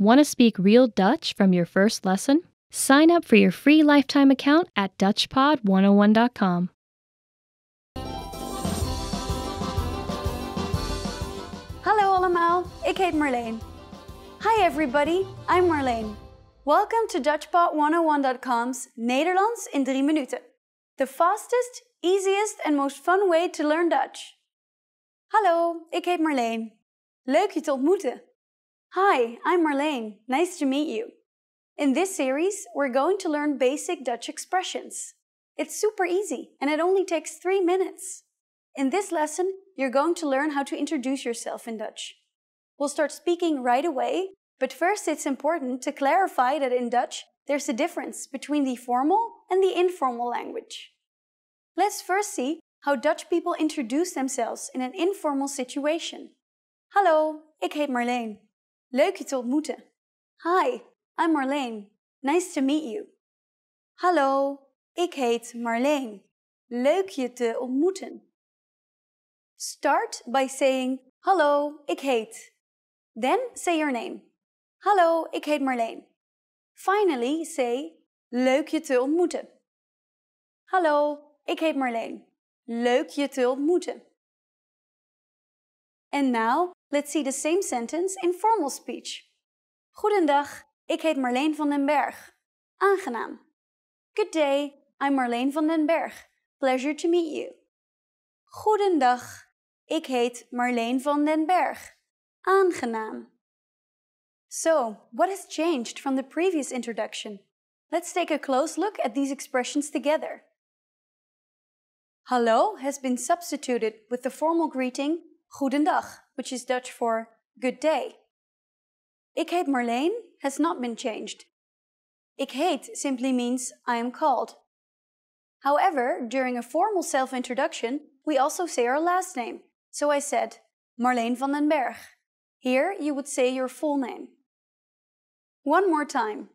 Want to speak real Dutch from your first lesson? Sign up for your free lifetime account at DutchPod101.com. Hallo allemaal, ik heet Marleen. Hi everybody, I'm Marleen. Welcome to DutchPod101.com's Nederlands in 3 minuten. The fastest, easiest and most fun way to learn Dutch. Hallo, ik heet Marleen. Leuk je te ontmoeten. Hi, I'm Marleen. Nice to meet you. In this series, we're going to learn basic Dutch expressions. It's super easy and it only takes three minutes. In this lesson, you're going to learn how to introduce yourself in Dutch. We'll start speaking right away, but first it's important to clarify that in Dutch, there's a difference between the formal and the informal language. Let's first see how Dutch people introduce themselves in an informal situation. Hallo, ik heet Marleen. Leuk je te ontmoeten. Hi, I'm Marleen. Nice to meet you. Hallo, ik heet Marleen. Leuk je te ontmoeten. Start by saying Hallo, ik heet. Then say your name. Hallo, ik heet Marleen. Finally say Leuk je te ontmoeten. Hallo, ik heet Marleen. Leuk je te ontmoeten. And now, let's see the same sentence in formal speech. Goedendag, ik heet Marleen van den Berg. Aangenaam. Good day, I'm Marleen van den Berg. Pleasure to meet you. Goedendag, ik heet Marleen van den Berg. Aangenaam. So, what has changed from the previous introduction? Let's take a close look at these expressions together. Hallo has been substituted with the formal greeting Goedendag, which is Dutch for good day. Ik heet Marleen has not been changed. Ik heet simply means I am called. However, during a formal self-introduction, we also say our last name. So I said, Marleen van den Berg. Here you would say your full name. One more time.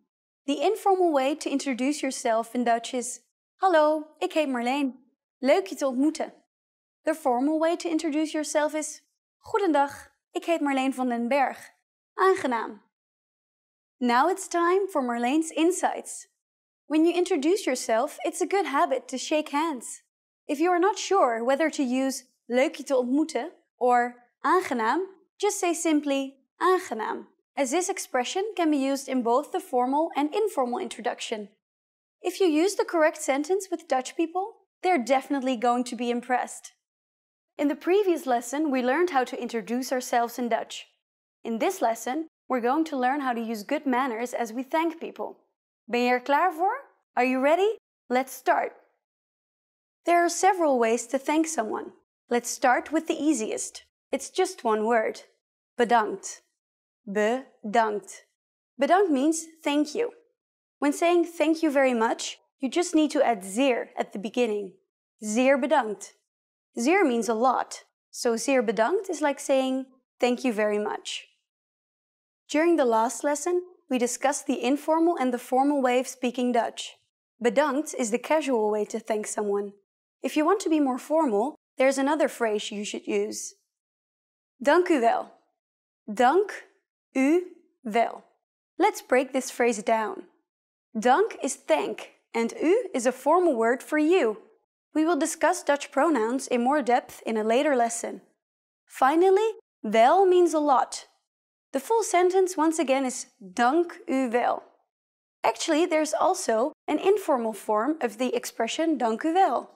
The informal way to introduce yourself in Dutch is Hallo, ik heet Marleen. Leuk je te ontmoeten. The formal way to introduce yourself is Goedendag, ik heet Marleen van den Berg. Aangenaam. Now it's time for Marlene's insights. When you introduce yourself, it's a good habit to shake hands. If you are not sure whether to use leuk je te ontmoeten or aangenaam, just say simply aangenaam, as this expression can be used in both the formal and informal introduction. If you use the correct sentence with Dutch people, they're definitely going to be impressed. In the previous lesson, we learned how to introduce ourselves in Dutch. In this lesson, we're going to learn how to use good manners as we thank people. Ben je er klaar voor? Are you ready? Let's start. There are several ways to thank someone. Let's start with the easiest. It's just one word. Bedankt. Bedankt. Bedankt means thank you. When saying thank you very much, you just need to add zeer at the beginning. Zeer bedankt. Zeer means a lot, so zeer bedankt is like saying thank you very much. During the last lesson, we discussed the informal and the formal way of speaking Dutch. Bedankt is the casual way to thank someone. If you want to be more formal, there's another phrase you should use. Dank u wel. Dank u wel. Let's break this phrase down. Dank is thank, and u is a formal word for you. We will discuss Dutch pronouns in more depth in a later lesson. Finally, wel means a lot. The full sentence once again is dank u wel. Actually, there's also an informal form of the expression dank u wel.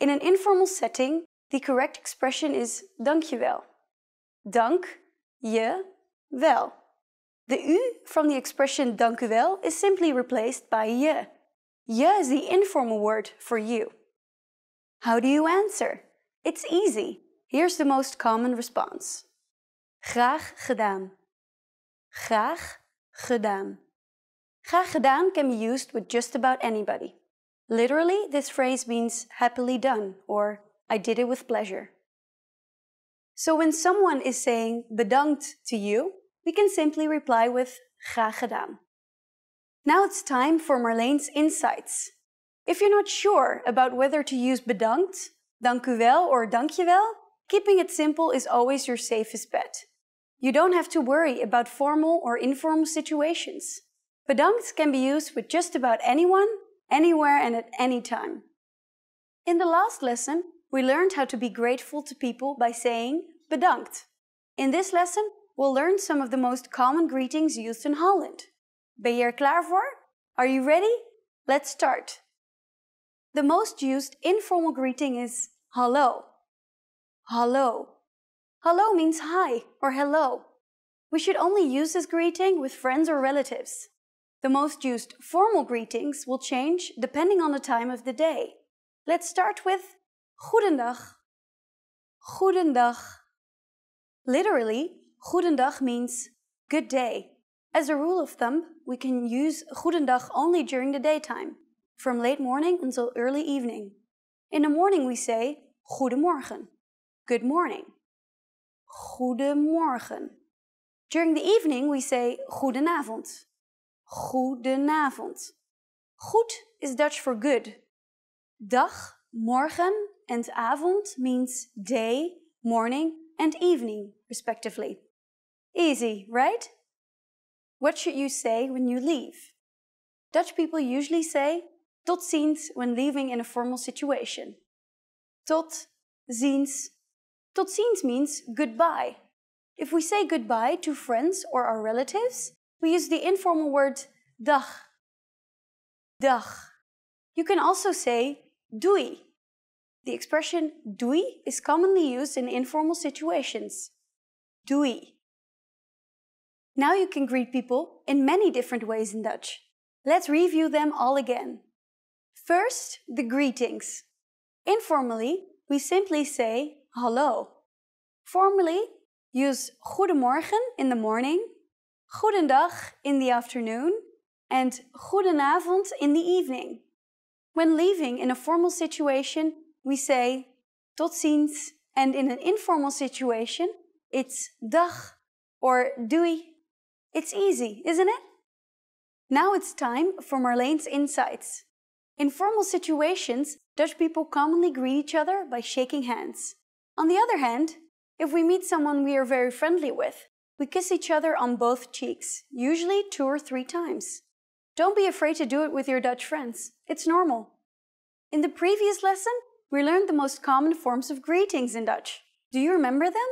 In an informal setting, the correct expression is dank je wel. Dank je wel. The u from the expression dank u wel is simply replaced by je. Je is the informal word for you. How do you answer? It's easy. Here's the most common response. Graag gedaan. Graag gedaan. Graag gedaan can be used with just about anybody. Literally, this phrase means happily done or I did it with pleasure. So when someone is saying bedankt to you, we can simply reply with graag gedaan. Now it's time for Marlene's insights. If you're not sure about whether to use bedankt, dank u wel or dankjewel, keeping it simple is always your safest bet. You don't have to worry about formal or informal situations. Bedankt can be used with just about anyone, anywhere, and at any time. In the last lesson, we learned how to be grateful to people by saying bedankt. In this lesson, we'll learn some of the most common greetings used in Holland. Ben je er klaar voor? Are you ready? Let's start. The most used informal greeting is hallo. Hallo. Hallo means hi or hello. We should only use this greeting with friends or relatives. The most used formal greetings will change depending on the time of the day. Let's start with Goedendag. Goedendag. Literally, Goedendag means good day. As a rule of thumb, we can use Goedendag only during the daytime, from late morning until early evening. In the morning we say Goedemorgen. Good morning. Goedemorgen. During the evening we say Goedenavond. Goedenavond. Goed is Dutch for good. Dag, morgen, and avond means day, morning, and evening, respectively. Easy, right? What should you say when you leave? Dutch people usually say tot ziens when leaving in a formal situation. Tot ziens. Tot ziens means goodbye. If we say goodbye to friends or our relatives, we use the informal word dag. Dag. You can also say doei. The expression doei is commonly used in informal situations. Doei. Now you can greet people in many different ways in Dutch. Let's review them all again. First, the greetings. Informally, we simply say hallo. Formally, use goedemorgen in the morning, goedendag in the afternoon, and goedenavond in the evening. When leaving in a formal situation, we say tot ziens, and in an informal situation, it's dag or doei. It's easy, isn't it? Now it's time for Marlene's insights. In formal situations, Dutch people commonly greet each other by shaking hands. On the other hand, if we meet someone we are very friendly with, we kiss each other on both cheeks, usually two or three times. Don't be afraid to do it with your Dutch friends. It's normal. In the previous lesson, we learned the most common forms of greetings in Dutch. Do you remember them?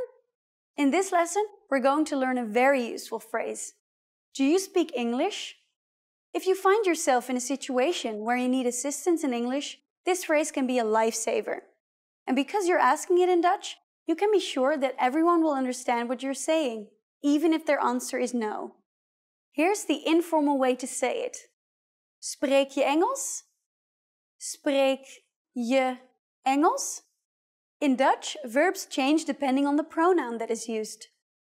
In this lesson, we're going to learn a very useful phrase. Do you speak English? If you find yourself in a situation where you need assistance in English, this phrase can be a lifesaver. And because you're asking it in Dutch, you can be sure that everyone will understand what you're saying, even if their answer is no. Here's the informal way to say it. Spreek je Engels? Spreek je Engels? In Dutch, verbs change depending on the pronoun that is used.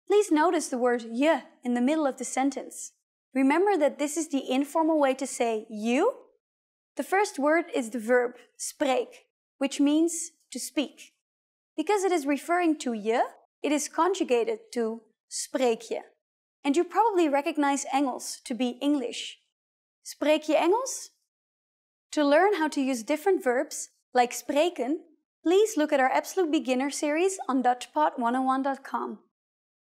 Please notice the word je in the middle of the sentence. Remember that this is the informal way to say you. The first word is the verb spreek, which means to speak. Because it is referring to je, it is conjugated to spreek je. And you probably recognize Engels to be English. Spreek je Engels? To learn how to use different verbs, like spreken, please look at our Absolute Beginner series on DutchPod101.com.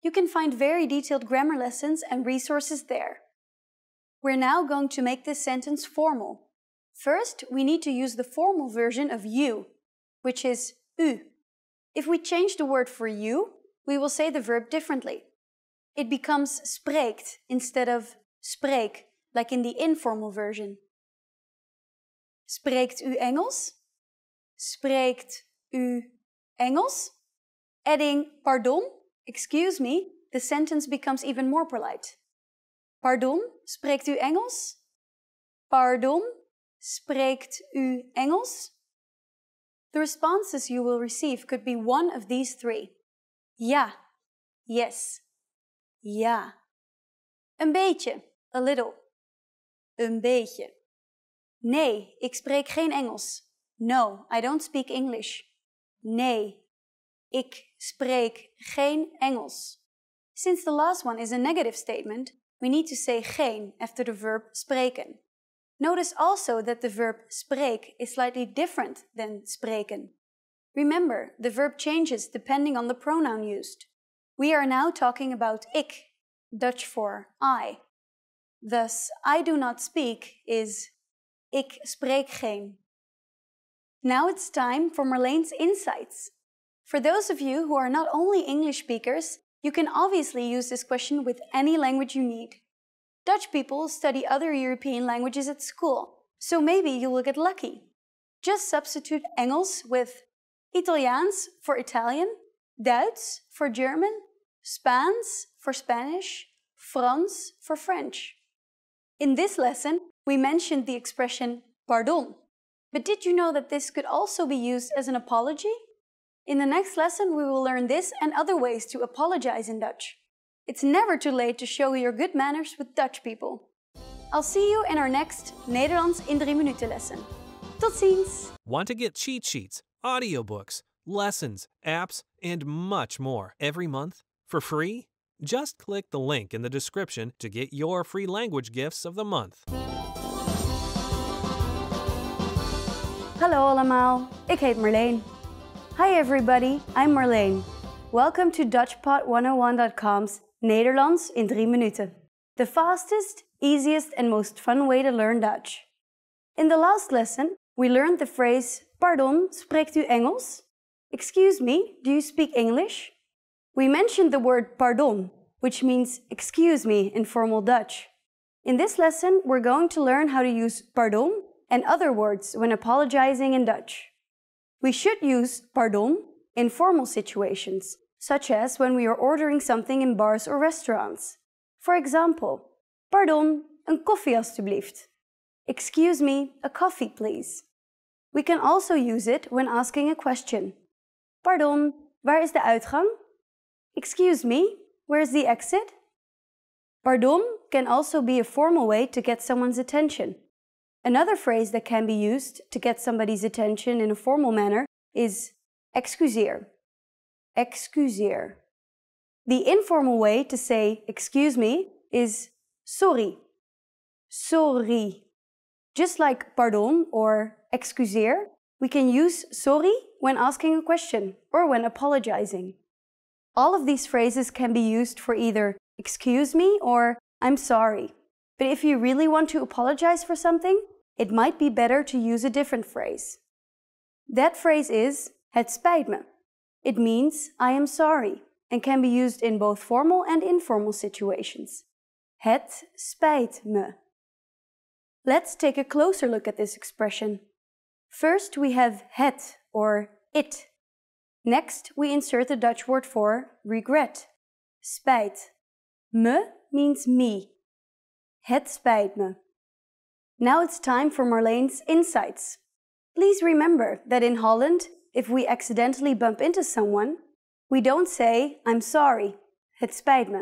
You can find very detailed grammar lessons and resources there. We're now going to make this sentence formal. First, we need to use the formal version of you, which is u. If we change the word for you, we will say the verb differently. It becomes spreekt instead of spreek, like in the informal version. Spreekt u Engels? Spreekt u Engels? Adding pardon, excuse me, the sentence becomes even more polite. Pardon, spreekt u Engels? Pardon, spreekt u Engels? The responses you will receive could be one of these three. Ja, yes, ja. Een beetje, a little. Een beetje. Nee, ik spreek geen Engels. No, I don't speak English. Nee, ik spreek geen Engels. Since the last one is a negative statement, we need to say geen after the verb spreken. Notice also that the verb spreek is slightly different than spreken. Remember, the verb changes depending on the pronoun used. We are now talking about ik, Dutch for I. Thus, I do not speak is ik spreek geen. Now it's time for Marlene's insights. For those of you who are not only English speakers, you can obviously use this question with any language you need. Dutch people study other European languages at school, so maybe you will get lucky. Just substitute Engels with Italiaans for Italian, Duits for German, Spaans for Spanish, Frans for French. In this lesson, we mentioned the expression pardon. But did you know that this could also be used as an apology? In the next lesson, we will learn this and other ways to apologize in Dutch. It's never too late to show your good manners with Dutch people. I'll see you in our next Nederlands in 3 minuten lesson. Tot ziens! Want to get cheat sheets, audiobooks, lessons, apps, and much more every month for free? Just click the link in the description to get your free language gifts of the month. Hallo allemaal, ik heet Marleen. Hi everybody, I'm Marleen. Welcome to DutchPod101.com's Nederlands in 3 minuten. The fastest, easiest and most fun way to learn Dutch. In the last lesson, we learned the phrase Pardon, spreekt u Engels? Excuse me, do you speak English? We mentioned the word pardon, which means excuse me in formal Dutch. In this lesson, we're going to learn how to use pardon and other words when apologizing in Dutch. We should use pardon in formal situations, such as when we are ordering something in bars or restaurants. For example, pardon, een koffie alstublieft. Excuse me, a coffee please. We can also use it when asking a question. Pardon, waar is de uitgang? Excuse me, where's the exit? Pardon can also be a formal way to get someone's attention. Another phrase that can be used to get somebody's attention in a formal manner is excuseer. Excuseer. The informal way to say excuse me is sorry. Sorry. Just like pardon or excuseer, we can use sorry when asking a question or when apologizing. All of these phrases can be used for either excuse me or I'm sorry. But if you really want to apologize for something, it might be better to use a different phrase. That phrase is het spijt me. It means I am sorry and can be used in both formal and informal situations. Het spijt me. Let's take a closer look at this expression. First, we have het or it. Next, we insert the Dutch word for regret. Spijt. Me means me. Het spijt me. Now it's time for Marlene's insights. Please remember that in Holland, if we accidentally bump into someone, we don't say, I'm sorry, het spijt me.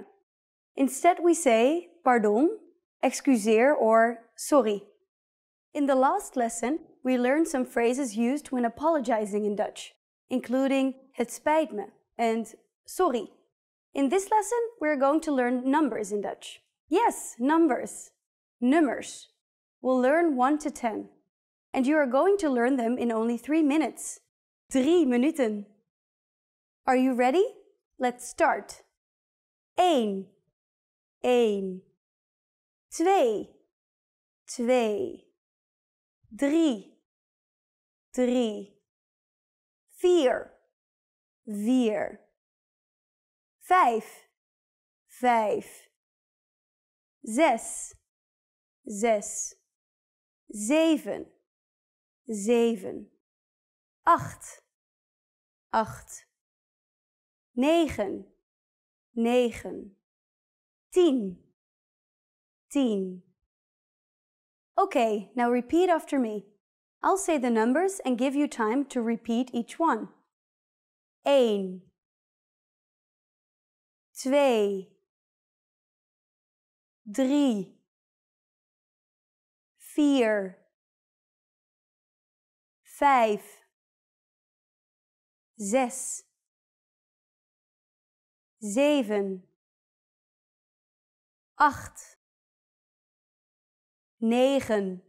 Instead, we say, pardon, excuseer, or sorry. In the last lesson, we learned some phrases used when apologizing in Dutch, including het spijt me and sorry. In this lesson, we're going to learn numbers in Dutch. Yes, numbers. Nummers. We'll learn 1 to 10. And you are going to learn them in only 3 minutes. 3 minuten. Are you ready? Let's start. 1 1 2 2 3 3 4 4 5 5 6 6 zeven, zeven, acht, acht, negen, negen, tien, tien. Okay, now repeat after me. I'll say the numbers and give you time to repeat each one. 1 2 3 vier, vijf, zes, zeven, acht, negen,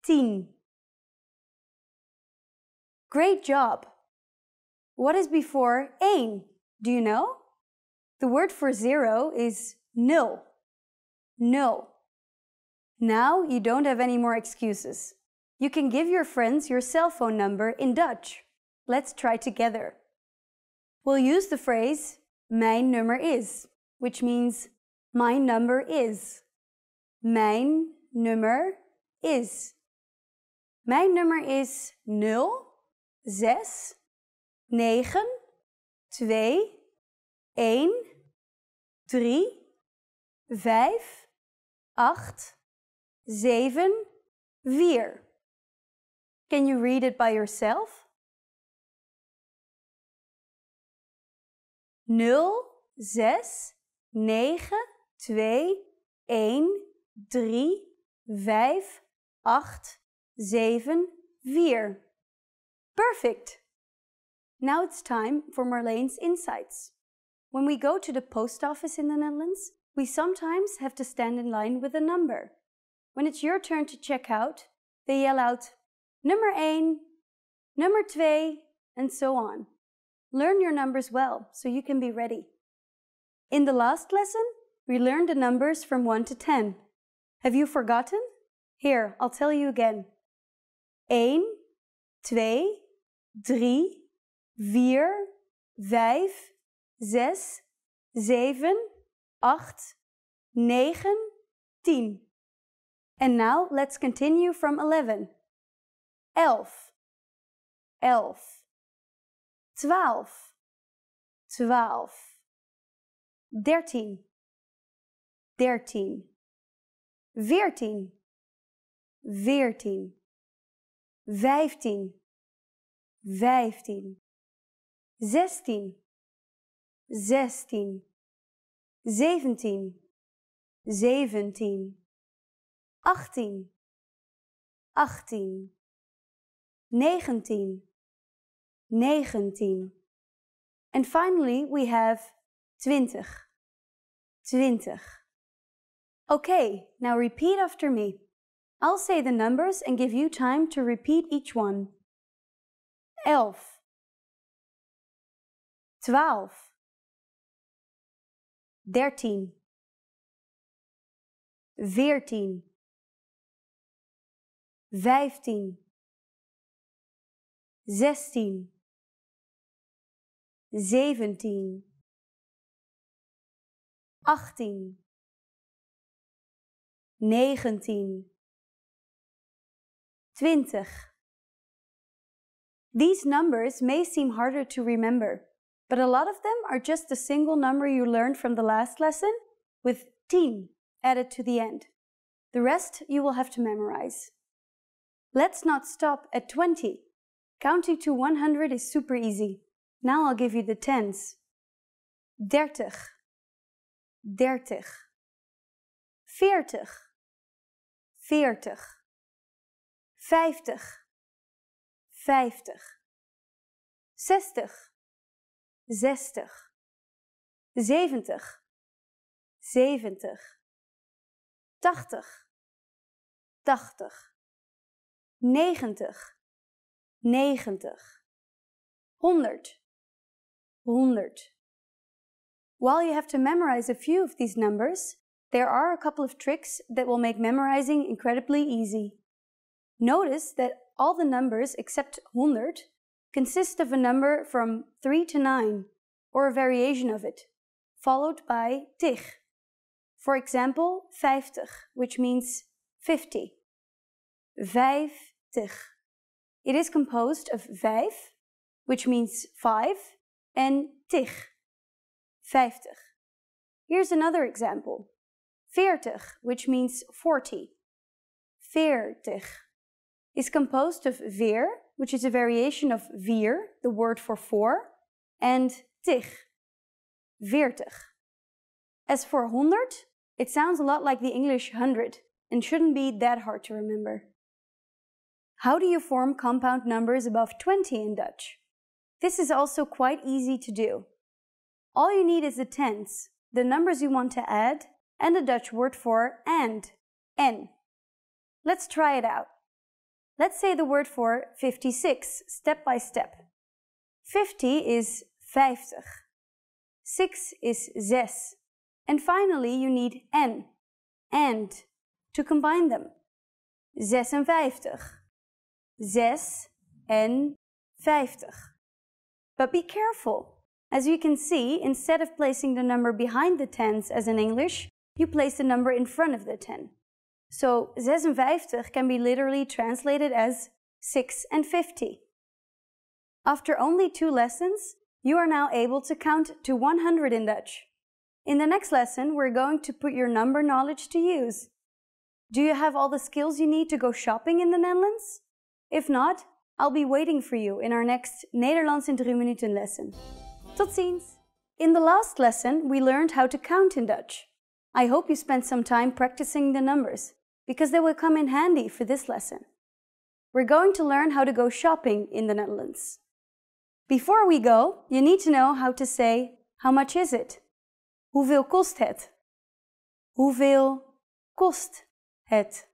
tien. Great job! What is before één? Do you know? The word for zero is nul. Nul. Now you don't have any more excuses. You can give your friends your cell phone number in Dutch. Let's try together. We'll use the phrase mijn nummer is, which means my number is. Mijn nummer is. Mijn nummer is 0 6 9 2 1 3 5 8 7 4. Can you read it by yourself? 0 6 9 2 1 3 5 8 7 4. Perfect! Now it's time for Marlene's insights. When we go to the post office in the Netherlands, we sometimes have to stand in line with a number. When it's your turn to check out, they yell out number 1, number 2, and so on. Learn your numbers well so you can be ready. In the last lesson, we learned the numbers from 1 to 10. Have you forgotten? Here, I'll tell you again. 1, 2, 3, 4, 5, 6, 7, 8, 9, 10. And now let's continue from 11. Elf, elf. Twaalf, twaalf. Dertien, dertien. Veertien, veertien. Vijftien, vijftien, zestien, zestien, zeventien, zeventien, achttien, achttien, negentien, negentien. And finally we have twintig, twintig. Okay, now repeat after me. I'll say the numbers and give you time to repeat each one. elf, twaalf, dertien, veertien, vijftien, zestien, zeventien, achttien, negentien, twintig. These numbers may seem harder to remember, but a lot of them are just a single number you learned from the last lesson with tien added to the end. The rest you will have to memorize. Let's not stop at 20. Counting to 100 is super easy. Now I'll give you the tens. Dertig, dertig. Veertig, veertig. Vijftig, vijftig, zestig, zestig, zeventig, zeventig, tachtig, tachtig, negentig, negentig, honderd, honderd. While you have to memorize a few of these numbers, there are a couple of tricks that will make memorizing incredibly easy. Notice that all the numbers except 100 consist of a number from 3 to 9, or a variation of it, followed by tig. For example, 50, which means 50. Vijftig. It is composed of vijf, which means 5, and tig, 50. Here's another example. Veertig, which means 40. Veertig is composed of veer, which is a variation of vier, the word for four, and tig, veertig. As for honderd, it sounds a lot like the English hundred and shouldn't be that hard to remember. How do you form compound numbers above 20 in Dutch? This is also quite easy to do. All you need is the tens, the numbers you want to add, and the Dutch word for and, n. Let's try it out. Let's say the word for 56, step by step. 50 is 50. Six is zes. And finally, you need en, and, to combine them. 56. Zes en vijftig. But be careful. As you can see, instead of placing the number behind the tens as in English, you place the number in front of the 10. So 56 can be literally translated as 6 and 50. After only two lessons, you are now able to count to 100 in Dutch. In the next lesson, we're going to put your number knowledge to use. Do you have all the skills you need to go shopping in the Netherlands? If not, I'll be waiting for you in our next Nederlands in 3 minuten lesson. Tot ziens! In the last lesson, we learned how to count in Dutch. I hope you spent some time practicing the numbers, because they will come in handy for this lesson. We're going to learn how to go shopping in the Netherlands. Before we go, you need to know how to say, how much is it? Hoeveel kost het? Hoeveel kost het?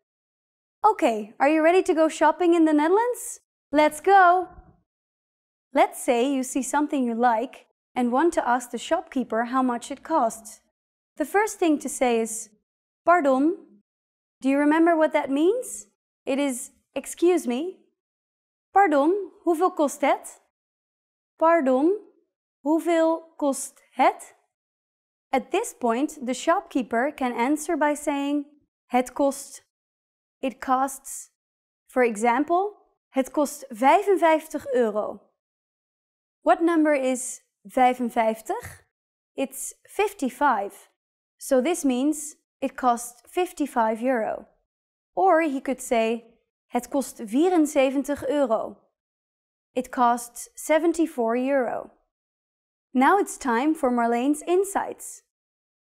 Okay, are you ready to go shopping in the Netherlands? Let's go! Let's say you see something you like and want to ask the shopkeeper how much it costs. The first thing to say is, Pardon. Do you remember what that means? It is, excuse me. Pardon, hoeveel kost het? Pardon, hoeveel kost het? At this point, the shopkeeper can answer by saying, Het kost. It costs. For example, het kost 55 euro. What number is 55? It's 55. So this means it costs 55 euro. Or he could say, het kost 74 euro. It costs 74 euro. Now it's time for Marlene's insights.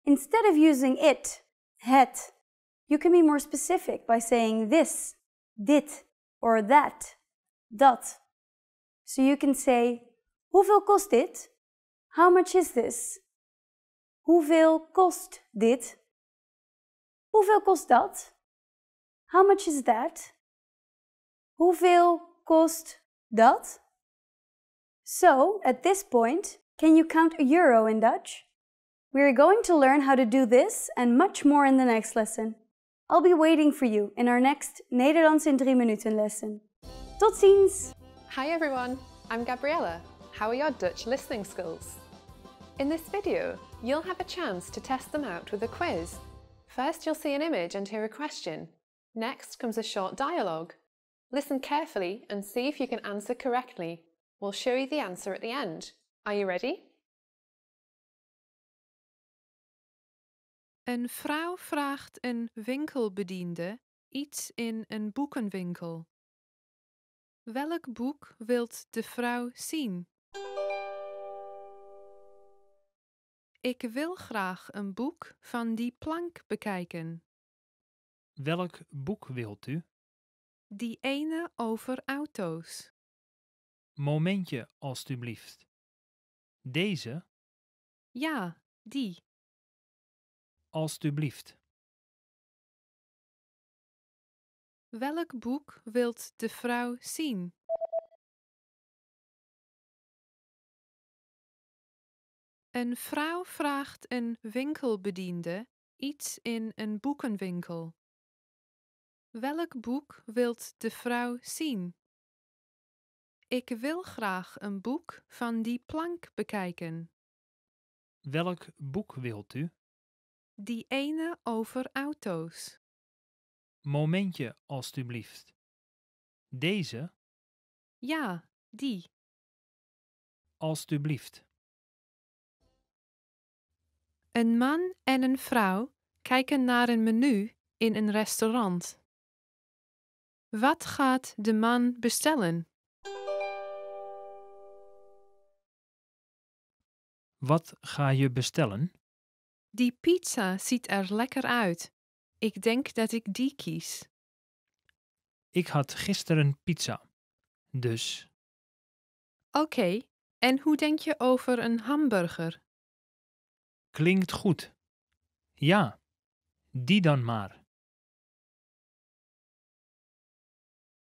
Instead of using it, het, you can be more specific by saying this, dit, or that, dat. So you can say, hoeveel kost dit? How much is this? Hoeveel kost dit? Hoeveel kost dat? How much is that? Hoeveel kost dat? So, at this point, can you count a euro in Dutch? We are going to learn how to do this and much more in the next lesson. I'll be waiting for you in our next Nederlands in 3 minuten lesson. Tot ziens! Hi everyone, I'm Gabriella. How are your Dutch listening skills? In this video, you'll have a chance to test them out with a quiz. First, you'll see an image and hear a question. Next comes a short dialogue. Listen carefully and see if you can answer correctly. We'll show you the answer at the end. Are you ready? Een vrouw vraagt een winkelbediende iets in een boekenwinkel. Welk boek wilt de vrouw zien? Ik wil graag een boek van die plank bekijken. Welk boek wilt u? Die ene over auto's. Momentje, alstublieft. Deze, Ja, die. Alstublieft. Welk boek wilt de vrouw zien? Een vrouw vraagt een winkelbediende iets in een boekenwinkel. Welk boek wilt de vrouw zien? Ik wil graag een boek van die plank bekijken. Welk boek wilt u? Die ene over auto's. Momentje, alstublieft. Deze, Ja, die. alstublieft. Een man en een vrouw kijken naar een menu in een restaurant. Wat gaat de man bestellen? Wat ga je bestellen? Die pizza ziet er lekker uit. Ik denk dat ik die kies. Ik had gisteren pizza. Dus Oké, en hoe denk je over een hamburger? klinkt goed. Ja, die dan maar.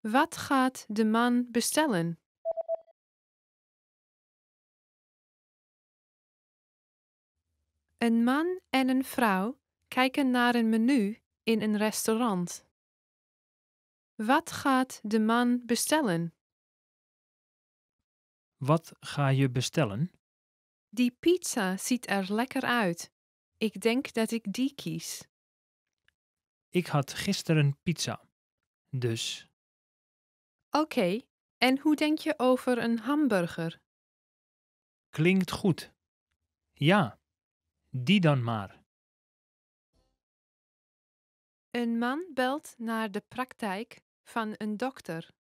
Wat gaat de man bestellen? Een man en een vrouw kijken naar een menu in een restaurant. Wat gaat de man bestellen? Wat ga je bestellen? Die pizza ziet er lekker uit. Ik denk dat ik die kies. Ik had gisteren pizza. Dus Oké, en hoe denk je over een hamburger? klinkt goed. Ja, die dan maar. Een man belt naar de praktijk van een dokter.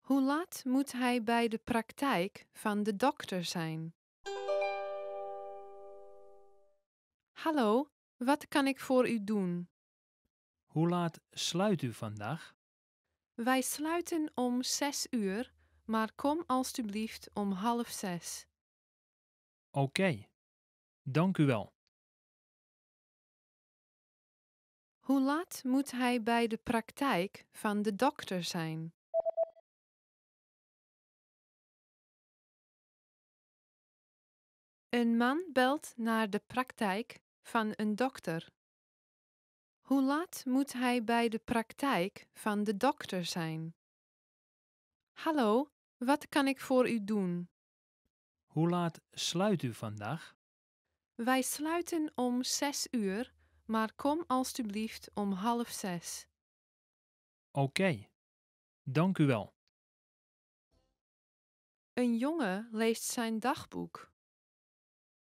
Hoe laat moet hij bij de praktijk van de dokter zijn? Hallo, wat kan ik voor u doen? Hoe laat sluit u vandaag? Wij sluiten om zes uur, maar kom alstublieft om half zes. Oké. Dank u wel. Hoe laat moet hij bij de praktijk van de dokter zijn? Een man belt naar de praktijk van een dokter. Hoe laat moet hij bij de praktijk van de dokter zijn? Hallo, wat kan ik voor u doen? Hoe laat sluit u vandaag? Wij sluiten om zes uur, maar kom alstublieft om half zes. Oké. Dank u wel. Een jongen leest zijn dagboek.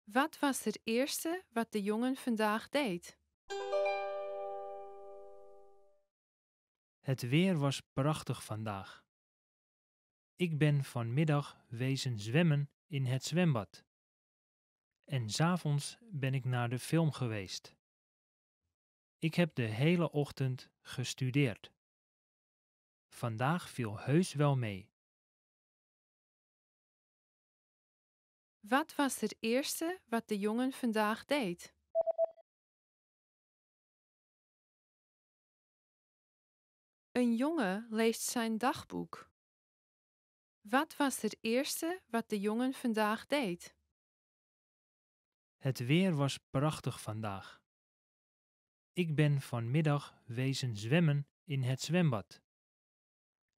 Wat was het eerste wat de jongen vandaag deed? Het weer was prachtig vandaag. Ik ben vanmiddag wezen zwemmen in het zwembad. En s'avonds ben ik naar de film geweest. Ik heb de hele ochtend gestudeerd. Vandaag viel heus wel mee. Wat was het eerste wat de jongen vandaag deed? Een jongen leest zijn dagboek. Wat was het eerste wat de jongen vandaag deed? Het weer was prachtig vandaag. Ik ben vanmiddag wezen zwemmen in het zwembad.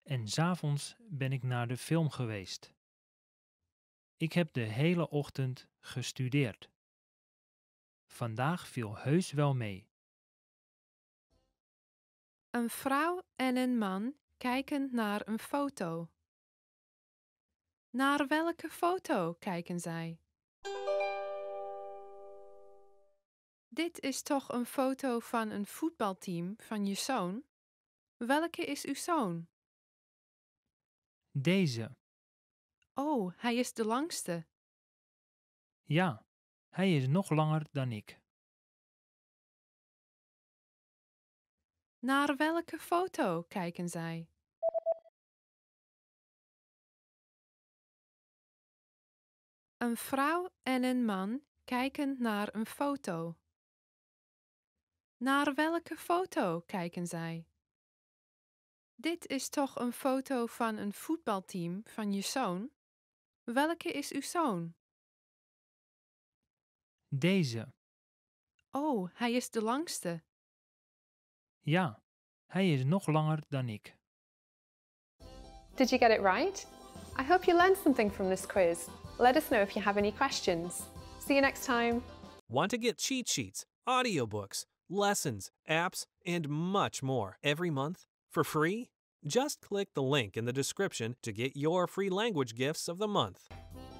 En s'avonds ben ik naar de film geweest. Ik heb de hele ochtend gestudeerd. Vandaag viel heus wel mee. Een vrouw en een man kijken naar een foto. Naar welke foto kijken zij? Dit is toch een foto van een voetbalteam van je zoon? Welke is uw zoon? Deze, Oh, hij is de langste. ja, hij is nog langer dan ik. Naar welke foto kijken zij? Een vrouw en een man kijken naar een foto. Naar welke foto kijken zij? Dit is toch een foto van een voetbalteam van je zoon? Welke is uw zoon? Deze, Oh, hij is de langste. ja, hij is nog langer dan ik. Did you get it right? I hope you learned something from this quiz. Let us know if you have any questions. See you next time. Want to get cheat sheets, audiobooks, lessons, apps, and much more every month for free? Just click the link in the description to get your free language gifts of the month.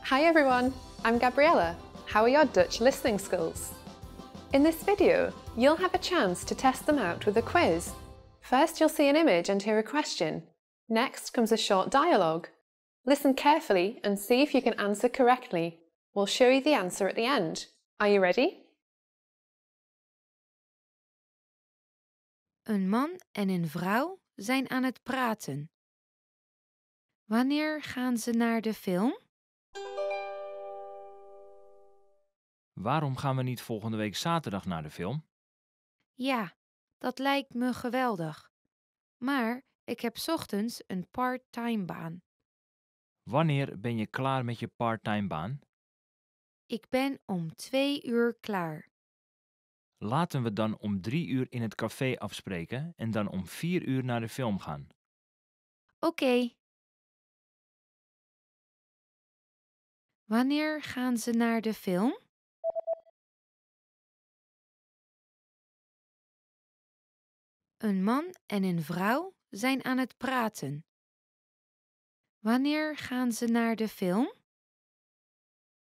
Hi everyone, I'm Gabriella. How are your Dutch listening skills? In this video, you'll have a chance to test them out with a quiz. First, you'll see an image and hear a question. Next comes a short dialogue. Listen carefully and see if you can answer correctly. We'll show you the answer at the end. Are you ready? Een man en een vrouw zijn aan het praten. Wanneer gaan ze naar de film? Waarom gaan we niet volgende week zaterdag naar de film? Ja, dat lijkt me geweldig. Maar ik heb 's ochtends een part-time baan. Wanneer ben je klaar met je parttime baan? Ik ben om twee uur klaar. Laten we dan om drie uur in het café afspreken en dan om vier uur naar de film gaan. Oké. Wanneer gaan ze naar de film? Een man en een vrouw zijn aan het praten. Wanneer gaan ze naar de film?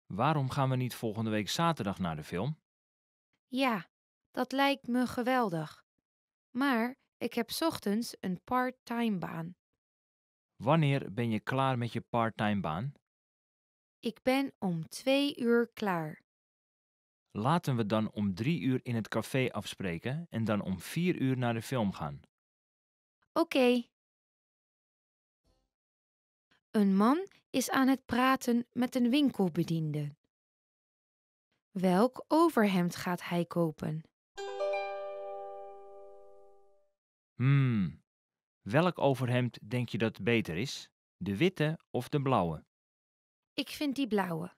Waarom gaan we niet volgende week zaterdag naar de film? Ja, dat lijkt me geweldig. Maar ik heb 's ochtends een part-time baan. Wanneer ben je klaar met je parttime baan? Ik ben om twee uur klaar. Laten we dan om drie uur in het café afspreken en dan om vier uur naar de film gaan. Oké. Een man is aan het praten met een winkelbediende. Welk overhemd gaat hij kopen? Hmm, welk overhemd denk je dat beter is? De witte of de blauwe? Ik vind die blauwe.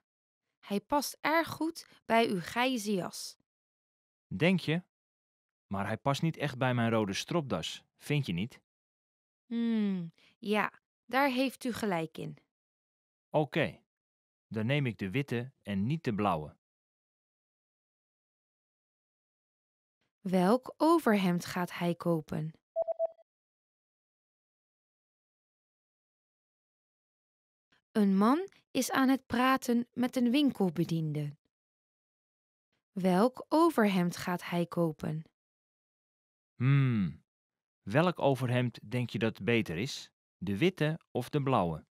Hij past erg goed bij uw grijze jas. Denk je? Maar hij past niet echt bij mijn rode stropdas, vind je niet? Hmm, ja, daar heeft u gelijk in. Oké, dan neem ik de witte en niet de blauwe. Welk overhemd gaat hij kopen? Een man is aan het praten met een winkelbediende. Welk overhemd gaat hij kopen? Hmm, welk overhemd denk je dat beter is? De witte of de blauwe?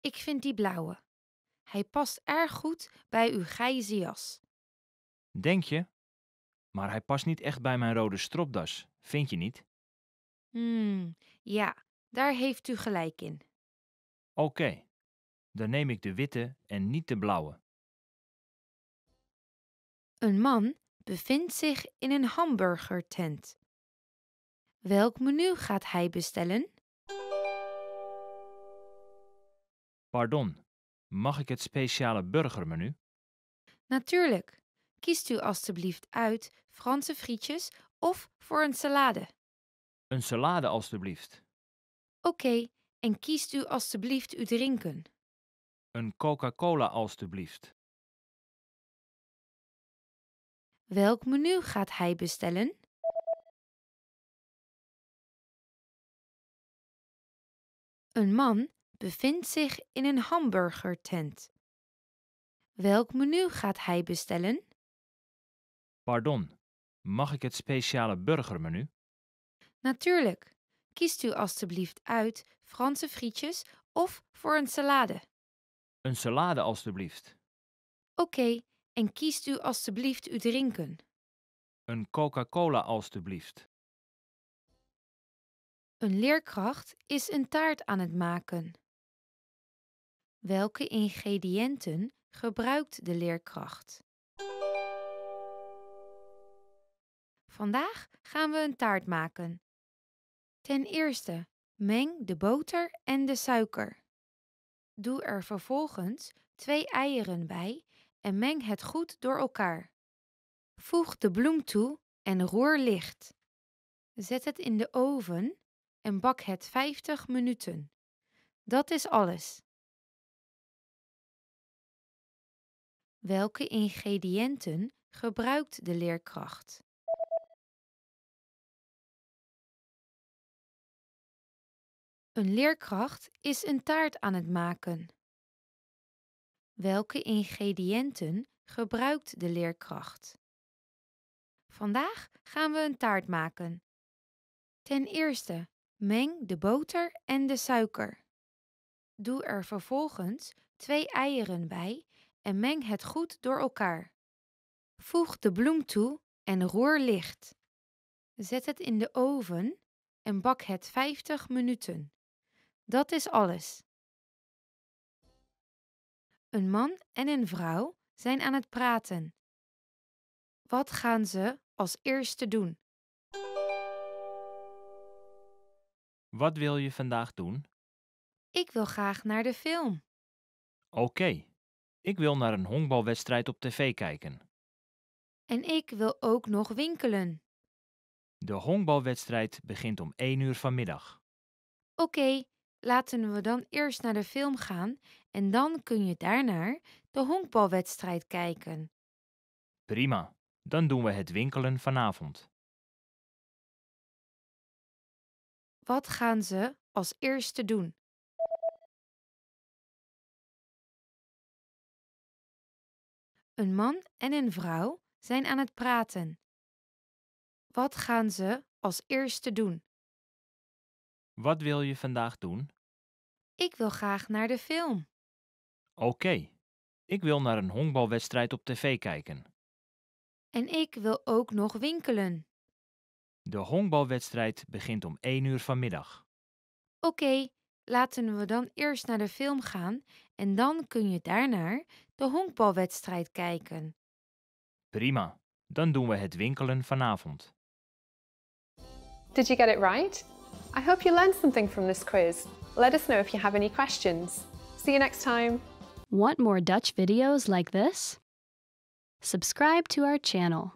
Ik vind die blauwe. Hij past erg goed bij uw grijze jas. Denk je? Maar hij past niet echt bij mijn rode stropdas, vind je niet? Hmm, ja, daar heeft u gelijk in. Oké, dan neem ik de witte en niet de blauwe. Een man bevindt zich in een hamburgertent. Welk menu gaat hij bestellen? Pardon, mag ik het speciale burgermenu? Natuurlijk. Kiest u alstublieft uit Franse frietjes of voor een salade. Een salade alstublieft. Oké, en kiest u alstublieft uw drinken. Een Coca-Cola alstublieft. Welk menu gaat hij bestellen? Een man bevindt zich in een hamburgertent. Welk menu gaat hij bestellen? Pardon, mag ik het speciale burgermenu? Natuurlijk. Kiest u alstublieft uit Franse frietjes of voor een salade. Een salade alstublieft. Oké, en kiest u alstublieft uw drinken. Een Coca-Cola alstublieft. Een leerkracht is een taart aan het maken. Welke ingrediënten gebruikt de leerkracht? Vandaag gaan we een taart maken. Ten eerste, meng de boter en de suiker. Doe er vervolgens twee eieren bij en meng het goed door elkaar. Voeg de bloem toe en roer licht. Zet het in de oven en bak het 50 minuten. Dat is alles. Welke ingrediënten gebruikt de leerkracht? Een leerkracht is een taart aan het maken. Welke ingrediënten gebruikt de leerkracht? Vandaag gaan we een taart maken. Ten eerste, meng de boter en de suiker. Doe er vervolgens twee eieren bij en meng het goed door elkaar. Voeg de bloem toe en roer licht. Zet het in de oven en bak het 50 minuten. Dat is alles. Een man en een vrouw zijn aan het praten. Wat gaan ze als eerste doen? Wat wil je vandaag doen? Ik wil graag naar de film. Oké, Ik wil naar een honkbalwedstrijd op tv kijken. En ik wil ook nog winkelen. De honkbalwedstrijd begint om 1 uur vanmiddag. Oké, laten we dan eerst naar de film gaan en dan kun je daarna de honkbalwedstrijd kijken. Prima, dan doen we het winkelen vanavond. Wat gaan ze als eerste doen? Een man en een vrouw zijn aan het praten. Wat gaan ze als eerste doen? Wat wil je vandaag doen? Ik wil graag naar de film. Oké, ik wil naar een honkbalwedstrijd op tv kijken. En ik wil ook nog winkelen. De honkbalwedstrijd begint om 1 uur vanmiddag. Oké, laten we dan eerst naar de film gaan en dan kun je daarna de honkbalwedstrijd kijken. Prima, dan doen we het winkelen vanavond. Did you get it right? I hope you learned something from this quiz. Let us know if you have any questions. See you next time. Want more Dutch videos like this? Subscribe to our channel.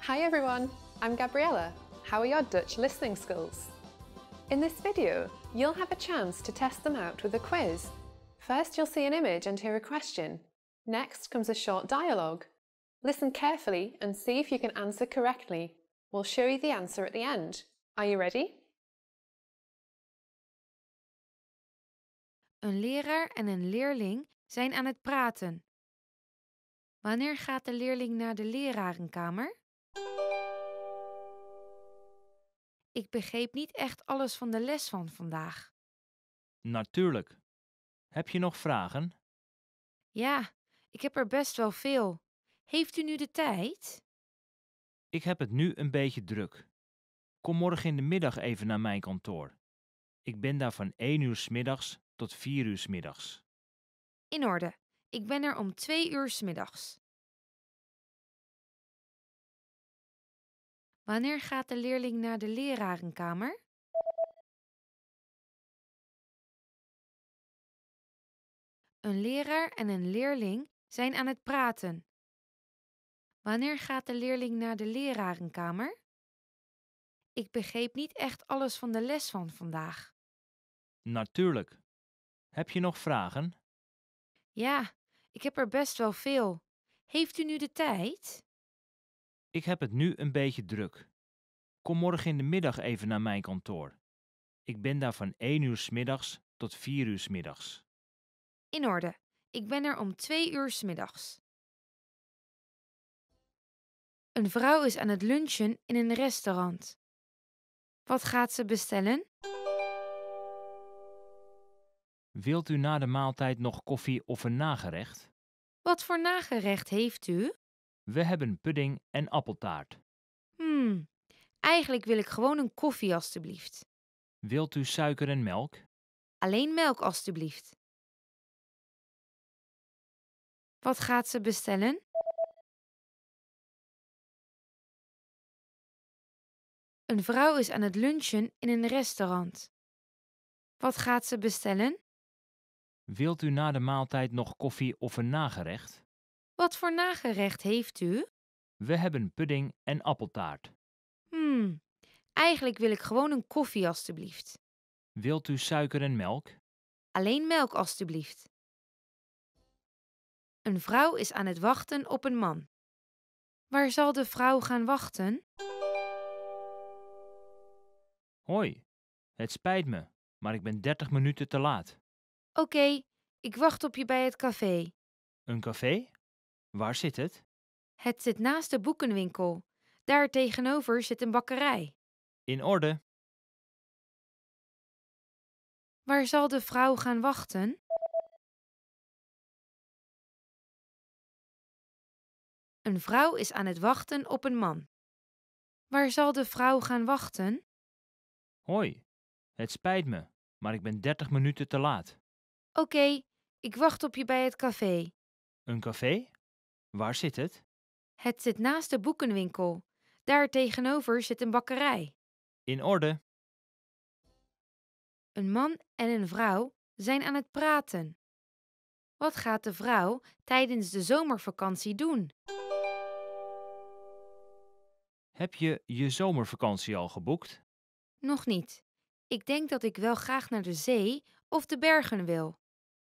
Hi everyone, I'm Gabriella. How are your Dutch listening skills? In this video, you'll have a chance to test them out with a quiz. First, you'll see an image and hear a question. Next comes a short dialogue. Listen carefully and see if you can answer correctly. We'll show you the answer at the end. Are you ready? Een leraar en een leerling zijn aan het praten. Wanneer gaat de leerling naar de lerarenkamer? Ik begreep niet echt alles van de les van vandaag. Natuurlijk. Heb je nog vragen? Ja, ik heb er best wel veel. Heeft u nu de tijd? Ik heb het nu een beetje druk. Kom morgen in de middag even naar mijn kantoor. Ik ben daar van 1 uur 's middags tot 4 uur 's middags. In orde. Ik ben er om twee uur 's middags. Wanneer gaat de leerling naar de lerarenkamer? Een leraar en een leerling zijn aan het praten. Wanneer gaat de leerling naar de lerarenkamer? Ik begreep niet echt alles van de les van vandaag. Natuurlijk. Heb je nog vragen? Ja, ik heb er best wel veel. Heeft u nu de tijd? Ik heb het nu een beetje druk. Kom morgen in de middag even naar mijn kantoor. Ik ben daar van 1 uur 's middags tot 4 uur 's middags. In orde. Ik ben er om twee uur 's middags. Een vrouw is aan het lunchen in een restaurant. Wat gaat ze bestellen? Wilt u na de maaltijd nog koffie of een nagerecht? Wat voor nagerecht heeft u? We hebben pudding en appeltaart. Hmm, eigenlijk wil ik gewoon een koffie alstublieft. Wilt u suiker en melk? Alleen melk alstublieft. Wat gaat ze bestellen? Een vrouw is aan het lunchen in een restaurant. Wat gaat ze bestellen? Wilt u na de maaltijd nog koffie of een nagerecht? Wat voor nagerecht heeft u? We hebben pudding en appeltaart. Hmm, eigenlijk wil ik gewoon een koffie alstublieft. Wilt u suiker en melk? Alleen melk alstublieft. Een vrouw is aan het wachten op een man. Waar zal de vrouw gaan wachten? Hoi, het spijt me, maar ik ben 30 minuten te laat. Oké, ik wacht op je bij het café. Een café? Waar zit het? Het zit naast de boekenwinkel. Daar tegenover zit een bakkerij. In orde. Waar zal de vrouw gaan wachten? Een vrouw is aan het wachten op een man. Waar zal de vrouw gaan wachten? Hoi, het spijt me, maar ik ben 30 minuten te laat. Oké, ik wacht op je bij het café. Een café? Waar zit het? Het zit naast de boekenwinkel. Daar tegenover zit een bakkerij. In orde. Een man en een vrouw zijn aan het praten. Wat gaat de vrouw tijdens de zomervakantie doen? Heb je je zomervakantie al geboekt? Nog niet. Ik denk dat ik wel graag naar de zee of de bergen wil.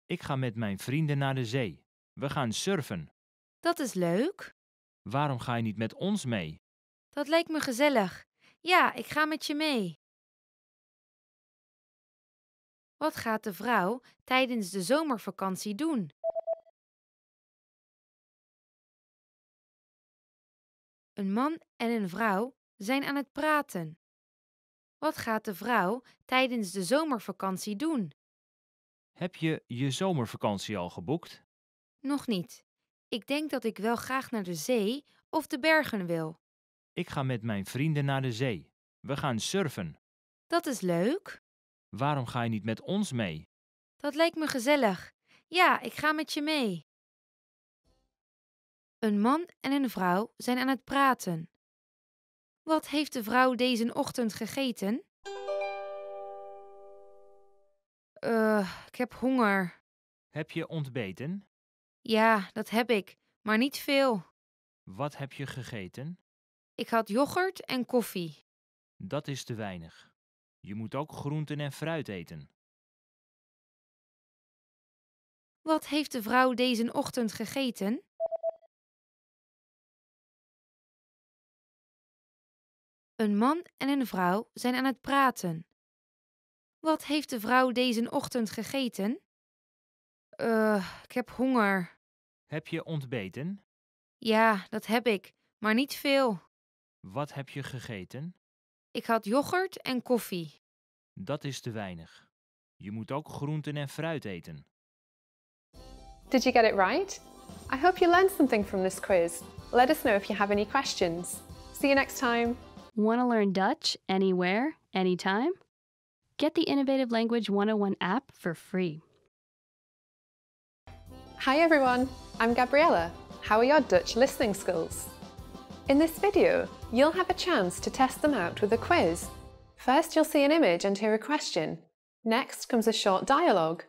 Ik ga met mijn vrienden naar de zee. We gaan surfen. Dat is leuk. Waarom ga je niet met ons mee? Dat lijkt me gezellig. Ja, ik ga met je mee. Wat gaat de vrouw tijdens de zomervakantie doen? Een man en een vrouw zijn aan het praten. Wat gaat de vrouw tijdens de zomervakantie doen? Heb je je zomervakantie al geboekt? Nog niet. Ik denk dat ik wel graag naar de zee of de bergen wil. Ik ga met mijn vrienden naar de zee. We gaan surfen. Dat is leuk. Waarom ga je niet met ons mee? Dat lijkt me gezellig. Ja, ik ga met je mee. Een man en een vrouw zijn aan het praten. Wat heeft de vrouw deze ochtend gegeten? Eh, ik heb honger. Heb je ontbeten? Ja, dat heb ik, maar niet veel. Wat heb je gegeten? Ik had yoghurt en koffie. Dat is te weinig. Je moet ook groenten en fruit eten. Wat heeft de vrouw deze ochtend gegeten? Een man en een vrouw zijn aan het praten. Wat heeft de vrouw deze ochtend gegeten? Eh, ik heb honger. Heb je ontbeten? Ja, dat heb ik, maar niet veel. Wat heb je gegeten? Ik had yoghurt en koffie. Dat is te weinig. Je moet ook groenten en fruit eten. Did you get it right? I hope you learned something from this quiz. Let us know if you have any questions. See you next time. Want to learn Dutch anywhere, anytime? Get the Innovative Language 101 app for free. Hi everyone, I'm Gabriella. How are your Dutch listening skills? In this video, you'll have a chance to test them out with a quiz. First, you'll see an image and hear a question. Next comes a short dialogue.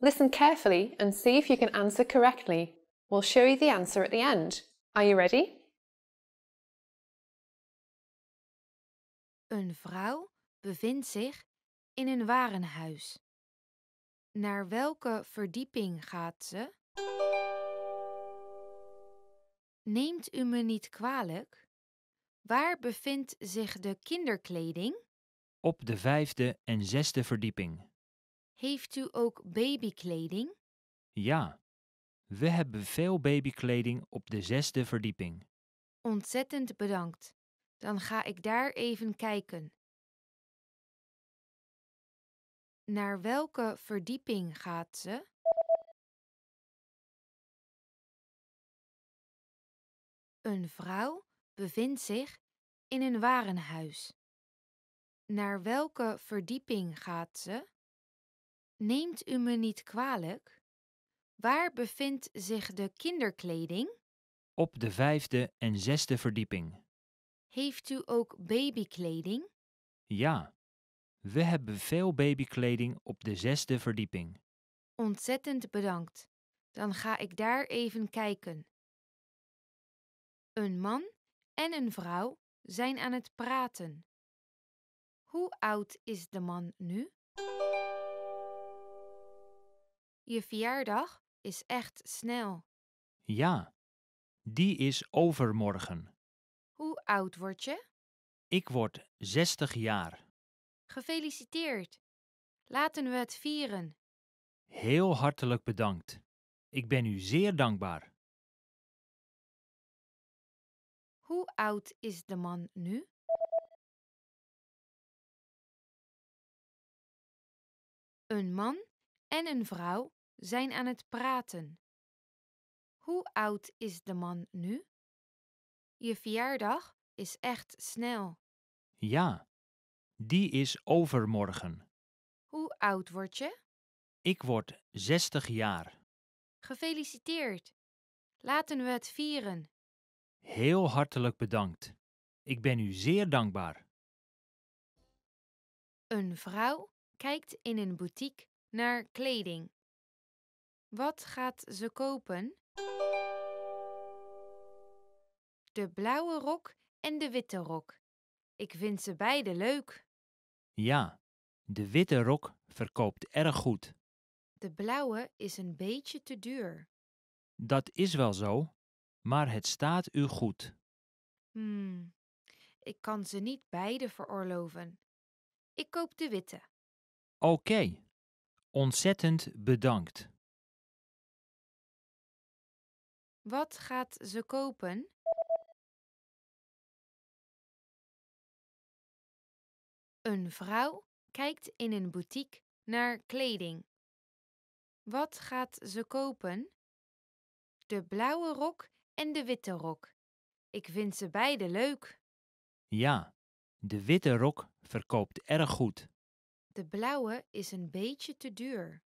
Listen carefully and see if you can answer correctly. We'll show you the answer at the end. Are you ready? Een vrouw bevindt zich in een warenhuis. Naar welke verdieping gaat ze? Neemt u me niet kwalijk? Waar bevindt zich de kinderkleding? Op de vijfde en zesde verdieping. Heeft u ook babykleding? Ja, we hebben veel babykleding op de zesde verdieping. Ontzettend bedankt. Dan ga ik daar even kijken. Naar welke verdieping gaat ze? Een vrouw bevindt zich in een warenhuis. Naar welke verdieping gaat ze? Neemt u me niet kwalijk? Waar bevindt zich de kinderkleding? Op de vijfde en zesde verdieping. Heeft u ook babykleding? Ja, we hebben veel babykleding op de zesde verdieping. Ontzettend bedankt. Dan ga ik daar even kijken. Een man en een vrouw zijn aan het praten. Hoe oud is de man nu? Je verjaardag is echt snel. Ja, die is overmorgen. Hoe oud word je? Ik word 60 jaar. Gefeliciteerd. Laten we het vieren. Heel hartelijk bedankt. Ik ben u zeer dankbaar. Hoe oud is de man nu? Een man en een vrouw zijn aan het praten. Hoe oud is de man nu? Je verjaardag is echt snel. Ja, die is overmorgen. Hoe oud word je? Ik word 60 jaar. Gefeliciteerd. Laten we het vieren. Heel hartelijk bedankt. Ik ben u zeer dankbaar. Een vrouw kijkt in een boutique naar kleding. Wat gaat ze kopen? De blauwe rok en de witte rok. Ik vind ze beide leuk. Ja, de witte rok verkoopt erg goed. De blauwe is een beetje te duur. Dat is wel zo, maar het staat u goed. Hmm, ik kan ze niet beide veroorloven. Ik koop de witte. Oké, ontzettend bedankt. Wat gaat ze kopen? Een vrouw kijkt in een boutique naar kleding. Wat gaat ze kopen? De blauwe rok en de witte rok. Ik vind ze beide leuk. Ja, de witte rok verkoopt erg goed. De blauwe is een beetje te duur.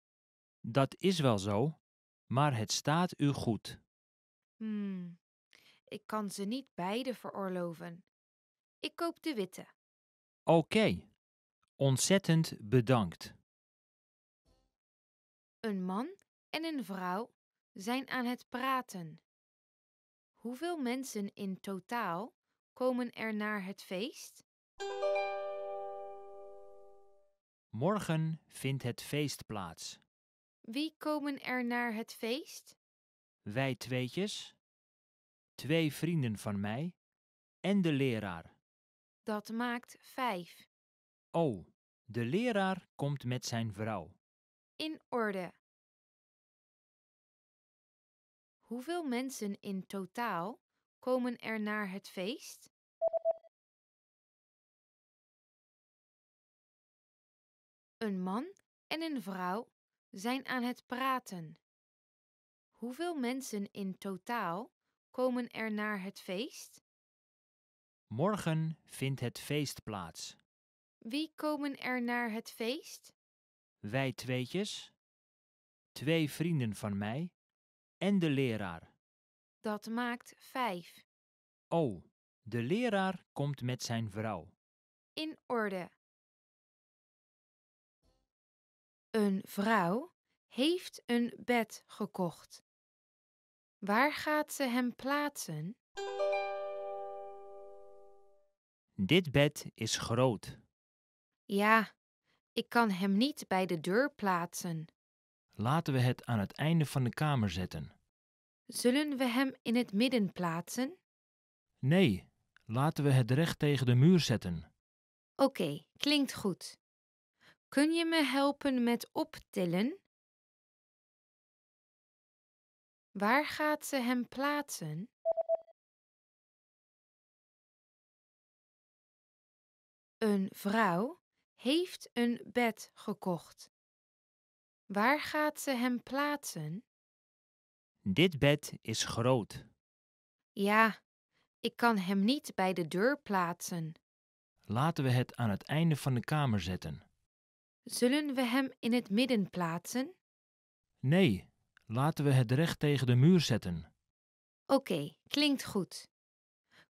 Dat is wel zo, maar het staat u goed. Hmm, ik kan ze niet beide veroorloven. Ik koop de witte. Oké, ontzettend bedankt. Een man en een vrouw zijn aan het praten. Hoeveel mensen in totaal komen er naar het feest? Morgen vindt het feest plaats. Wie komen er naar het feest? Wij tweetjes, twee vrienden van mij en de leraar. Dat maakt vijf. Oh, de leraar komt met zijn vrouw. In orde. Hoeveel mensen in totaal komen er naar het feest? Een man en een vrouw zijn aan het praten. Hoeveel mensen in totaal komen er naar het feest? Morgen vindt het feest plaats. Wie komen er naar het feest? Wij tweetjes, twee vrienden van mij en de leraar. Dat maakt vijf. Oh, de leraar komt met zijn vrouw. In orde. Een vrouw heeft een bed gekocht. Waar gaat ze hem plaatsen? Dit bed is groot. Ja, ik kan hem niet bij de deur plaatsen. Laten we het aan het einde van de kamer zetten. Zullen we hem in het midden plaatsen? Nee, laten we het recht tegen de muur zetten. Oké, klinkt goed. Kun je me helpen met optillen? Waar gaat ze hem plaatsen? Een vrouw heeft een bed gekocht. Waar gaat ze hem plaatsen? Dit bed is groot. Ja, ik kan hem niet bij de deur plaatsen. Laten we het aan het einde van de kamer zetten. Zullen we hem in het midden plaatsen? Nee, laten we het recht tegen de muur zetten. Oké, klinkt goed.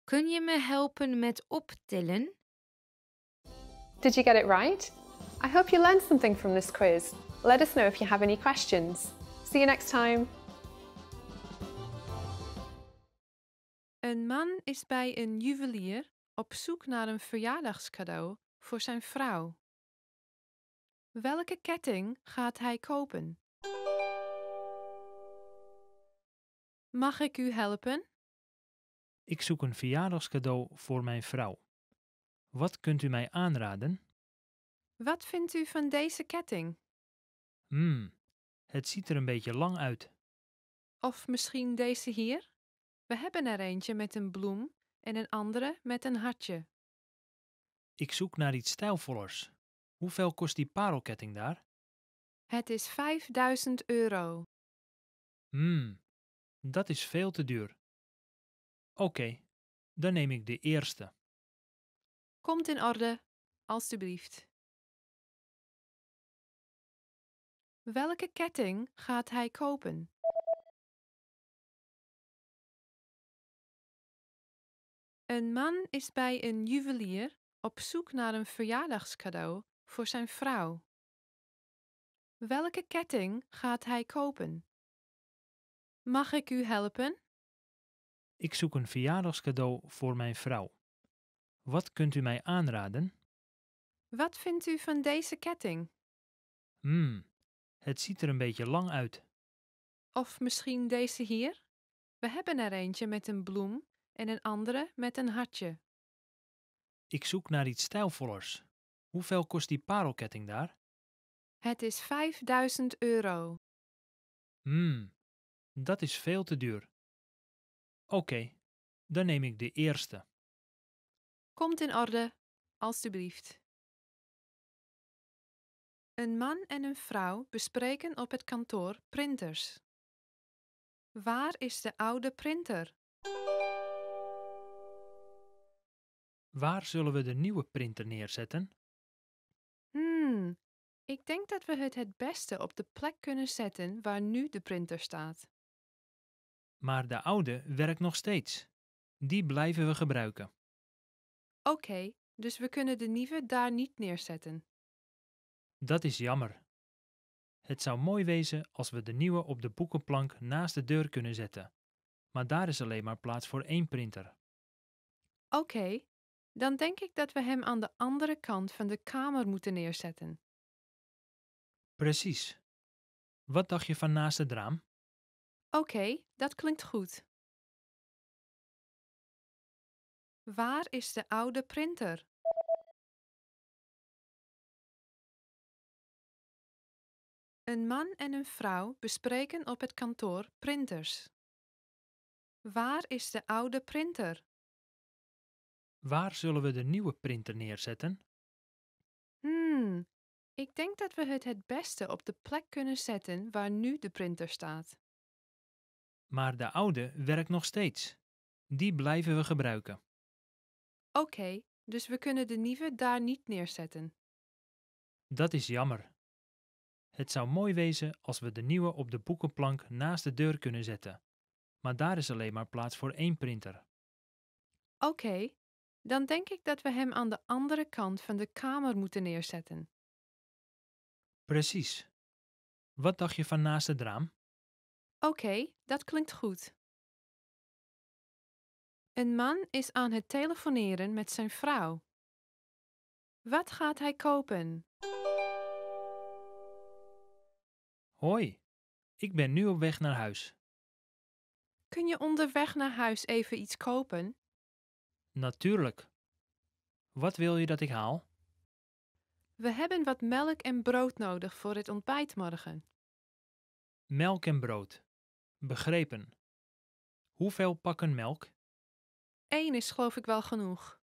Kun je me helpen met optillen? Did you get it right? I hope you learned something from this quiz. Let us know if you have any questions. See you next time. Een man is bij een juwelier op zoek naar een verjaardagscadeau voor zijn vrouw. Welke ketting gaat hij kopen? Mag ik u helpen? Ik zoek een verjaardagscadeau voor mijn vrouw. Wat kunt u mij aanraden? Wat vindt u van deze ketting? Hmm, het ziet er een beetje lang uit. Of misschien deze hier? We hebben er eentje met een bloem en een andere met een hartje. Ik zoek naar iets stijlvollers. Hoeveel kost die parelketting daar? Het is 5000 euro. Hmm, dat is veel te duur. Oké, dan neem ik de eerste. Komt in orde, alstublieft. Welke ketting gaat hij kopen? Een man is bij een juwelier op zoek naar een verjaardagscadeau voor zijn vrouw. Welke ketting gaat hij kopen? Mag ik u helpen? Ik zoek een verjaardagscadeau voor mijn vrouw. Wat kunt u mij aanraden? Wat vindt u van deze ketting? Hmm, het ziet er een beetje lang uit. Of misschien deze hier? We hebben er eentje met een bloem en een andere met een hartje. Ik zoek naar iets stijlvollers. Hoeveel kost die parelketting daar? Het is 5000 euro. Hmm, dat is veel te duur. Oké, dan neem ik de eerste. Komt in orde, alstublieft. Een man en een vrouw bespreken op het kantoor printers. Waar is de oude printer? Waar zullen we de nieuwe printer neerzetten? Hmm, ik denk dat we het het beste op de plek kunnen zetten waar nu de printer staat. Maar de oude werkt nog steeds. Die blijven we gebruiken. Oké, dus we kunnen de nieuwe daar niet neerzetten. Dat is jammer. Het zou mooi wezen als we de nieuwe op de boekenplank naast de deur kunnen zetten. Maar daar is alleen maar plaats voor één printer. Oké, dan denk ik dat we hem aan de andere kant van de kamer moeten neerzetten. Precies. Wat dacht je van naast het raam? Oké, dat klinkt goed. Waar is de oude printer? Een man en een vrouw bespreken op het kantoor printers. Waar is de oude printer? Waar zullen we de nieuwe printer neerzetten? Hmm, ik denk dat we het het beste op de plek kunnen zetten waar nu de printer staat. Maar de oude werkt nog steeds. Die blijven we gebruiken. Oké, dus we kunnen de nieuwe daar niet neerzetten. Dat is jammer. Het zou mooi wezen als we de nieuwe op de boekenplank naast de deur kunnen zetten. Maar daar is alleen maar plaats voor één printer. Oké, dan denk ik dat we hem aan de andere kant van de kamer moeten neerzetten. Precies. Wat dacht je van naast het raam? Oké, dat klinkt goed. Een man is aan het telefoneren met zijn vrouw. Wat gaat hij kopen? Hoi, ik ben nu op weg naar huis. Kun je onderweg naar huis even iets kopen? Natuurlijk. Wat wil je dat ik haal? We hebben wat melk en brood nodig voor het ontbijt morgen. Melk en brood. Begrepen. Hoeveel pakken melk? Eén is geloof ik wel genoeg.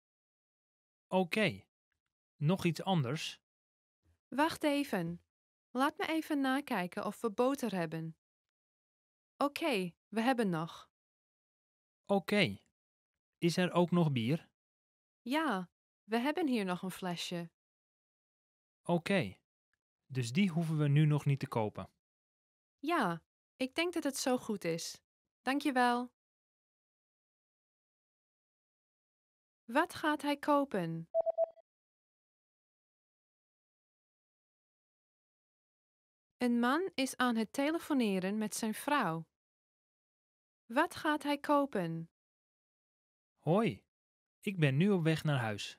Oké. Nog iets anders? Wacht even. Laat me even nakijken of we boter hebben. Oké, we hebben nog. Oké. Is er ook nog bier? Ja, we hebben hier nog een flesje. Oké. Dus die hoeven we nu nog niet te kopen. Ja, ik denk dat het zo goed is. Dankjewel. Wat gaat hij kopen? Een man is aan het telefoneren met zijn vrouw. Wat gaat hij kopen? Hoi, ik ben nu op weg naar huis.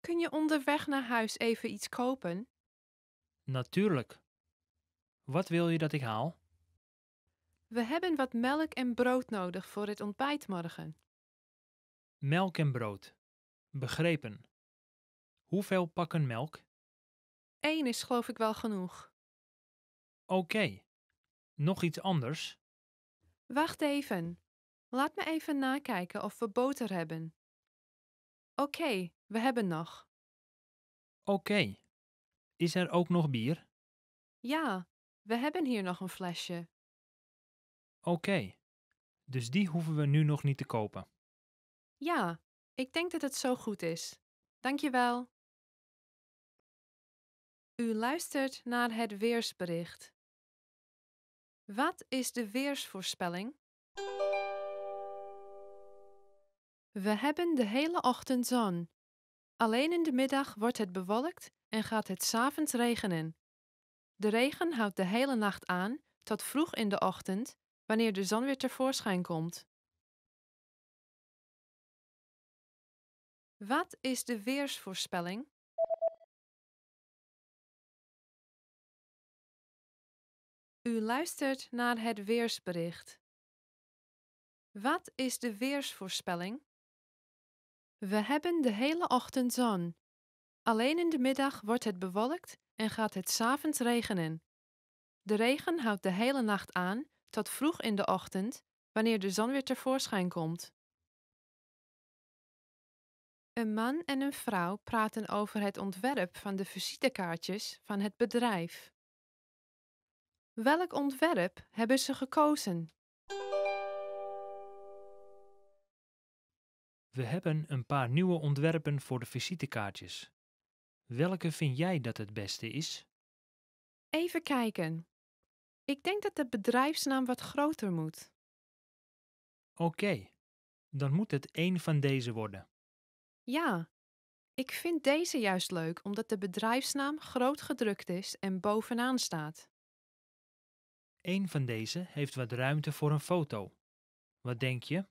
Kun je onderweg naar huis even iets kopen? Natuurlijk. Wat wil je dat ik haal? We hebben wat melk en brood nodig voor het ontbijt morgen. Melk en brood. Begrepen. Hoeveel pakken melk? Eén is geloof ik wel genoeg. Oké. Nog iets anders? Wacht even. Laat me even nakijken of we boter hebben. Oké, we hebben nog. Oké. Is er ook nog bier? Ja, we hebben hier nog een flesje. Oké. Dus die hoeven we nu nog niet te kopen. Ja, ik denk dat het zo goed is. Dankjewel. U luistert naar het weersbericht. Wat is de weersvoorspelling? We hebben de hele ochtend zon. Alleen in de middag wordt het bewolkt en gaat het 's avonds regenen. De regen houdt de hele nacht aan tot vroeg in de ochtend wanneer de zon weer tevoorschijn komt. Wat is de weersvoorspelling? U luistert naar het weersbericht. Wat is de weersvoorspelling? We hebben de hele ochtend zon. Alleen in de middag wordt het bewolkt en gaat het 's avonds regenen. De regen houdt de hele nacht aan tot vroeg in de ochtend, wanneer de zon weer tevoorschijn komt. Een man en een vrouw praten over het ontwerp van de visitekaartjes van het bedrijf. Welk ontwerp hebben ze gekozen? We hebben een paar nieuwe ontwerpen voor de visitekaartjes. Welke vind jij dat het beste is? Even kijken. Ik denk dat de bedrijfsnaam wat groter moet. Oké, dan moet het één van deze worden. Ja, ik vind deze juist leuk omdat de bedrijfsnaam groot gedrukt is en bovenaan staat. Eén van deze heeft wat ruimte voor een foto. Wat denk je?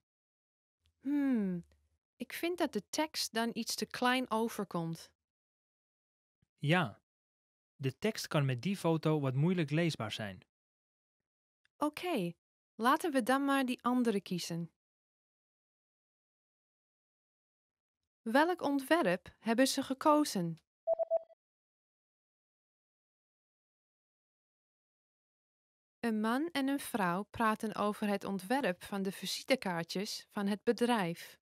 Hmm, ik vind dat de tekst dan iets te klein overkomt. Ja, de tekst kan met die foto wat moeilijk leesbaar zijn. Oké, laten we dan maar die andere kiezen. Welk ontwerp hebben ze gekozen? Een man en een vrouw praten over het ontwerp van de visitekaartjes van het bedrijf.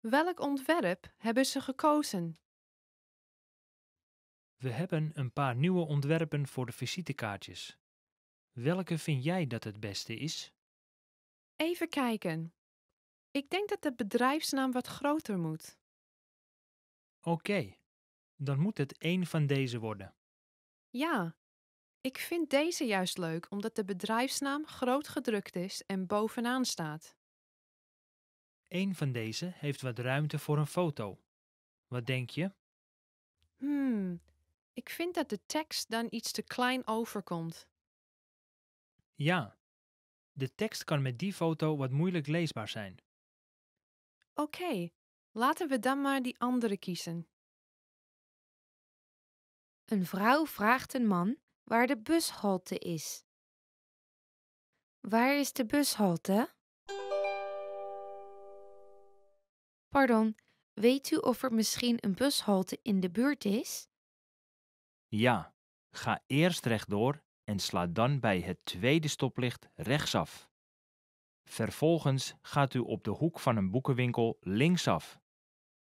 Welk ontwerp hebben ze gekozen? We hebben een paar nieuwe ontwerpen voor de visitekaartjes. Welke vind jij dat het beste is? Even kijken. Ik denk dat de bedrijfsnaam wat groter moet. Oké, dan moet het één van deze worden. Ja, ik vind deze juist leuk omdat de bedrijfsnaam groot gedrukt is en bovenaan staat. Eén van deze heeft wat ruimte voor een foto. Wat denk je? Hmm, ik vind dat de tekst dan iets te klein overkomt. Ja, de tekst kan met die foto wat moeilijk leesbaar zijn. Oké, laten we dan maar die andere kiezen. Een vrouw vraagt een man waar de bushalte is. Waar is de bushalte? Pardon, weet u of er misschien een bushalte in de buurt is? Ja, ga eerst rechtdoor en sla dan bij het tweede stoplicht rechtsaf. Vervolgens gaat u op de hoek van een boekenwinkel linksaf.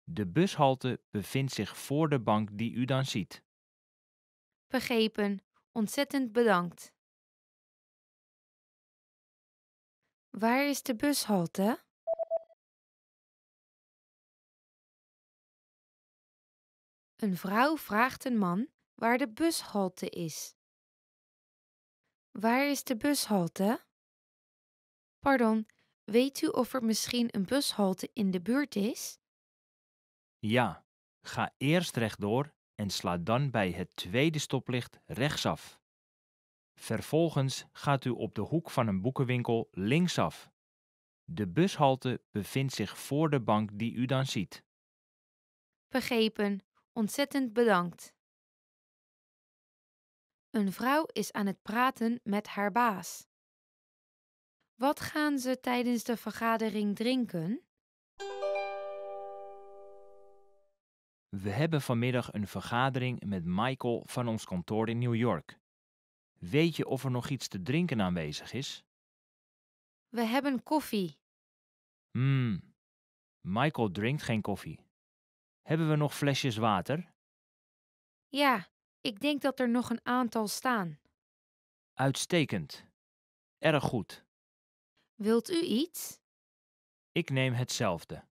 De bushalte bevindt zich voor de bank die u dan ziet. Begrepen, ontzettend bedankt. Waar is de bushalte? Een vrouw vraagt een man waar de bushalte is. Waar is de bushalte? Pardon, weet u of er misschien een bushalte in de buurt is? Ja, ga eerst rechtdoor en sla dan bij het tweede stoplicht rechtsaf. Vervolgens gaat u op de hoek van een boekenwinkel linksaf. De bushalte bevindt zich voor de bank die u dan ziet. Begrepen, ontzettend bedankt. Een vrouw is aan het praten met haar baas. Wat gaan ze tijdens de vergadering drinken? We hebben vanmiddag een vergadering met Michael van ons kantoor in New York. Weet je of er nog iets te drinken aanwezig is? We hebben koffie. Hmm, Michael drinkt geen koffie. Hebben we nog flesjes water? Ja, ik denk dat er nog een aantal staan. Uitstekend. Erg goed. Wilt u iets? Ik neem hetzelfde.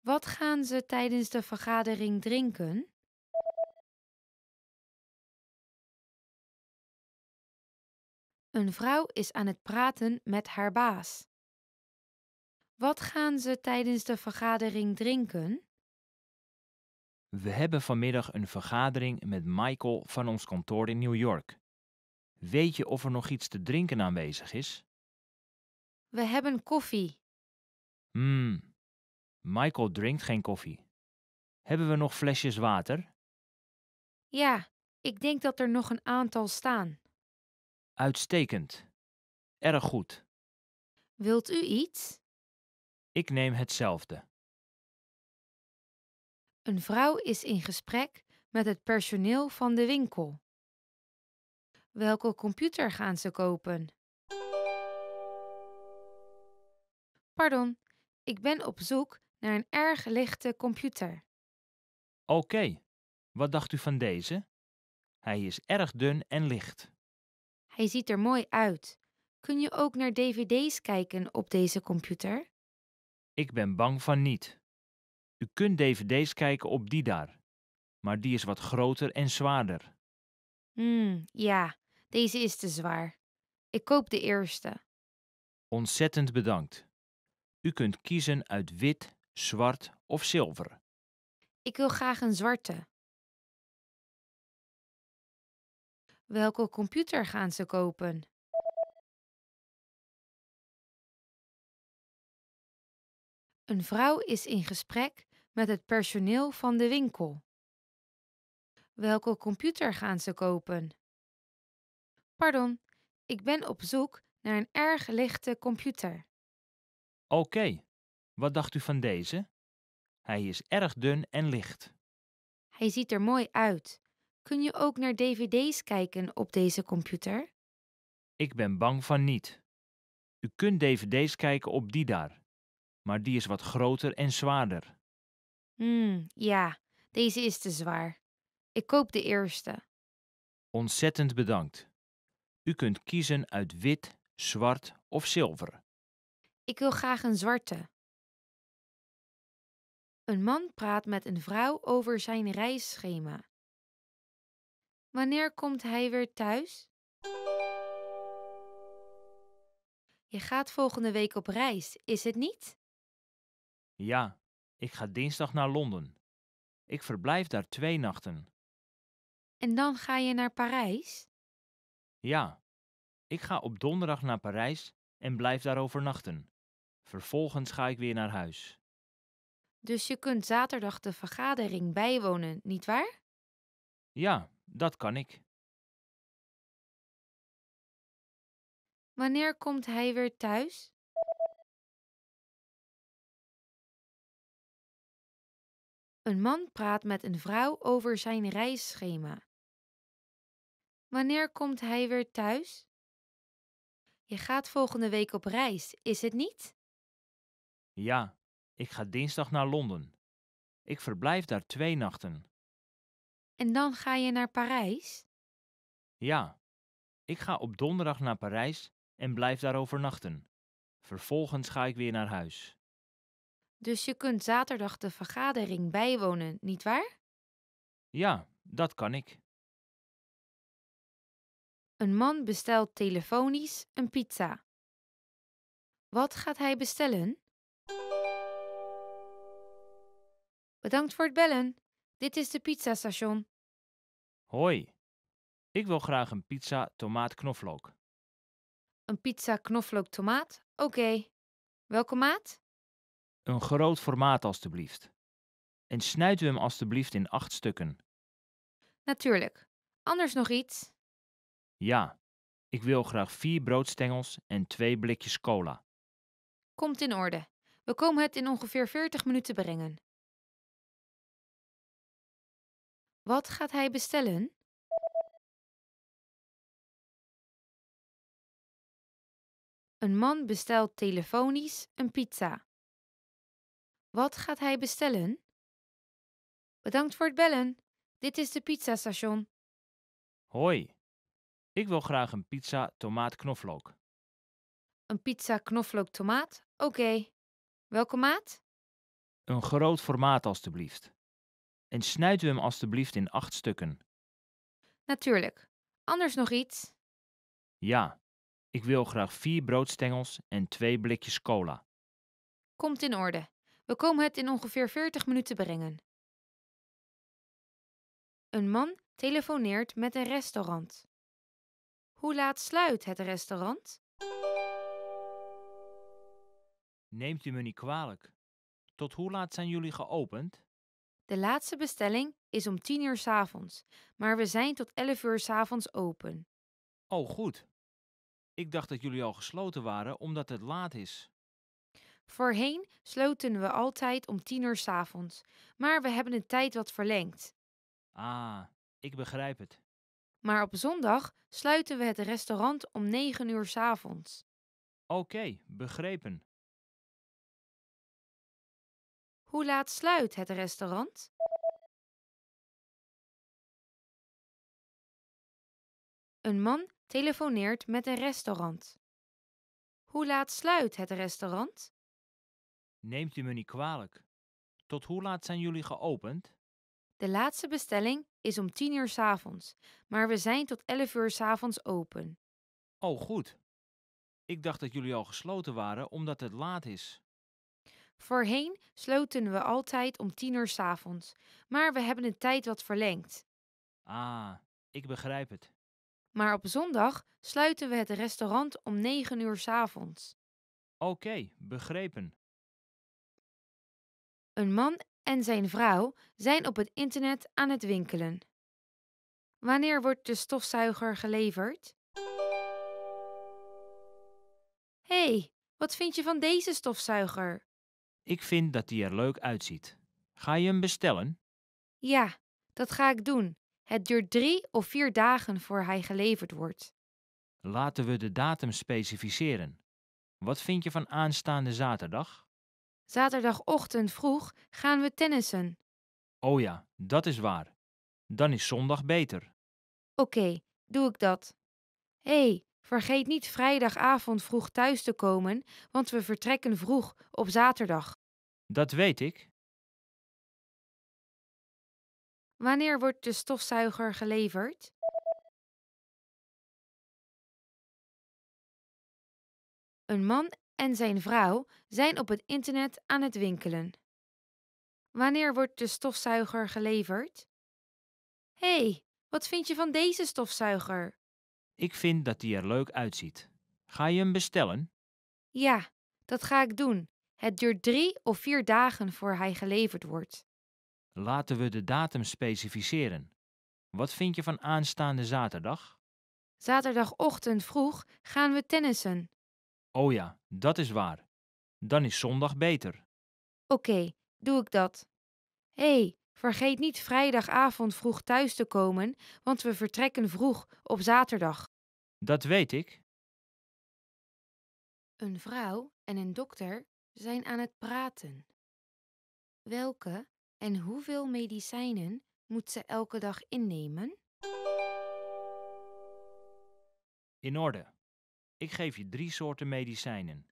Wat gaan ze tijdens de vergadering drinken? Een vrouw is aan het praten met haar baas. Wat gaan ze tijdens de vergadering drinken? We hebben vanmiddag een vergadering met Michael van ons kantoor in New York. Weet je of er nog iets te drinken aanwezig is? We hebben koffie. Hmm, Michael drinkt geen koffie. Hebben we nog flesjes water? Ja, ik denk dat er nog een aantal staan. Uitstekend. Erg goed. Wilt u iets? Ik neem hetzelfde. Een vrouw is in gesprek met het personeel van de winkel. Welke computer gaan ze kopen? Pardon, ik ben op zoek naar een erg lichte computer. Oké, wat dacht u van deze? Hij is erg dun en licht. Hij ziet er mooi uit. Kun je ook naar dvd's kijken op deze computer? Ik ben bang van niet. U kunt dvd's kijken op die daar, maar die is wat groter en zwaarder. Hmm, ja, deze is te zwaar. Ik koop de eerste. Ontzettend bedankt. U kunt kiezen uit wit, zwart of zilver. Ik wil graag een zwarte. Welke computer gaan ze kopen? Een vrouw is in gesprek met het personeel van de winkel. Welke computer gaan ze kopen? Pardon, ik ben op zoek naar een erg lichte computer. Oké, wat dacht u van deze? Hij is erg dun en licht. Hij ziet er mooi uit. Kun je ook naar dvd's kijken op deze computer? Ik ben bang van niet. U kunt dvd's kijken op die daar, maar die is wat groter en zwaarder. Hmm, ja, deze is te zwaar. Ik koop de eerste. Ontzettend bedankt. U kunt kiezen uit wit, zwart of zilver. Ik wil graag een zwarte. Een man praat met een vrouw over zijn reisschema. Wanneer komt hij weer thuis? Je gaat volgende week op reis, is het niet? Ja, ik ga dinsdag naar Londen. Ik verblijf daar twee nachten. En dan ga je naar Parijs? Ja, ik ga op donderdag naar Parijs en blijf daar overnachten. Vervolgens ga ik weer naar huis. Dus je kunt zaterdag de vergadering bijwonen, nietwaar? Ja, dat kan ik. Wanneer komt hij weer thuis? Een man praat met een vrouw over zijn reisschema. Wanneer komt hij weer thuis? Je gaat volgende week op reis, is het niet? Ja, ik ga dinsdag naar Londen. Ik verblijf daar twee nachten. En dan ga je naar Parijs? Ja, ik ga op donderdag naar Parijs en blijf daar overnachten. Vervolgens ga ik weer naar huis. Dus je kunt zaterdag de vergadering bijwonen, nietwaar? Ja, dat kan ik. Een man bestelt telefonisch een pizza. Wat gaat hij bestellen? Bedankt voor het bellen. Dit is de pizzastation. Hoi, ik wil graag een pizza tomaat knoflook. Een pizza knoflook tomaat? Oké. Welke maat? Een groot formaat alstublieft. En snijd u hem alstublieft in acht stukken. Natuurlijk. Anders nog iets? Ja, ik wil graag vier broodstengels en twee blikjes cola. Komt in orde. We komen het in ongeveer 40 minuten brengen. Wat gaat hij bestellen? Een man bestelt telefonisch een pizza. Wat gaat hij bestellen? Bedankt voor het bellen. Dit is de pizzastation. Hoi, ik wil graag een pizza tomaat knoflook. Een pizza knoflook tomaat? Oké. Welke maat? Een groot formaat alstublieft. En snijd u hem alstublieft in acht stukken. Natuurlijk. Anders nog iets? Ja, ik wil graag vier broodstengels en twee blikjes cola. Komt in orde. We komen het in ongeveer 40 minuten brengen. Een man telefoneert met een restaurant. Hoe laat sluit het restaurant? Neemt u me niet kwalijk. Tot hoe laat zijn jullie geopend? De laatste bestelling is om 10 uur 's avonds, maar we zijn tot 11 uur 's avonds open. Oh, goed. Ik dacht dat jullie al gesloten waren omdat het laat is. Voorheen sloten we altijd om 10 uur 's avonds, maar we hebben de tijd wat verlengd. Ah, ik begrijp het. Maar op zondag sluiten we het restaurant om 9 uur 's avonds. Oké, begrepen. Hoe laat sluit het restaurant? Een man telefoneert met een restaurant. Hoe laat sluit het restaurant? Neemt u me niet kwalijk. Tot hoe laat zijn jullie geopend? De laatste bestelling is om 10 uur 's avonds, maar we zijn tot 11 uur 's avonds open. Oh, goed. Ik dacht dat jullie al gesloten waren omdat het laat is. Voorheen sloten we altijd om 10 uur 's avonds, maar we hebben de tijd wat verlengd. Ah, ik begrijp het. Maar op zondag sluiten we het restaurant om 9 uur 's avonds. Oké, begrepen. Een man en zijn vrouw zijn op het internet aan het winkelen. Wanneer wordt de stofzuiger geleverd? hey, wat vind je van deze stofzuiger? Ik vind dat die er leuk uitziet. Ga je hem bestellen? Ja, dat ga ik doen. Het duurt drie of vier dagen voor hij geleverd wordt. Laten we de datum specificeren. Wat vind je van aanstaande zaterdag? Zaterdagochtend vroeg gaan we tennissen. Oh ja, dat is waar. Dan is zondag beter. Oké, doe ik dat. Hé, hey, vergeet niet vrijdagavond vroeg thuis te komen, want we vertrekken vroeg op zaterdag. Dat weet ik. Wanneer wordt de stofzuiger geleverd? Een man en zijn vrouw zijn op het internet aan het winkelen. Wanneer wordt de stofzuiger geleverd? hey, wat vind je van deze stofzuiger? Ik vind dat die er leuk uitziet. Ga je hem bestellen? Ja, dat ga ik doen. Het duurt drie of vier dagen voor hij geleverd wordt. Laten we de datum specificeren. Wat vind je van aanstaande zaterdag? Zaterdagochtend vroeg gaan we tennissen. Oh ja, dat is waar. Dan is zondag beter. Oké, doe ik dat. Hé, hey, vergeet niet vrijdagavond vroeg thuis te komen, want we vertrekken vroeg op zaterdag. Dat weet ik. Een vrouw en een dokter zijn aan het praten. Welke en hoeveel medicijnen moet ze elke dag innemen? In orde. Ik geef je drie soorten medicijnen.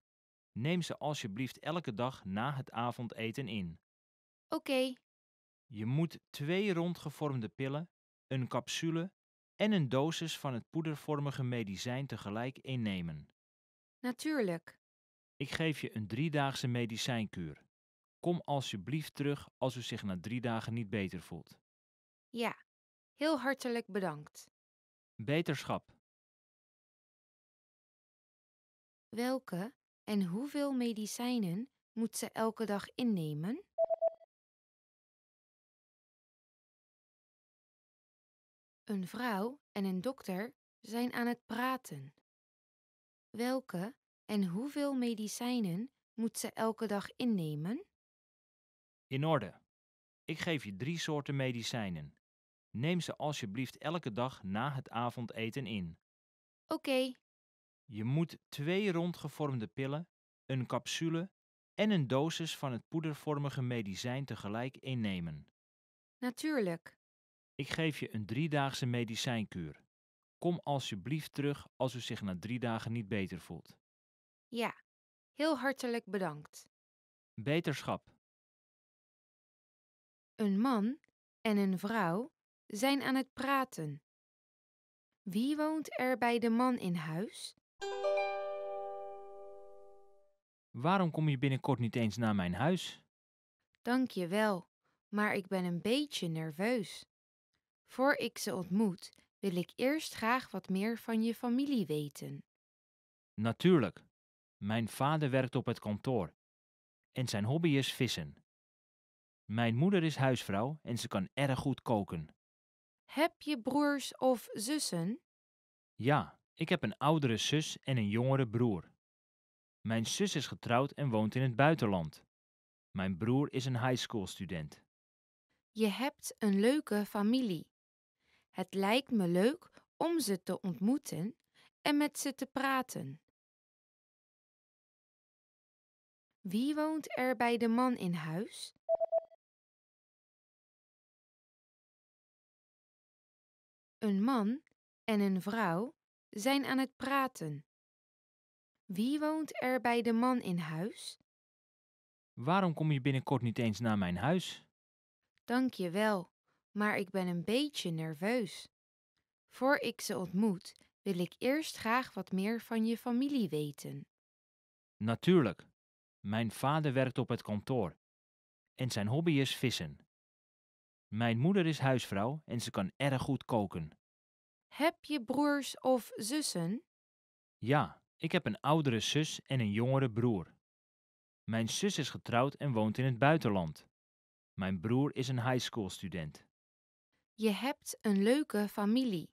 Neem ze alsjeblieft elke dag na het avondeten in. Oké. Je moet twee rondgevormde pillen, een capsule en een dosis van het poedervormige medicijn tegelijk innemen. Natuurlijk. Ik geef je een driedaagse medicijnkuur. Kom alsjeblieft terug als u zich na drie dagen niet beter voelt. Ja, heel hartelijk bedankt. Beterschap. Welke en hoeveel medicijnen moet ze elke dag innemen? Een vrouw en een dokter zijn aan het praten. Welke en hoeveel medicijnen moet ze elke dag innemen? In orde. Ik geef je drie soorten medicijnen. Neem ze alsjeblieft elke dag na het avondeten in. Oké. Je moet twee rondgevormde pillen, een capsule en een dosis van het poedervormige medicijn tegelijk innemen. Natuurlijk. Ik geef je een driedaagse medicijnkuur. Kom alsjeblieft terug als u zich na drie dagen niet beter voelt. Ja, heel hartelijk bedankt. Beterschap. Een man en een vrouw zijn aan het praten. Wie woont er bij de man in huis? Waarom kom je binnenkort niet eens naar mijn huis? Dank je wel, maar ik ben een beetje nerveus. Voor ik ze ontmoet, wil ik eerst graag wat meer van je familie weten. Natuurlijk. Mijn vader werkt op het kantoor. En zijn hobby is vissen. Mijn moeder is huisvrouw en ze kan erg goed koken. Heb je broers of zussen? Ja, ik heb een oudere zus en een jongere broer. Mijn zus is getrouwd en woont in het buitenland. Mijn broer is een high school student. Je hebt een leuke familie. Het lijkt me leuk om ze te ontmoeten en met ze te praten. Wie woont er bij de man in huis? Een man en een vrouw zijn aan het praten. Wie woont er bij de man in huis? Waarom kom je binnenkort niet eens naar mijn huis? Dank je wel, maar ik ben een beetje nerveus. Voor ik ze ontmoet, wil ik eerst graag wat meer van je familie weten. Natuurlijk. Mijn vader werkt op het kantoor. En zijn hobby is vissen. Mijn moeder is huisvrouw en ze kan erg goed koken. Heb je broers of zussen? Ja, ik heb een oudere zus en een jongere broer. Mijn zus is getrouwd en woont in het buitenland. Mijn broer is een high school student. Je hebt een leuke familie.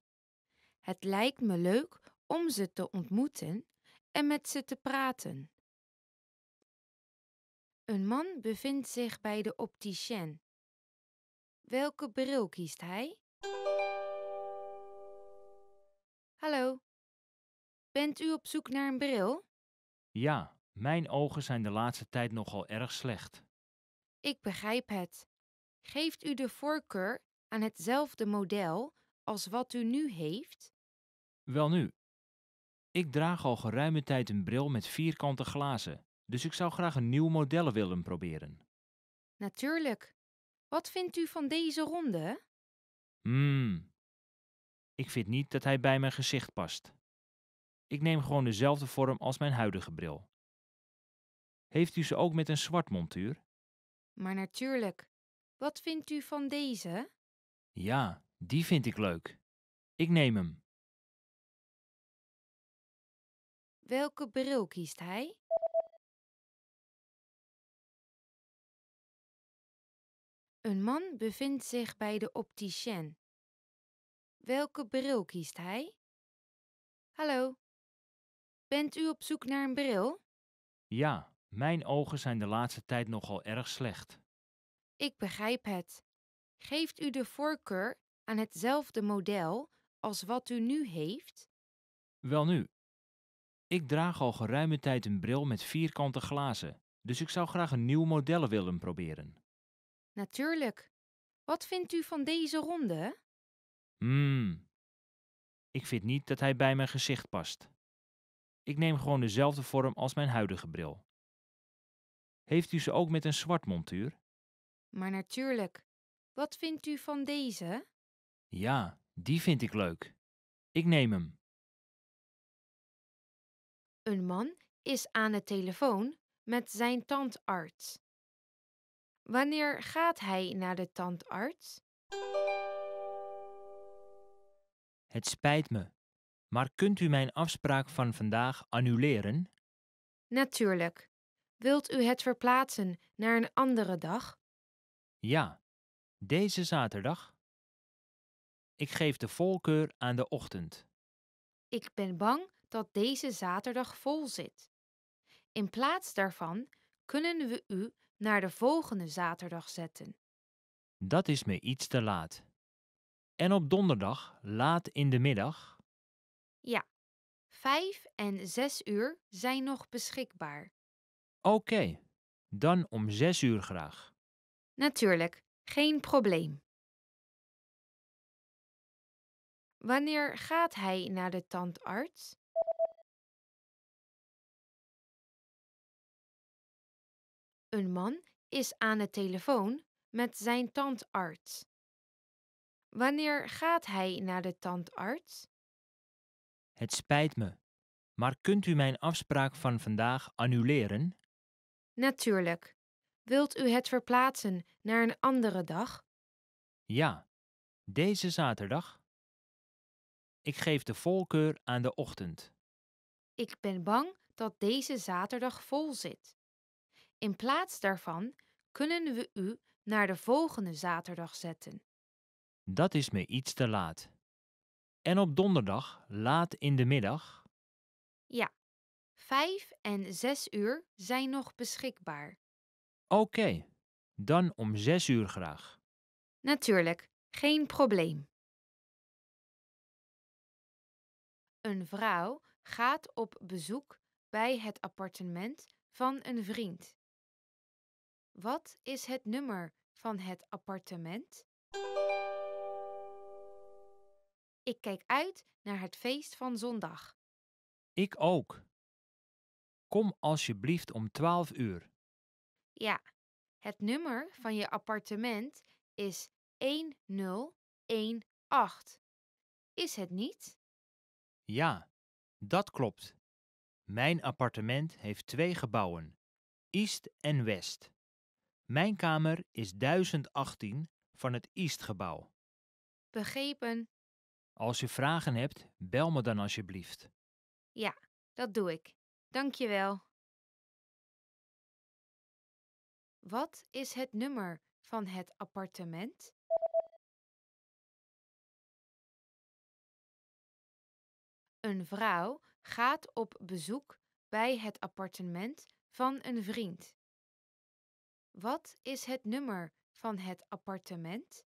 Het lijkt me leuk om ze te ontmoeten en met ze te praten. Een man bevindt zich bij de opticien. Welke bril kiest hij? Hallo. Bent u op zoek naar een bril? Ja, mijn ogen zijn de laatste tijd nogal erg slecht. Ik begrijp het. Geeft u de voorkeur aan hetzelfde model als wat u nu heeft? Welnu, ik draag al geruime tijd een bril met vierkante glazen, dus ik zou graag een nieuw model willen proberen. Natuurlijk. Wat vindt u van deze ronde? Hmm. Ik vind niet dat hij bij mijn gezicht past. Ik neem gewoon dezelfde vorm als mijn huidige bril. Heeft u ze ook met een zwart montuur? Maar natuurlijk. Wat vindt u van deze? Ja, die vind ik leuk. Ik neem hem. Welke bril kiest hij? Een man bevindt zich bij de opticien. Welke bril kiest hij? Hallo. Bent u op zoek naar een bril? Ja, mijn ogen zijn de laatste tijd nogal erg slecht. Ik begrijp het. Geeft u de voorkeur aan hetzelfde model als wat u nu heeft? Welnu, ik draag al geruime tijd een bril met vierkante glazen, dus ik zou graag een nieuw model willen proberen. Natuurlijk. Wat vindt u van deze ronde? Hmm. Ik vind niet dat hij bij mijn gezicht past. Ik neem gewoon dezelfde vorm als mijn huidige bril. Heeft u ze ook met een zwart montuur? Maar natuurlijk. Wat vindt u van deze? Ja, die vind ik leuk. Ik neem hem. Een man is aan de telefoon met zijn tandarts. Wanneer gaat hij naar de tandarts? Het spijt me, maar kunt u mijn afspraak van vandaag annuleren? Natuurlijk. Wilt u het verplaatsen naar een andere dag? Ja, deze zaterdag. Ik geef de voorkeur aan de ochtend. Ik ben bang dat deze zaterdag vol zit. In plaats daarvan kunnen we u naar de volgende zaterdag zetten. Dat is me iets te laat. En op donderdag, laat in de middag, Ja, vijf en zes uur zijn nog beschikbaar. oké, dan om zes uur graag. Natuurlijk, geen probleem. Wanneer gaat hij naar de tandarts? Een man is aan de telefoon met zijn tandarts. Wanneer gaat hij naar de tandarts? Het spijt me, maar kunt u mijn afspraak van vandaag annuleren? Natuurlijk. Wilt u het verplaatsen naar een andere dag? Ja, deze zaterdag. Ik geef de voorkeur aan de ochtend. Ik ben bang dat deze zaterdag vol zit. In plaats daarvan kunnen we u naar de volgende zaterdag zetten. Dat is me iets te laat. En op donderdag, laat in de middag, Ja, 5 en 6 uur zijn nog beschikbaar. oké, dan om zes uur graag. Natuurlijk, geen probleem. Een vrouw gaat op bezoek bij het appartement van een vriend. Wat is het nummer van het appartement? Ik kijk uit naar het feest van zondag. Ik ook. Kom alsjeblieft om twaalf uur. Ja, het nummer van je appartement is 1018. Is het niet? Ja, dat klopt. Mijn appartement heeft twee gebouwen, East en West. Mijn kamer is 1018 van het East-gebouw. Begrepen? Als je vragen hebt, bel me dan alsjeblieft. Ja, dat doe ik. Dank je wel. Wat is het nummer van het appartement? Een vrouw gaat op bezoek bij het appartement van een vriend. Wat is het nummer van het appartement?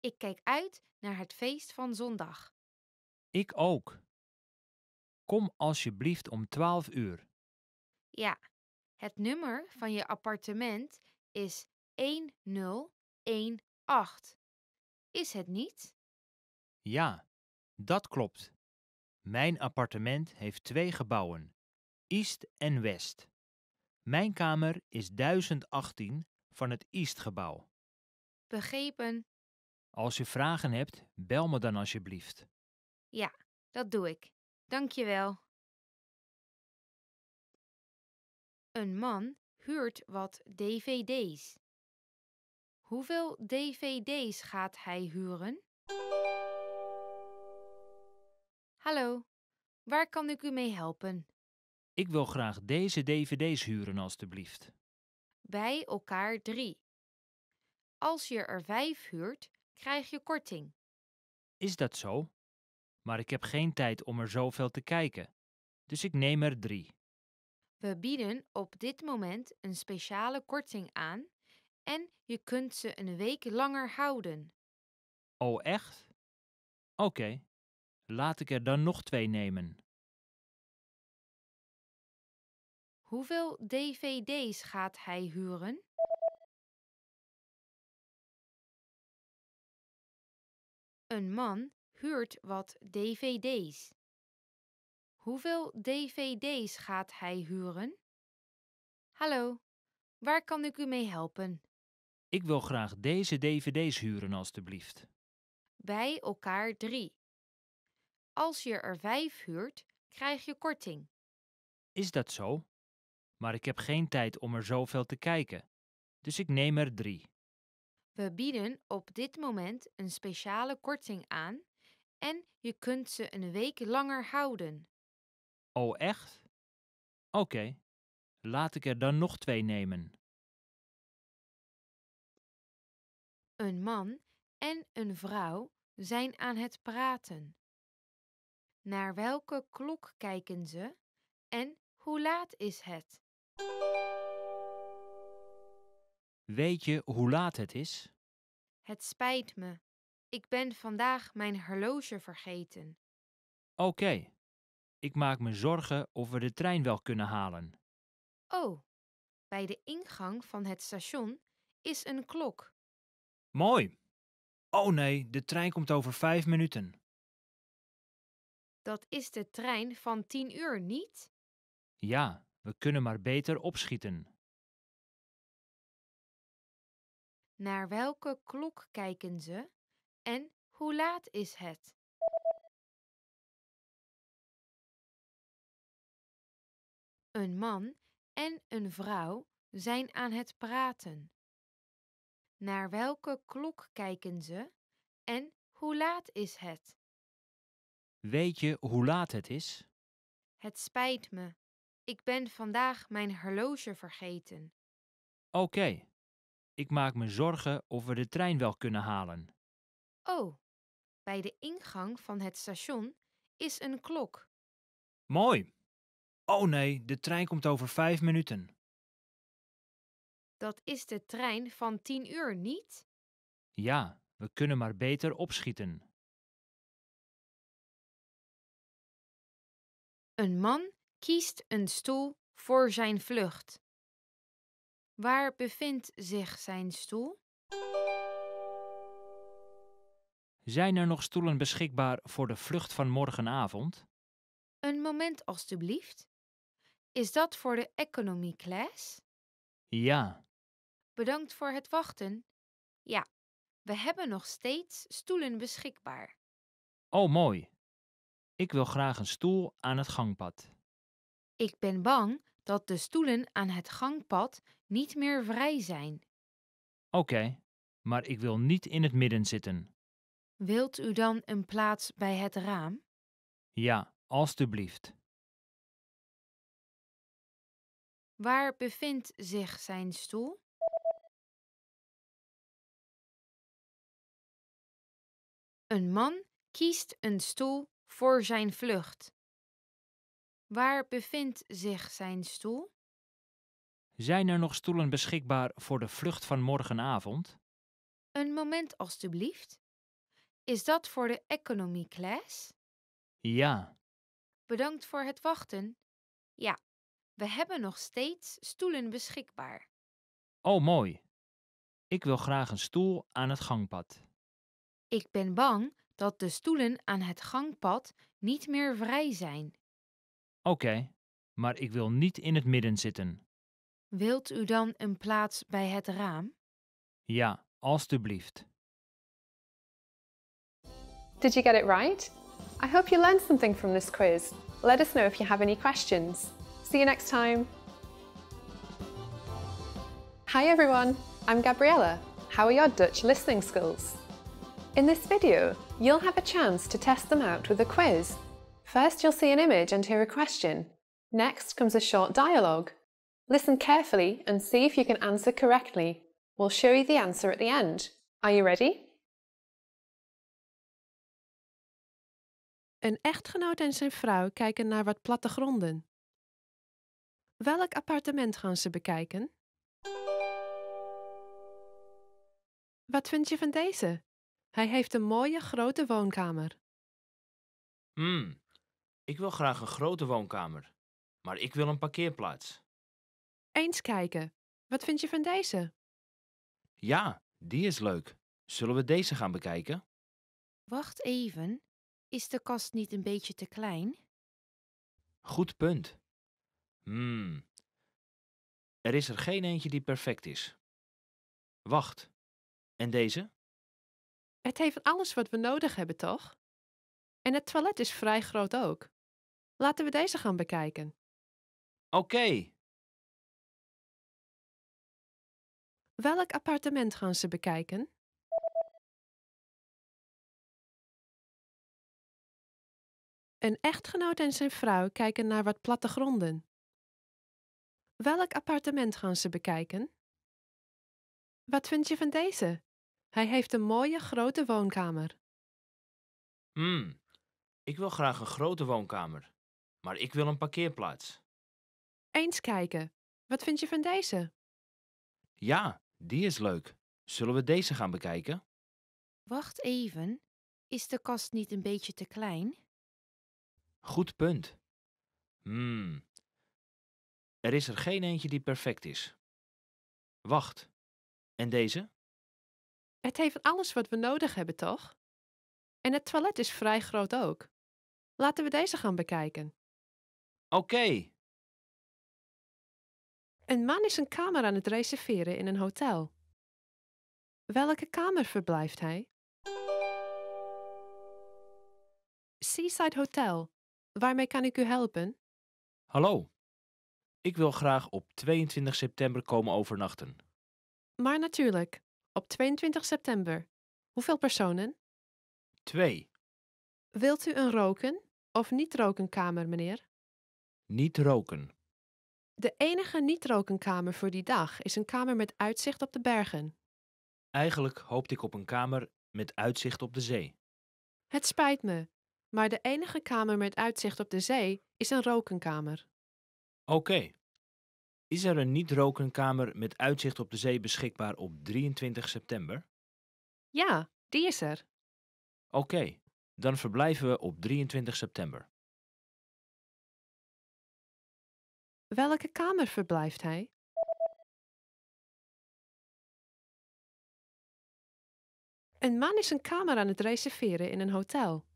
Ik kijk uit naar het feest van zondag. Ik ook. Kom alsjeblieft om twaalf uur. Ja, het nummer van je appartement is 1018. Is het niet? Ja, dat klopt. Mijn appartement heeft twee gebouwen, East en West. Mijn kamer is 1018 van het East-gebouw. Begrepen? Als je vragen hebt, bel me dan alsjeblieft. Ja, dat doe ik. Dank je wel. Een man huurt wat dvd's. Hoeveel dvd's gaat hij huren? Hallo, waar kan ik u mee helpen? Ik wil graag deze dvd's huren alstublieft. Bij elkaar drie. Als je er vijf huurt, krijg je korting. Is dat zo? Maar ik heb geen tijd om er zoveel te kijken. Dus ik neem er drie. We bieden op dit moment een speciale korting aan en je kunt ze een week langer houden. Oh, echt? Oké, laat ik er dan nog twee nemen. Hoeveel dvd's gaat hij huren? Een man huurt wat dvd's. Hoeveel dvd's gaat hij huren? Hallo, waar kan ik u mee helpen? Ik wil graag deze dvd's huren alstublieft. Bij elkaar drie. Als je er vijf huurt, krijg je korting. Is dat zo? Maar ik heb geen tijd om er zoveel te kijken. Dus ik neem er drie. We bieden op dit moment een speciale korting aan en je kunt ze een week langer houden. Oh, echt? Oké, laat ik er dan nog twee nemen. Een man en een vrouw zijn aan het praten. Naar welke klok kijken ze en hoe laat is het? Weet je hoe laat het is? Het spijt me. Ik ben vandaag mijn horloge vergeten. Oké, ik maak me zorgen of we de trein wel kunnen halen. Oh, bij de ingang van het station is een klok. Mooi. Oh nee, de trein komt over vijf minuten. Dat is de trein van 10 uur, niet? Ja, we kunnen maar beter opschieten. Naar welke klok kijken ze en hoe laat is het? Een man en een vrouw zijn aan het praten. Naar welke klok kijken ze en hoe laat is het? Weet je hoe laat het is? Het spijt me. Ik ben vandaag mijn horloge vergeten. Oké. Ik maak me zorgen of we de trein wel kunnen halen. Oh, bij de ingang van het station is een klok. Mooi. Oh nee, de trein komt over vijf minuten. Dat is de trein van 10 uur, niet? Ja, we kunnen maar beter opschieten. Een man kiest een stoel voor zijn vlucht. Waar bevindt zich zijn stoel? Zijn er nog stoelen beschikbaar voor de vlucht van morgenavond? Een moment alstublieft. Is dat voor de economy class? Ja, Bedankt voor het wachten. Ja, we hebben nog steeds stoelen beschikbaar. oh mooi. Ik wil graag een stoel aan het gangpad. Ik ben bang dat de stoelen aan het gangpad niet meer vrij zijn. Oké, maar ik wil niet in het midden zitten. Wilt u dan een plaats bij het raam? Ja, alstublieft. Waar bevindt zich zijn stoel? Een man kiest een stoel voor zijn vlucht. Waar bevindt zich zijn stoel? Zijn er nog stoelen beschikbaar voor de vlucht van morgenavond? Een moment alstublieft. Is dat voor de economy class? Ja, Bedankt voor het wachten. Ja, we hebben nog steeds stoelen beschikbaar. oh mooi. Ik wil graag een stoel aan het gangpad. Ik ben bang dat de stoelen aan het gangpad niet meer vrij zijn. Oké, maar ik wil niet in het midden zitten. Wilt u dan een plaats bij het raam? Ja, alstublieft. Did you get it right? I hope you learned something from this quiz. Let us know if you have any questions. See you next time. Hi everyone, I'm Gabriella. How are your Dutch listening skills? In this video, you'll have a chance to test them out with a quiz. First, you'll see an image and hear a question. Next comes a short dialogue. Listen carefully and see if you can answer correctly. We'll show you the answer at the end. Are you ready? Een echtgenoot en zijn vrouw kijken naar wat plattegronden. Welk appartement gaan ze bekijken? Wat vind je van deze? Hij heeft een mooie grote woonkamer. Hmm, ik wil graag een grote woonkamer, maar ik wil een parkeerplaats. Eens kijken. Wat vind je van deze? Ja, die is leuk. Zullen we deze gaan bekijken? Wacht even. Is de kast niet een beetje te klein? Goed punt. Hmm. Er is er geen eentje die perfect is. Wacht. En deze? Het heeft alles wat we nodig hebben, toch? En het toilet is vrij groot ook. Laten we deze gaan bekijken. Oké. Welk appartement gaan ze bekijken? Een echtgenoot en zijn vrouw kijken naar wat plattegronden. Welk appartement gaan ze bekijken? Wat vind je van deze? Hij heeft een mooie grote woonkamer. Hmm. Ik wil graag een grote woonkamer, maar ik wil een parkeerplaats. Eens kijken. Wat vind je van deze? Ja, die is leuk. Zullen we deze gaan bekijken? Wacht even. Is de kast niet een beetje te klein? Goed punt. Hmm. Er is er geen eentje die perfect is. Wacht. En deze? Het heeft alles wat we nodig hebben, toch? En het toilet is vrij groot ook. Laten we deze gaan bekijken. Oké. Een man is een kamer aan het reserveren in een hotel. Welke kamer verblijft hij? Seaside Hotel. Waarmee kan ik u helpen? Hallo. Ik wil graag op 22 september komen overnachten. Maar natuurlijk, op 22 september. Hoeveel personen? Twee. Wilt u een roken of niet-rokenkamer, meneer? Niet roken. De enige niet-rokenkamer voor die dag is een kamer met uitzicht op de bergen. Eigenlijk hoopte ik op een kamer met uitzicht op de zee. Het spijt me, maar de enige kamer met uitzicht op de zee is een rokenkamer. Oké. Is er een niet-rokenkamer met uitzicht op de zee beschikbaar op 23 september? Ja, die is er. Oké, dan verblijven we op 23 september. Welke kamer verblijft hij? Een man is een kamer aan het reserveren in een hotel.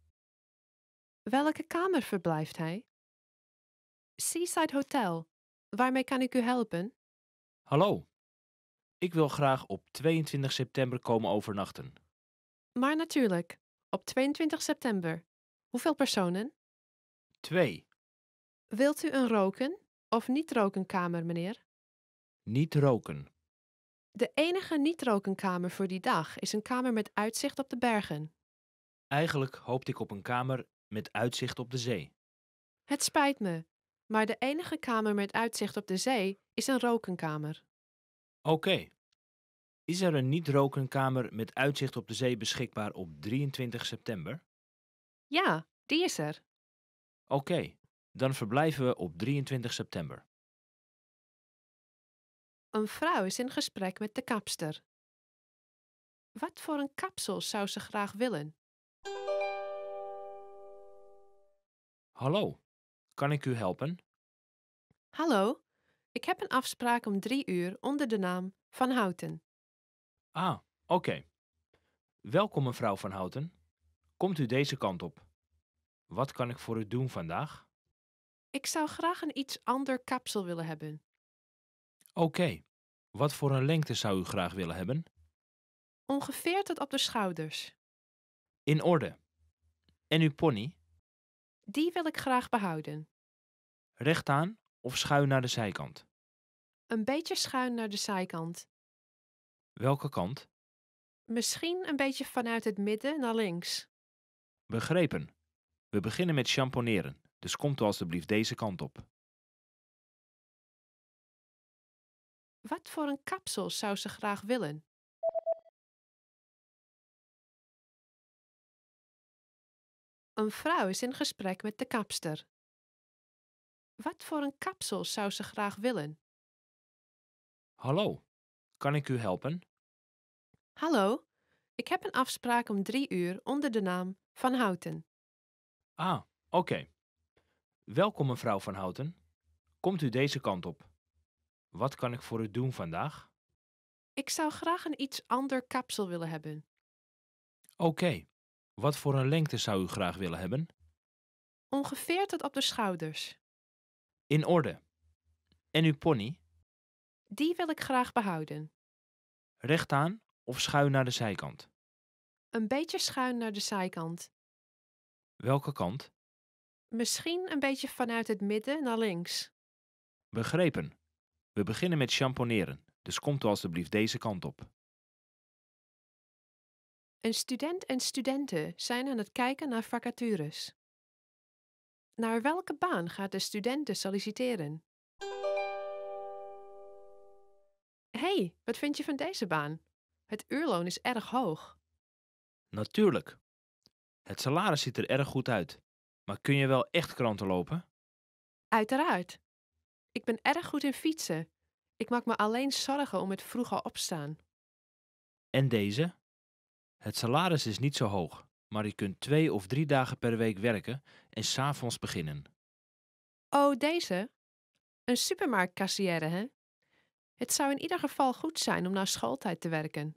Welke kamer verblijft hij? Seaside Hotel. Waarmee kan ik u helpen? Hallo. Ik wil graag op 22 september komen overnachten. Maar natuurlijk, op 22 september. Hoeveel personen? 2. Wilt u een roken of niet-rokenkamer, meneer? Niet roken. De enige niet-rokenkamer voor die dag is een kamer met uitzicht op de bergen. Eigenlijk hoopte ik op een kamer met uitzicht op de zee. Het spijt me, maar de enige kamer met uitzicht op de zee is een rokenkamer. Oké. Is er een niet-rokenkamer met uitzicht op de zee beschikbaar op 23 september? Ja, die is er. Oké, dan verblijven we op 23 september. Een vrouw is in gesprek met de kapster. Wat voor een kapsel zou ze graag willen? Hallo, kan ik u helpen? Hallo, ik heb een afspraak om drie uur onder de naam Van Houten. Ah, oké. Welkom mevrouw Van Houten. Komt u deze kant op. Wat kan ik voor u doen vandaag? Ik zou graag een iets ander kapsel willen hebben. Oké. Wat voor een lengte zou u graag willen hebben? Ongeveer tot op de schouders. In orde. En uw pony? Die wil ik graag behouden. Recht aan of schuin naar de zijkant? Een beetje schuin naar de zijkant. Welke kant? Misschien een beetje vanuit het midden naar links. Begrepen. We beginnen met champoneren, dus komt u alstublieft deze kant op. Wat voor een kapsel zou ze graag willen? Een vrouw is in gesprek met de kapster. Wat voor een kapsel zou ze graag willen? Hallo, kan ik u helpen? Hallo, ik heb een afspraak om drie uur onder de naam Van Houten. Ah, oké. Welkom mevrouw Van Houten. Komt u deze kant op. Wat kan ik voor u doen vandaag? Ik zou graag een iets ander kapsel willen hebben. Oké. Wat voor een lengte zou u graag willen hebben? Ongeveer tot op de schouders. In orde. En uw pony? Die wil ik graag behouden. Recht aan of schuin naar de zijkant? Een beetje schuin naar de zijkant. Welke kant? Misschien een beetje vanuit het midden naar links. Begrepen. We beginnen met champoneren, dus komt u alstublieft deze kant op. Een student en studenten zijn aan het kijken naar vacatures. Naar welke baan gaat de studenten solliciteren? hey, wat vind je van deze baan? Het uurloon is erg hoog. Natuurlijk. Het salaris ziet er erg goed uit. Maar kun je wel echt kranten lopen? Uiteraard. Ik ben erg goed in fietsen. Ik maak me alleen zorgen om het vroege opstaan. En deze? Het salaris is niet zo hoog, maar je kunt twee of drie dagen per week werken en s'avonds beginnen. Oh, deze? Een supermarktkassière, hè? Het zou in ieder geval goed zijn om na schooltijd te werken.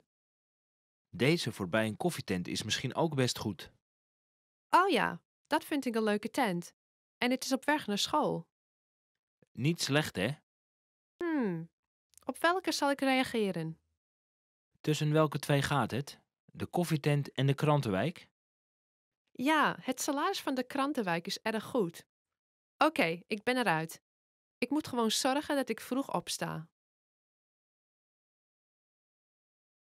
Deze voorbij een koffietent is misschien ook best goed. Oh ja, dat vind ik een leuke tent. En het is op weg naar school. Niet slecht, hè? Hmm, op welke zal ik reageren? Tussen welke twee gaat het? De koffietent en de krantenwijk? Ja, het salaris van de krantenwijk is erg goed. Oké, ik ben eruit. Ik moet gewoon zorgen dat ik vroeg opsta.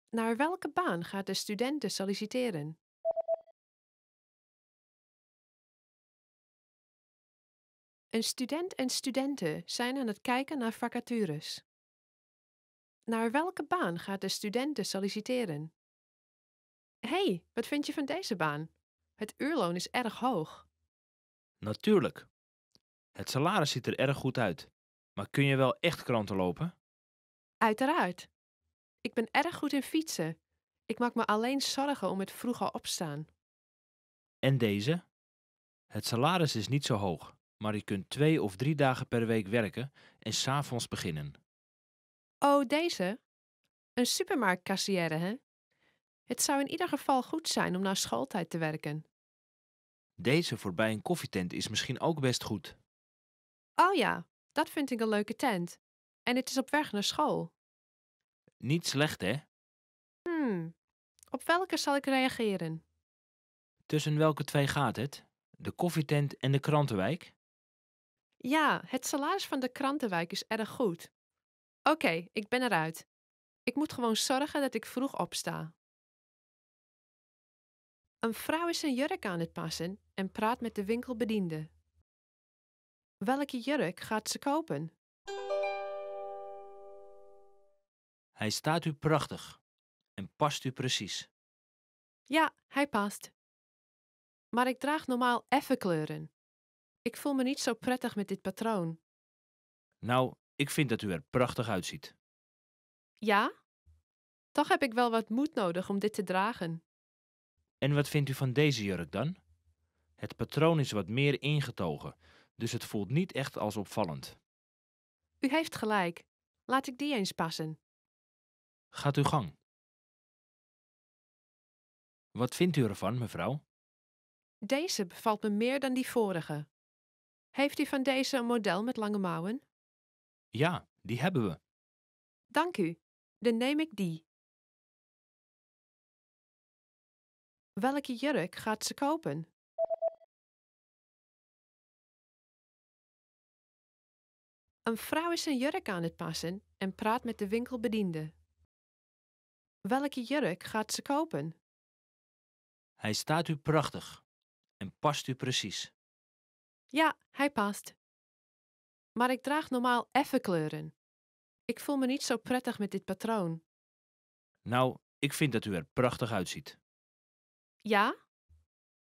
Naar welke baan gaat de studenten solliciteren? Een student en studenten zijn aan het kijken naar vacatures. Naar welke baan gaat de studenten solliciteren? hey, wat vind je van deze baan? Het uurloon is erg hoog. Natuurlijk. Het salaris ziet er erg goed uit. Maar kun je wel echt kranten lopen? Uiteraard. Ik ben erg goed in fietsen. Ik maak me alleen zorgen om het vroege opstaan. En deze? Het salaris is niet zo hoog, maar je kunt twee of drie dagen per week werken en s'avonds beginnen. Oh, deze? Een supermarktkassière, hè? Het zou in ieder geval goed zijn om na schooltijd te werken. Deze voorbij een koffietent is misschien ook best goed. Oh ja, dat vind ik een leuke tent. En het is op weg naar school. Niet slecht, hè? Hmm, op welke zal ik reageren? Tussen welke twee gaat het? De koffietent en de krantenwijk? Ja, het salaris van de krantenwijk is erg goed. Oké, ik ben eruit. Ik moet gewoon zorgen dat ik vroeg opsta. Een vrouw is een jurk aan het passen en praat met de winkelbediende. Welke jurk gaat ze kopen? Hij staat u prachtig en past u precies. Ja, hij past. Maar ik draag normaal effe kleuren. Ik voel me niet zo prettig met dit patroon. Nou, ik vind dat u er prachtig uitziet. Ja? Toch heb ik wel wat moed nodig om dit te dragen. En wat vindt u van deze jurk dan? Het patroon is wat meer ingetogen, dus het voelt niet echt als opvallend. U heeft gelijk. Laat ik die eens passen. Gaat uw gang. Wat vindt u ervan, mevrouw? Deze bevalt me meer dan die vorige. Heeft u van deze een model met lange mouwen? Ja, die hebben we. Dank u. Dan neem ik die. Welke jurk gaat ze kopen? Een vrouw is een jurk aan het passen en praat met de winkelbediende. Welke jurk gaat ze kopen? Hij staat u prachtig en past u precies. Ja, hij past. Maar ik draag normaal effe kleuren. Ik voel me niet zo prettig met dit patroon. Nou, ik vind dat u er prachtig uitziet. Ja?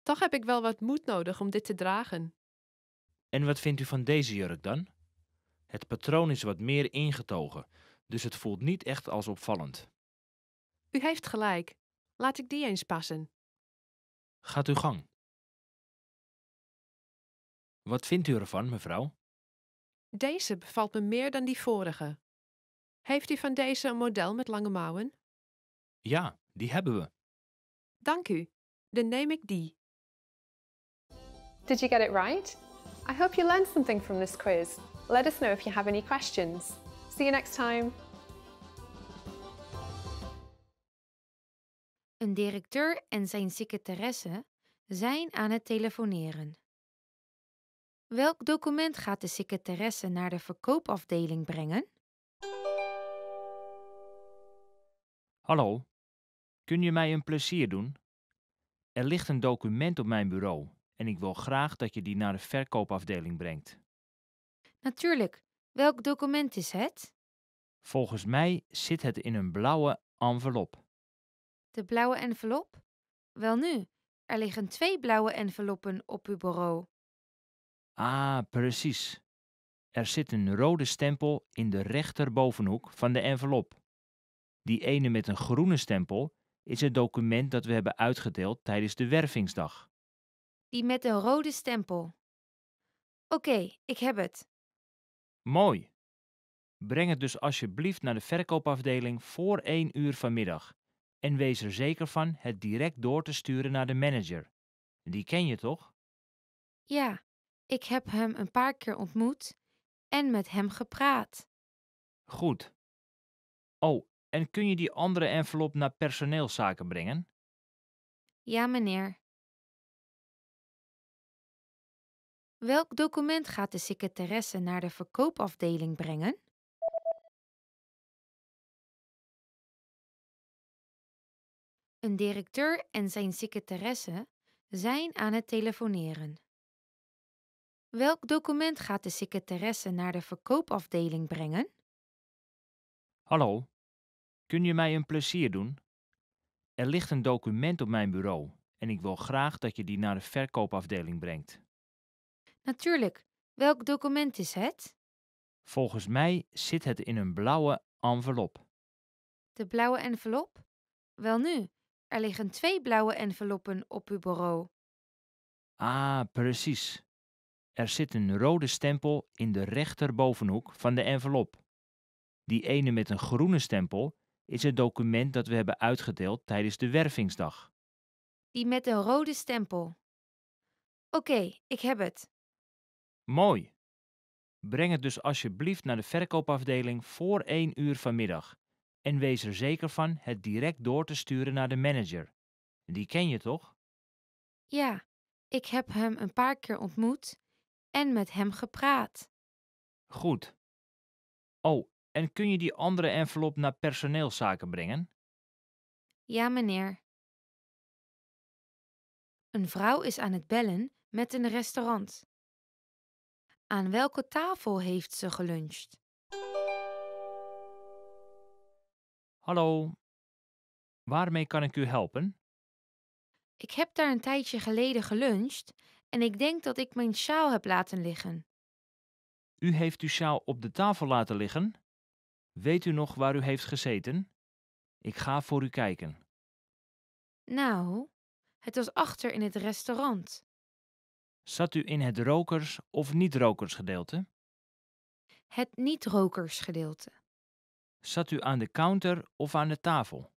Toch heb ik wel wat moed nodig om dit te dragen. En wat vindt u van deze jurk dan? Het patroon is wat meer ingetogen, dus het voelt niet echt als opvallend. U heeft gelijk. Laat ik die eens passen. Gaat uw gang. Wat vindt u ervan, mevrouw? Deze bevalt me meer dan die vorige. Heeft u van deze een model met lange mouwen? Ja, die hebben we. Dank u. Dan neem ik die. Did you get it right? I hope you learned something from this quiz. Let us know if you have any questions. See you next time. Een directeur en zijn secretaresse zijn aan het telefoneren. Welk document gaat de secretaresse naar de verkoopafdeling brengen? Hallo, kun je mij een plezier doen? Er ligt een document op mijn bureau en ik wil graag dat je die naar de verkoopafdeling brengt. Natuurlijk. Welk document is het? Volgens mij zit het in een blauwe envelop. De blauwe envelop? Welnu, er liggen twee blauwe enveloppen op uw bureau. Ah, precies. Er zit een rode stempel in de rechterbovenhoek van de envelop. Die ene met een groene stempel is het document dat we hebben uitgedeeld tijdens de wervingsdag. Die met een rode stempel. Oké, ik heb het. Mooi. Breng het dus alsjeblieft naar de verkoopafdeling voor 1 uur vanmiddag. En wees er zeker van het direct door te sturen naar de manager. Die ken je toch? Ja, ik heb hem een paar keer ontmoet en met hem gepraat. Goed. Oh, en kun je die andere envelop naar personeelszaken brengen? Ja, meneer. Welk document gaat de secretaresse naar de verkoopafdeling brengen? Een directeur en zijn secretaresse zijn aan het telefoneren. Welk document gaat de secretaresse naar de verkoopafdeling brengen? Hallo, kun je mij een plezier doen? Er ligt een document op mijn bureau en ik wil graag dat je die naar de verkoopafdeling brengt. Natuurlijk. Welk document is het? Volgens mij zit het in een blauwe envelop. De blauwe envelop? Welnu, er liggen twee blauwe enveloppen op uw bureau. Ah, precies. Er zit een rode stempel in de rechterbovenhoek van de envelop. Die ene met een groene stempel is het document dat we hebben uitgedeeld tijdens de wervingsdag. Die met een rode stempel. Oké, ik heb het. Mooi. Breng het dus alsjeblieft naar de verkoopafdeling voor 1 uur vanmiddag. En wees er zeker van het direct door te sturen naar de manager. Die ken je toch? Ja, ik heb hem een paar keer ontmoet en met hem gepraat. Goed. Oh, en kun je die andere envelop naar personeelszaken brengen? Ja, meneer. Een vrouw is aan het bellen met een restaurant. Aan welke tafel heeft ze geluncht? Hallo. Waarmee kan ik u helpen? Ik heb daar een tijdje geleden geluncht en ik denk dat ik mijn sjaal heb laten liggen. U heeft uw sjaal op de tafel laten liggen? Weet u nog waar u heeft gezeten? Ik ga voor u kijken. Nou, het was achter in het restaurant. Zat u in het rokers- of niet-rokersgedeelte? Het niet-rokersgedeelte. Zat u aan de counter of aan de tafel?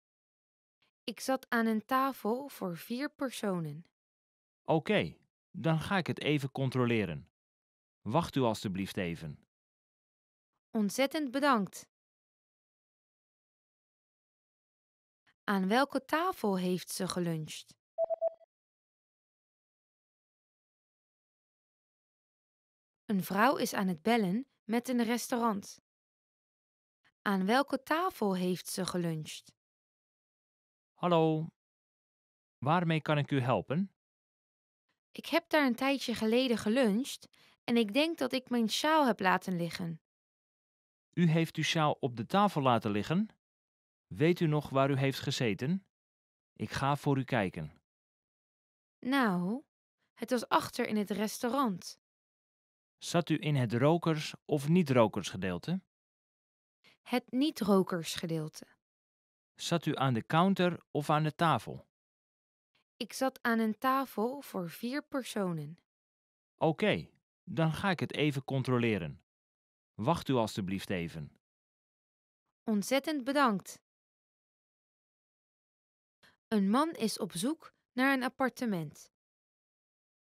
Ik zat aan een tafel voor vier personen. Oké, dan ga ik het even controleren. Wacht u alstublieft even. Ontzettend bedankt. Aan welke tafel heeft ze geluncht? Een vrouw is aan het bellen met een restaurant. Aan welke tafel heeft ze geluncht? Hallo. Waarmee kan ik u helpen? Ik heb daar een tijdje geleden geluncht en ik denk dat ik mijn sjaal heb laten liggen. U heeft uw sjaal op de tafel laten liggen? Weet u nog waar u heeft gezeten? Ik ga voor u kijken. Nou, het was achter in het restaurant. Zat u in het rokers- of niet-rokersgedeelte? Het niet-rokersgedeelte. Zat u aan de counter of aan de tafel? Ik zat aan een tafel voor vier personen. Oké, dan ga ik het even controleren. Wacht u alstublieft even. Ontzettend bedankt. Een man is op zoek naar een appartement.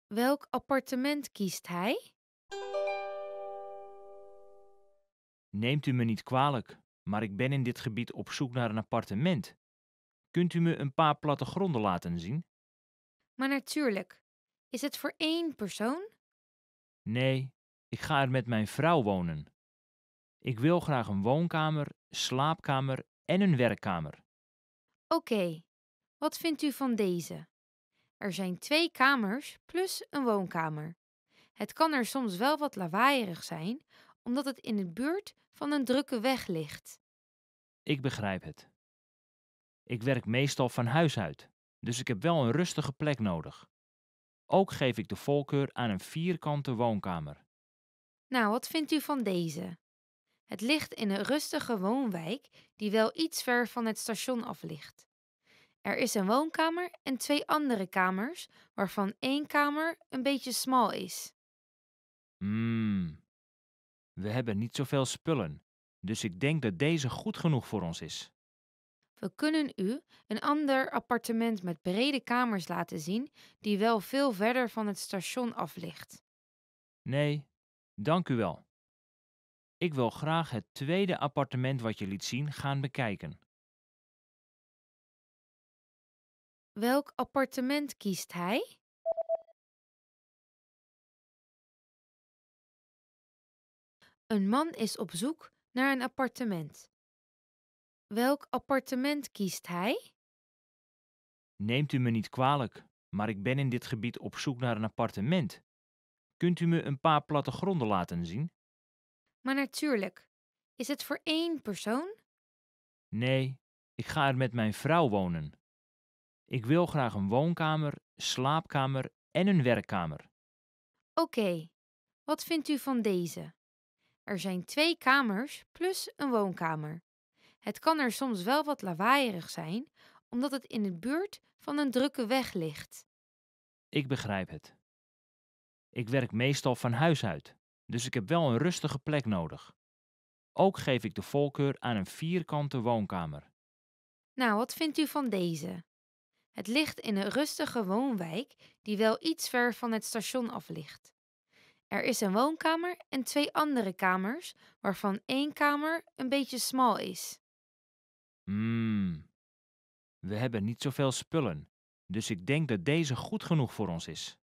Welk appartement kiest hij? Neemt u me niet kwalijk, maar ik ben in dit gebied op zoek naar een appartement. Kunt u me een paar plattegronden laten zien? Maar natuurlijk. Is het voor één persoon? Nee, ik ga er met mijn vrouw wonen. Ik wil graag een woonkamer, slaapkamer en een werkkamer. Oké, wat vindt u van deze? Er zijn twee kamers plus een woonkamer. Het kan er soms wel wat lawaaierig zijn, omdat het in de buurt van een drukke weg ligt. Ik begrijp het. Ik werk meestal van huis uit, dus ik heb wel een rustige plek nodig. Ook geef ik de voorkeur aan een vierkante woonkamer. Nou, wat vindt u van deze? Het ligt in een rustige woonwijk die wel iets ver van het station af ligt. Er is een woonkamer en twee andere kamers, waarvan één kamer een beetje smal is. Mmm. We hebben niet zoveel spullen, dus ik denk dat deze goed genoeg voor ons is. We kunnen u een ander appartement met brede kamers laten zien, die wel veel verder van het station af ligt. Nee, dank u wel. Ik wil graag het tweede appartement wat je liet zien gaan bekijken. Welk appartement kiest hij? Een man is op zoek naar een appartement. Welk appartement kiest hij? Neemt u me niet kwalijk, maar ik ben in dit gebied op zoek naar een appartement. Kunt u me een paar plattegronden laten zien? Maar natuurlijk. Is het voor één persoon? Nee, ik ga er met mijn vrouw wonen. Ik wil graag een woonkamer, slaapkamer en een werkkamer. Oké. Wat vindt u van deze? Er zijn twee kamers plus een woonkamer. Het kan er soms wel wat lawaaierig zijn, omdat het in de buurt van een drukke weg ligt. Ik begrijp het. Ik werk meestal van huis uit, dus ik heb wel een rustige plek nodig. Ook geef ik de voorkeur aan een vierkante woonkamer. Nou, wat vindt u van deze? Het ligt in een rustige woonwijk die wel iets ver van het station af ligt. Er is een woonkamer en twee andere kamers, waarvan één kamer een beetje smal is. Hmm. We hebben niet zoveel spullen, dus ik denk dat deze goed genoeg voor ons is.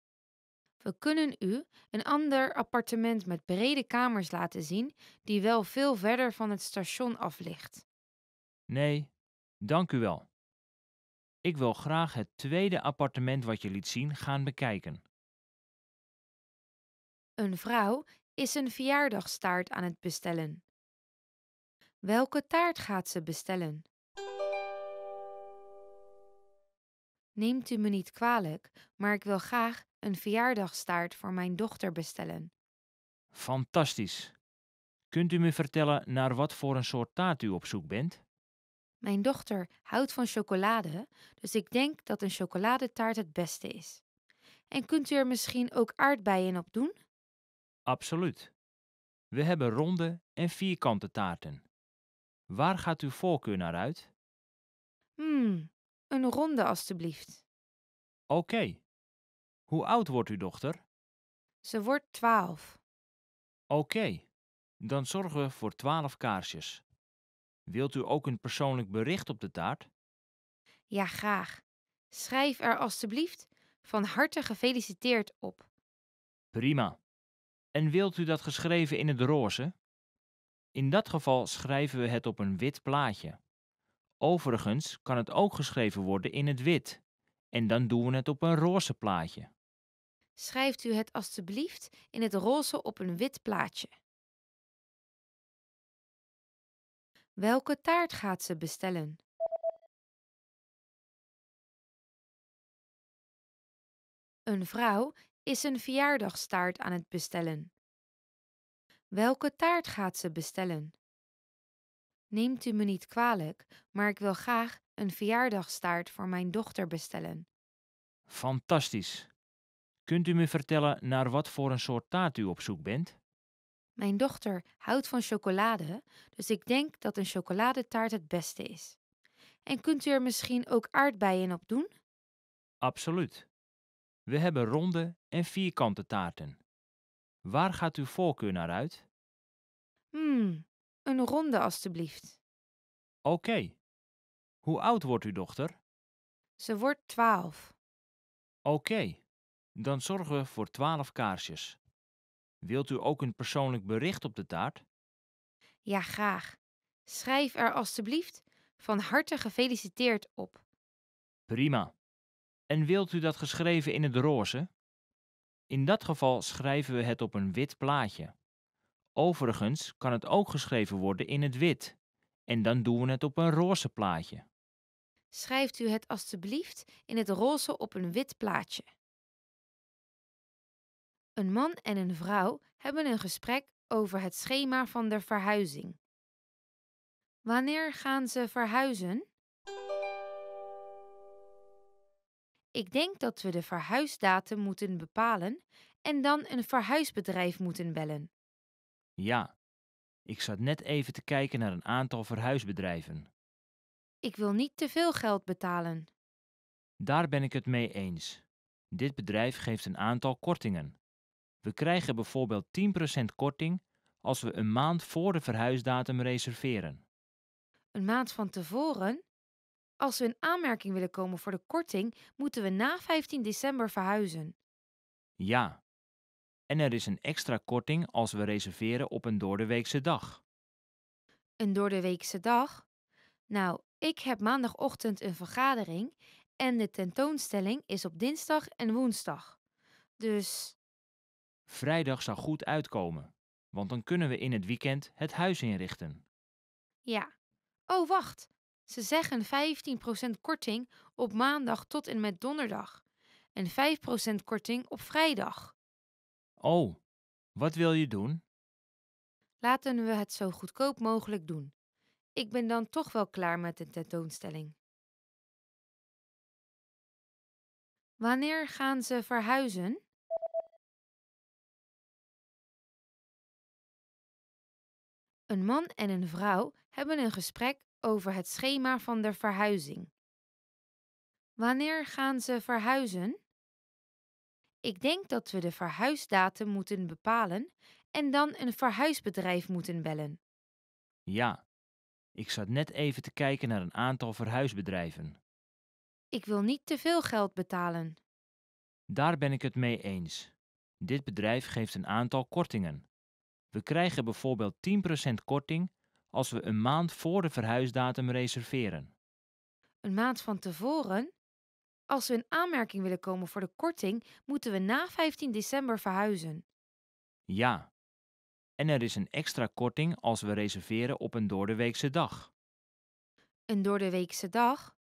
We kunnen u een ander appartement met brede kamers laten zien, die wel veel verder van het station af ligt. Nee, dank u wel. Ik wil graag het tweede appartement wat je liet zien gaan bekijken. Een vrouw is een verjaardagstaart aan het bestellen. Welke taart gaat ze bestellen? Neemt u me niet kwalijk, maar ik wil graag een verjaardagstaart voor mijn dochter bestellen. Fantastisch. Kunt u me vertellen naar wat voor een soort taart u op zoek bent? Mijn dochter houdt van chocolade, dus ik denk dat een chocoladetaart het beste is. En kunt u er misschien ook aardbeien op doen? Absoluut. We hebben ronde en vierkante taarten. Waar gaat uw voorkeur naar uit? Hmm, een ronde alstublieft. Oké. Hoe oud wordt uw dochter? Ze wordt twaalf. Oké. Dan zorgen we voor twaalf kaarsjes. Wilt u ook een persoonlijk bericht op de taart? Ja, graag. Schrijf er alstublieft van harte gefeliciteerd op. Prima. En wilt u dat geschreven in het roze? In dat geval schrijven we het op een wit plaatje. Overigens kan het ook geschreven worden in het wit. En dan doen we het op een roze plaatje. Schrijft u het alstublieft in het roze op een wit plaatje. Welke taart gaat ze bestellen? Een vrouw is een verjaardagstaart aan het bestellen. Welke taart gaat ze bestellen? Neemt u me niet kwalijk, maar ik wil graag een verjaardagstaart voor mijn dochter bestellen. Fantastisch. Kunt u me vertellen naar wat voor een soort taart u op zoek bent? Mijn dochter houdt van chocolade, dus ik denk dat een chocoladetaart het beste is. En kunt u er misschien ook aardbeien op doen? Absoluut. We hebben ronde en vierkante taarten. Waar gaat uw voorkeur naar uit? Hmm, een ronde alstublieft. Oké. Hoe oud wordt uw dochter? Ze wordt twaalf. Oké. Dan zorgen we voor twaalf kaarsjes. Wilt u ook een persoonlijk bericht op de taart? Ja, graag. Schrijf er alstublieft van harte gefeliciteerd op. Prima. En wilt u dat geschreven in het roze? In dat geval schrijven we het op een wit plaatje. Overigens kan het ook geschreven worden in het wit. En dan doen we het op een roze plaatje. Schrijft u het alstublieft in het roze op een wit plaatje. Een man en een vrouw hebben een gesprek over het schema van de verhuizing. Wanneer gaan ze verhuizen? Ik denk dat we de verhuisdatum moeten bepalen en dan een verhuisbedrijf moeten bellen. Ja, ik zat net even te kijken naar een aantal verhuisbedrijven. Ik wil niet te veel geld betalen. Daar ben ik het mee eens. Dit bedrijf geeft een aantal kortingen. We krijgen bijvoorbeeld 10% korting als we een maand voor de verhuisdatum reserveren. Een maand van tevoren? Als we in aanmerking willen komen voor de korting, moeten we na 15 december verhuizen. Ja. En er is een extra korting als we reserveren op een doordeweekse dag. Een doordeweekse dag? Nou, ik heb maandagochtend een vergadering en de tentoonstelling is op dinsdag en woensdag. Dus Vrijdag zou goed uitkomen, want dan kunnen we in het weekend het huis inrichten. Ja. Oh, wacht. Ze zeggen 15% korting op maandag tot en met donderdag. En 5% korting op vrijdag. Oh, wat wil je doen? Laten we het zo goedkoop mogelijk doen. Ik ben dan toch wel klaar met de tentoonstelling. Wanneer gaan ze verhuizen? Een man en een vrouw hebben een gesprek over het schema van de verhuizing. Wanneer gaan ze verhuizen? Ik denk dat we de verhuisdatum moeten bepalen en dan een verhuisbedrijf moeten bellen. Ja, ik zat net even te kijken naar een aantal verhuisbedrijven. Ik wil niet te veel geld betalen. Daar ben ik het mee eens. Dit bedrijf geeft een aantal kortingen. We krijgen bijvoorbeeld 10% korting als we een maand voor de verhuisdatum reserveren. Een maand van tevoren? Als we in aanmerking willen komen voor de korting, moeten we na 15 december verhuizen. Ja. En er is een extra korting als we reserveren op een doordeweekse dag. Een doordeweekse dag?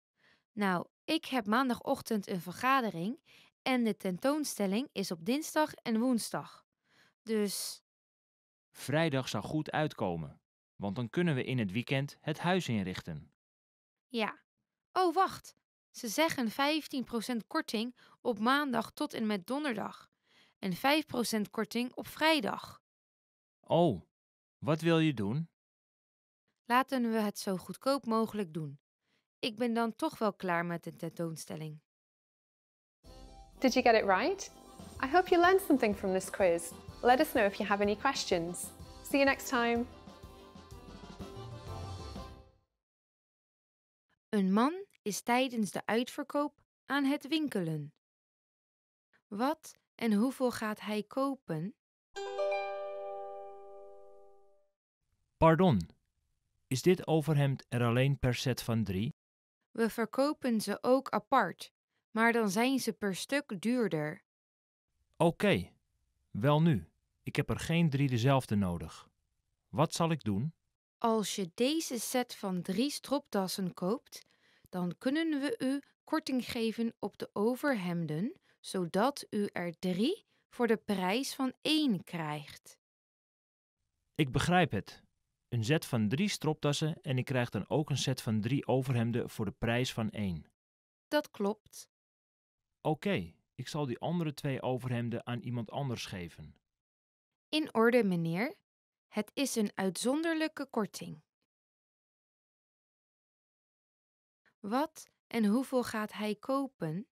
Nou, ik heb maandagochtend een vergadering en de tentoonstelling is op dinsdag en woensdag. Dus Vrijdag zou goed uitkomen, want dan kunnen we in het weekend het huis inrichten. ja. Oh, wacht. Ze zeggen 15% korting op maandag tot en met donderdag. En 5% korting op vrijdag. Oh, wat wil je doen? Laten we het zo goedkoop mogelijk doen. Ik ben dan toch wel klaar met de tentoonstelling. Did you get it right? I hope you learned something from this quiz. Let us know if you have any questions. See you next time. Een man is tijdens de uitverkoop aan het winkelen. Wat en hoeveel gaat hij kopen? Pardon, is dit overhemd er alleen per set van drie? We verkopen ze ook apart, maar dan zijn ze per stuk duurder. Oké, wel nu, ik heb er geen drie dezelfde nodig. Wat zal ik doen? Als je deze set van drie stropdassen koopt, dan kunnen we u korting geven op de overhemden, zodat u er drie voor de prijs van één krijgt. Ik begrijp het. Een set van drie stropdassen en ik krijg dan ook een set van drie overhemden voor de prijs van één. Dat klopt. Oké, ik zal die andere twee overhemden aan iemand anders geven. In orde, meneer. Het is een uitzonderlijke korting. Wat en hoeveel gaat hij kopen?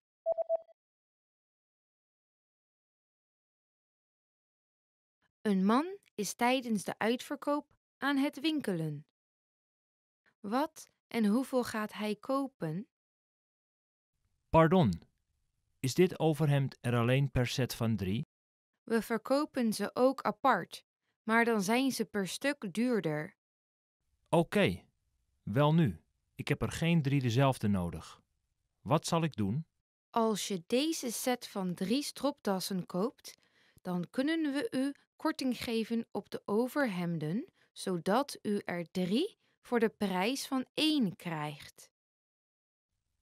Een man is tijdens de uitverkoop aan het winkelen. Wat en hoeveel gaat hij kopen? Pardon, is dit overhemd er alleen per set van drie? We verkopen ze ook apart, maar dan zijn ze per stuk duurder. Oké, wel nu, ik heb er geen drie dezelfde nodig. Wat zal ik doen? Als je deze set van drie stropdassen koopt, dan kunnen we u korting geven op de overhemden, zodat u er drie voor de prijs van één krijgt.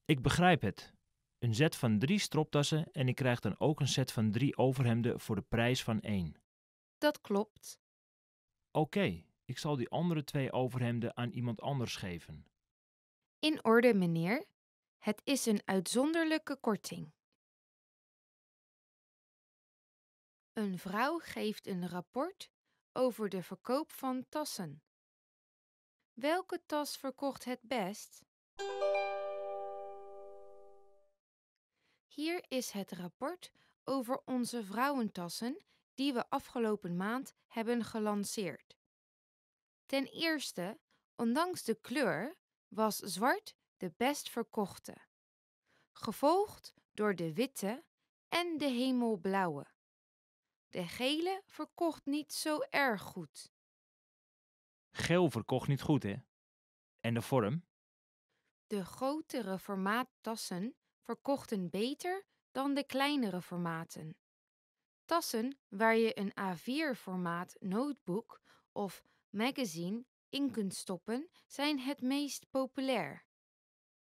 Ik begrijp het. Een set van drie stropdassen en ik krijg dan ook een set van drie overhemden voor de prijs van één. Dat klopt. Oké, ik zal die andere twee overhemden aan iemand anders geven. In orde, meneer. Het is een uitzonderlijke korting. Een vrouw geeft een rapport over de verkoop van tassen. Welke tas verkocht het best? Hier is het rapport over onze vrouwentassen die we afgelopen maand hebben gelanceerd. Ten eerste, ondanks de kleur, was zwart de best verkochte, gevolgd door de witte en de hemelblauwe. De gele verkocht niet zo erg goed. Geel verkocht niet goed, hè? En de vorm? De grotere formaat tassen verkochten beter dan de kleinere formaten. Tassen waar je een A4-formaat notebook of magazine in kunt stoppen zijn het meest populair.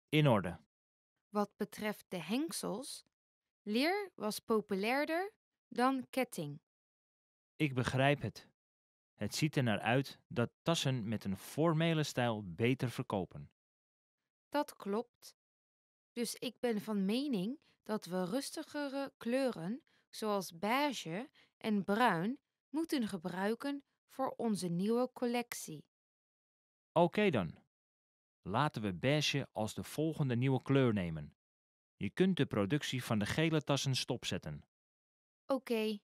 In orde. Wat betreft de hengsels, leer was populairder dan ketting. Ik begrijp het. Het ziet er naar uit dat tassen met een formele stijl beter verkopen. Dat klopt. Dus ik ben van mening dat we rustigere kleuren zoals beige en bruin moeten gebruiken voor onze nieuwe collectie. Oké dan. Laten we beige als de volgende nieuwe kleur nemen. Je kunt de productie van de gele tassen stopzetten. Oké.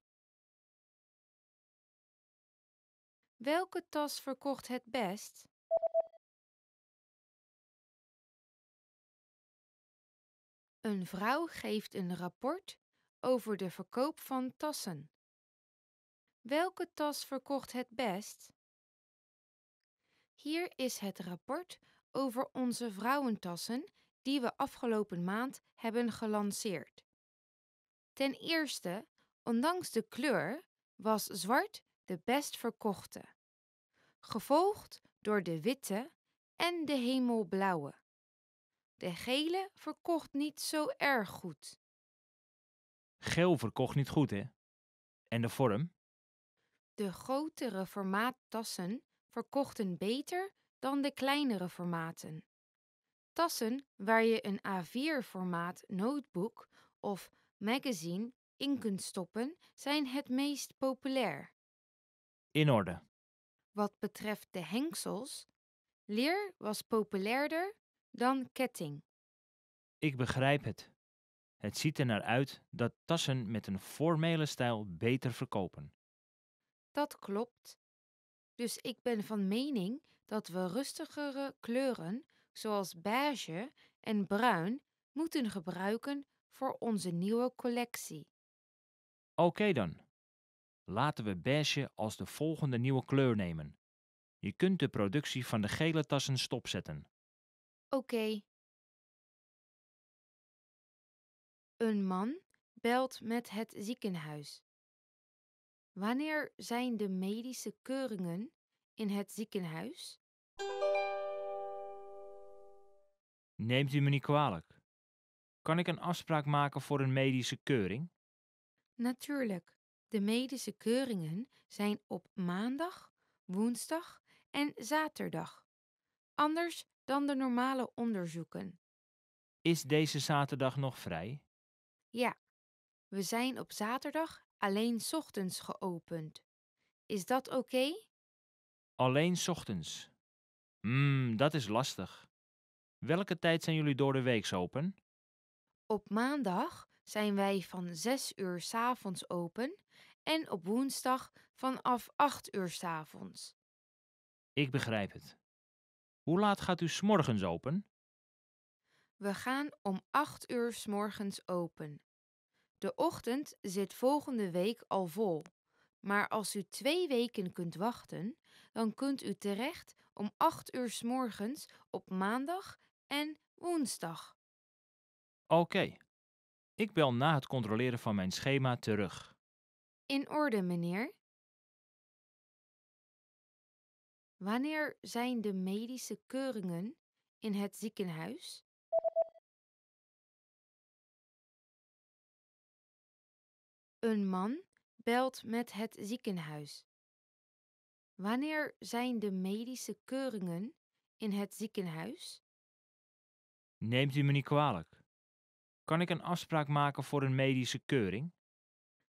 Welke tas verkocht het best? Een vrouw geeft een rapport over de verkoop van tassen. Welke tas verkocht het best? Hier is het rapport over onze vrouwentassen die we afgelopen maand hebben gelanceerd. Ten eerste, ondanks de kleur, was zwart de best verkochte, gevolgd door de witte en de hemelblauwe. De gele verkocht niet zo erg goed. Geel verkocht niet goed, hè? En de vorm? De grotere formaattassen verkochten beter dan de kleinere formaten. Tassen waar je een A4-formaat notebook of magazine in kunt stoppen zijn het meest populair. In orde. Wat betreft de hengsels, leer was populairder dan ketting. Ik begrijp het. Het ziet er naar uit dat tassen met een formele stijl beter verkopen. Dat klopt. Dus ik ben van mening dat we rustigere kleuren zoals beige en bruin moeten gebruiken voor onze nieuwe collectie. Oké dan. Laten we beige als de volgende nieuwe kleur nemen. Je kunt de productie van de gele tassen stopzetten. Oké. Een man belt met het ziekenhuis. Wanneer zijn de medische keuringen in het ziekenhuis? Neemt u me niet kwalijk. Kan ik een afspraak maken voor een medische keuring? Natuurlijk. De medische keuringen zijn op maandag, woensdag en zaterdag. Anders dan de normale onderzoeken. Is deze zaterdag nog vrij? Ja, we zijn op zaterdag alleen 's ochtends geopend. Is dat oké? Alleen 's ochtends. Hmm, dat is lastig. Welke tijd zijn jullie door de week open? Op maandag zijn wij van 6 uur 's avonds open en op woensdag vanaf 8 uur 's avonds. Ik begrijp het. Hoe laat gaat u 's morgens open? We gaan om 8 uur 's morgens open. De ochtend zit volgende week al vol. Maar als u twee weken kunt wachten, dan kunt u terecht om 8 uur 's morgens op maandag en woensdag. Oké. Ik bel na het controleren van mijn schema terug. In orde, meneer. Wanneer zijn de medische keuringen in het ziekenhuis? Een man belt met het ziekenhuis. Wanneer zijn de medische keuringen in het ziekenhuis? Neemt u me niet kwalijk. Kan ik een afspraak maken voor een medische keuring?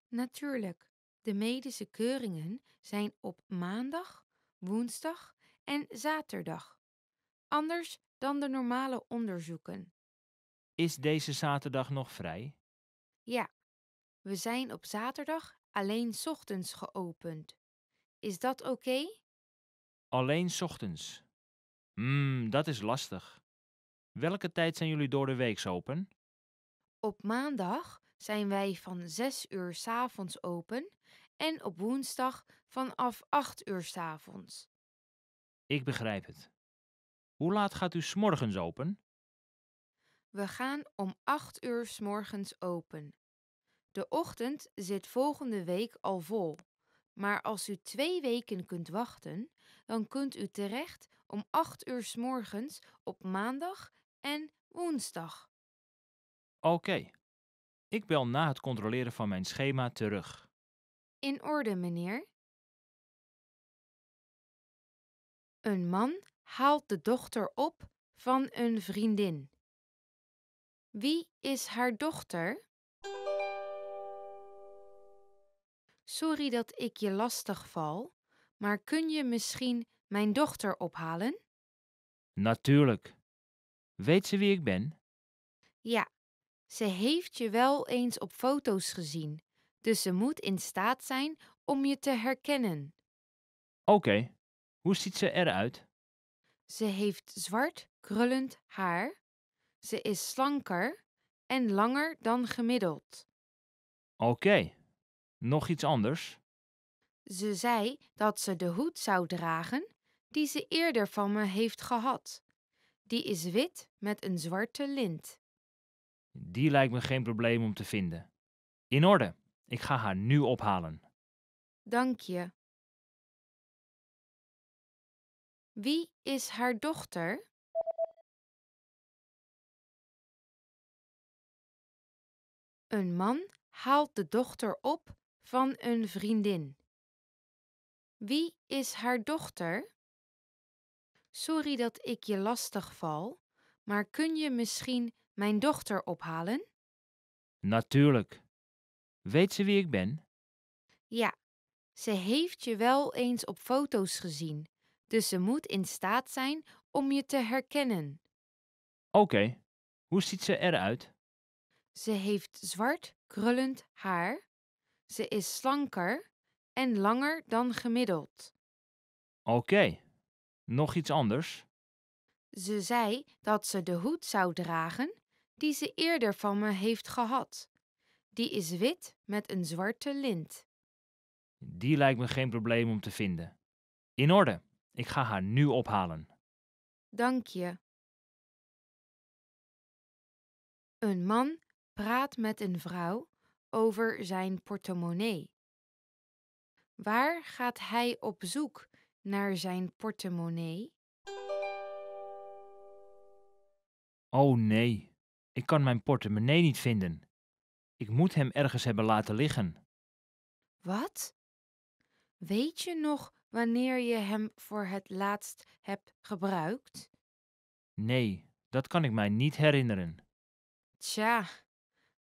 Natuurlijk. De medische keuringen zijn op maandag, woensdag en zaterdag. Anders dan de normale onderzoeken. Is deze zaterdag nog vrij? Ja, we zijn op zaterdag alleen ochtends geopend. Is dat oké? Alleen ochtends. Hmm, dat is lastig. Welke tijd zijn jullie door de week open? Op maandag zijn wij van 6 uur 's avonds open en op woensdag vanaf 8 uur 's avonds. Ik begrijp het. Hoe laat gaat u 's morgens open? We gaan om 8 uur 's morgens open. De ochtend zit volgende week al vol. Maar als u twee weken kunt wachten, dan kunt u terecht om 8 uur 's morgens op maandag en woensdag. Oké. Ik bel na het controleren van mijn schema terug. In orde, meneer. Een man haalt de dochter op van een vriendin. Wie is haar dochter? Sorry dat ik je lastig val, maar kun je misschien mijn dochter ophalen? Natuurlijk. Weet ze wie ik ben? Ja, ze heeft je wel eens op foto's gezien, dus ze moet in staat zijn om je te herkennen. Oké. Hoe ziet ze eruit? Ze heeft zwart, krullend haar. Ze is slanker en langer dan gemiddeld. Oké. Nog iets anders? Ze zei dat ze de hoed zou dragen die ze eerder van me heeft gehad. Die is wit met een zwarte lint. Die lijkt me geen probleem om te vinden. In orde. Ik ga haar nu ophalen. Dank je. Wie is haar dochter? Een man haalt de dochter op van een vriendin. Wie is haar dochter? Sorry dat ik je lastig val, maar kun je misschien mijn dochter ophalen? Natuurlijk. Weet ze wie ik ben? Ja, ze heeft je wel eens op foto's gezien, dus ze moet in staat zijn om je te herkennen. Oké. Hoe ziet ze eruit? Ze heeft zwart, krullend haar. Ze is slanker en langer dan gemiddeld. Oké. Nog iets anders? Ze zei dat ze de hoed zou dragen die ze eerder van me heeft gehad. Die is wit met een zwarte lint. Die lijkt me geen probleem om te vinden. In orde. Ik ga haar nu ophalen. Dank je. Een man praat met een vrouw over zijn portemonnee. Waar gaat hij op zoek naar zijn portemonnee? Oh nee. Ik kan mijn portemonnee niet vinden. Ik moet hem ergens hebben laten liggen. Wat? Weet je nog wanneer je hem voor het laatst hebt gebruikt? Nee, dat kan ik mij niet herinneren. Tja,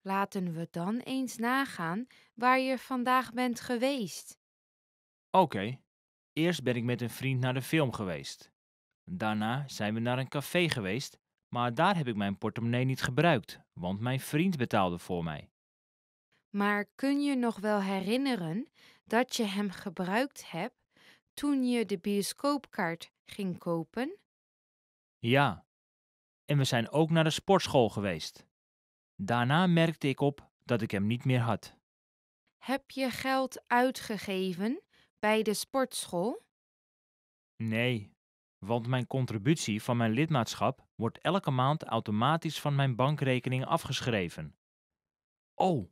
laten we dan eens nagaan waar je vandaag bent geweest. Oké. Eerst ben ik met een vriend naar de film geweest. Daarna zijn we naar een café geweest, maar daar heb ik mijn portemonnee niet gebruikt, want mijn vriend betaalde voor mij. Maar kun je nog wel herinneren dat je hem gebruikt hebt toen je de bioscoopkaart ging kopen? Ja. En we zijn ook naar de sportschool geweest. Daarna merkte ik op dat ik hem niet meer had. Heb je geld uitgegeven bij de sportschool? Nee, want mijn contributie van mijn lidmaatschap wordt elke maand automatisch van mijn bankrekening afgeschreven. Oh,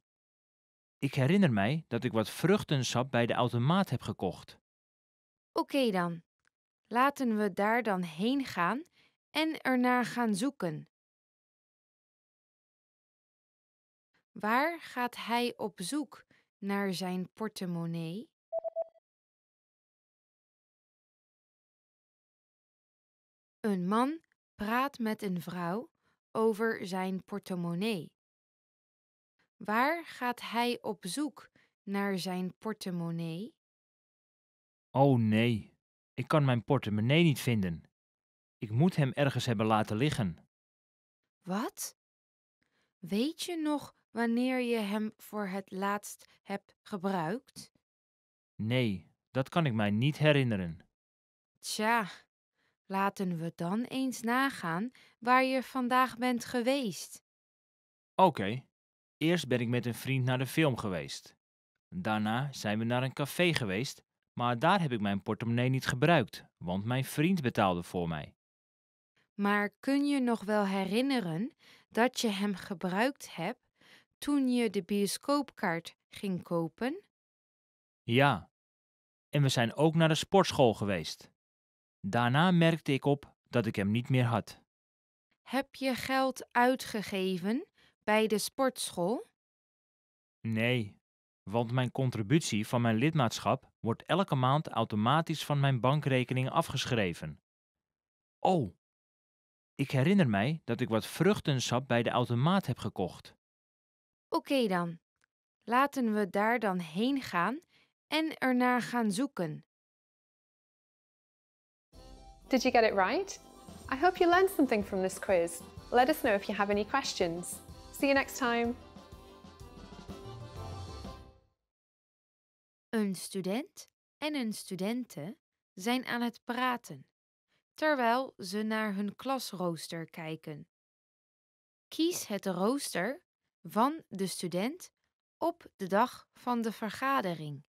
ik herinner mij dat ik wat vruchtensap bij de automaat heb gekocht. Oké dan. Laten we daar dan heen gaan en ernaar gaan zoeken. Waar gaat hij op zoek naar zijn portemonnee? Een man praat met een vrouw over zijn portemonnee. Waar gaat hij op zoek naar zijn portemonnee? Oh nee, ik kan mijn portemonnee niet vinden. Ik moet hem ergens hebben laten liggen. Wat? Weet je nog wanneer je hem voor het laatst hebt gebruikt? Nee, dat kan ik mij niet herinneren. Tja, laten we dan eens nagaan waar je vandaag bent geweest. Oké, eerst ben ik met een vriend naar de film geweest. Daarna zijn we naar een café geweest, maar daar heb ik mijn portemonnee niet gebruikt, want mijn vriend betaalde voor mij. Maar kun je nog wel herinneren dat je hem gebruikt hebt toen je de bioscoopkaart ging kopen? Ja. En we zijn ook naar de sportschool geweest. Daarna merkte ik op dat ik hem niet meer had. Heb je geld uitgegeven bij de sportschool? Nee, want mijn contributie van mijn lidmaatschap wordt elke maand automatisch van mijn bankrekening afgeschreven. Oh, ik herinner mij dat ik wat vruchtensap bij de automaat heb gekocht. Oké dan. Laten we daar dan heen gaan en ernaar gaan zoeken. Did you get it right? I hope you learned something from this quiz. Let us know if you have any questions. See you next time. Een student en een studente zijn aan het praten terwijl ze naar hun klasrooster kijken. Kies het rooster van de student op de dag van de vergadering.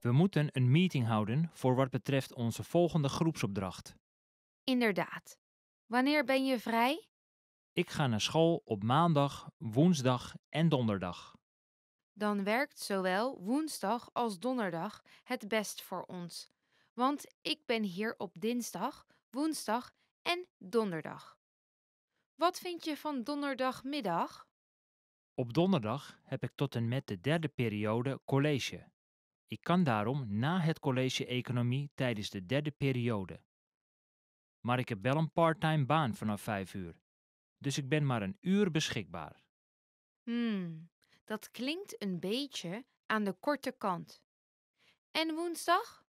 We moeten een meeting houden voor wat betreft onze volgende groepsopdracht. Inderdaad. Wanneer ben je vrij? Ik ga naar school op maandag, woensdag en donderdag. Dan werkt zowel woensdag als donderdag het best voor ons, want ik ben hier op dinsdag, woensdag en donderdag. Wat vind je van donderdagmiddag? Op donderdag heb ik tot en met de derde periode college. Ik kan daarom na het college economie tijdens de derde periode. Maar ik heb wel een parttime baan vanaf vijf uur, dus ik ben maar een uur beschikbaar. Hmm, dat klinkt een beetje aan de korte kant. En woensdag?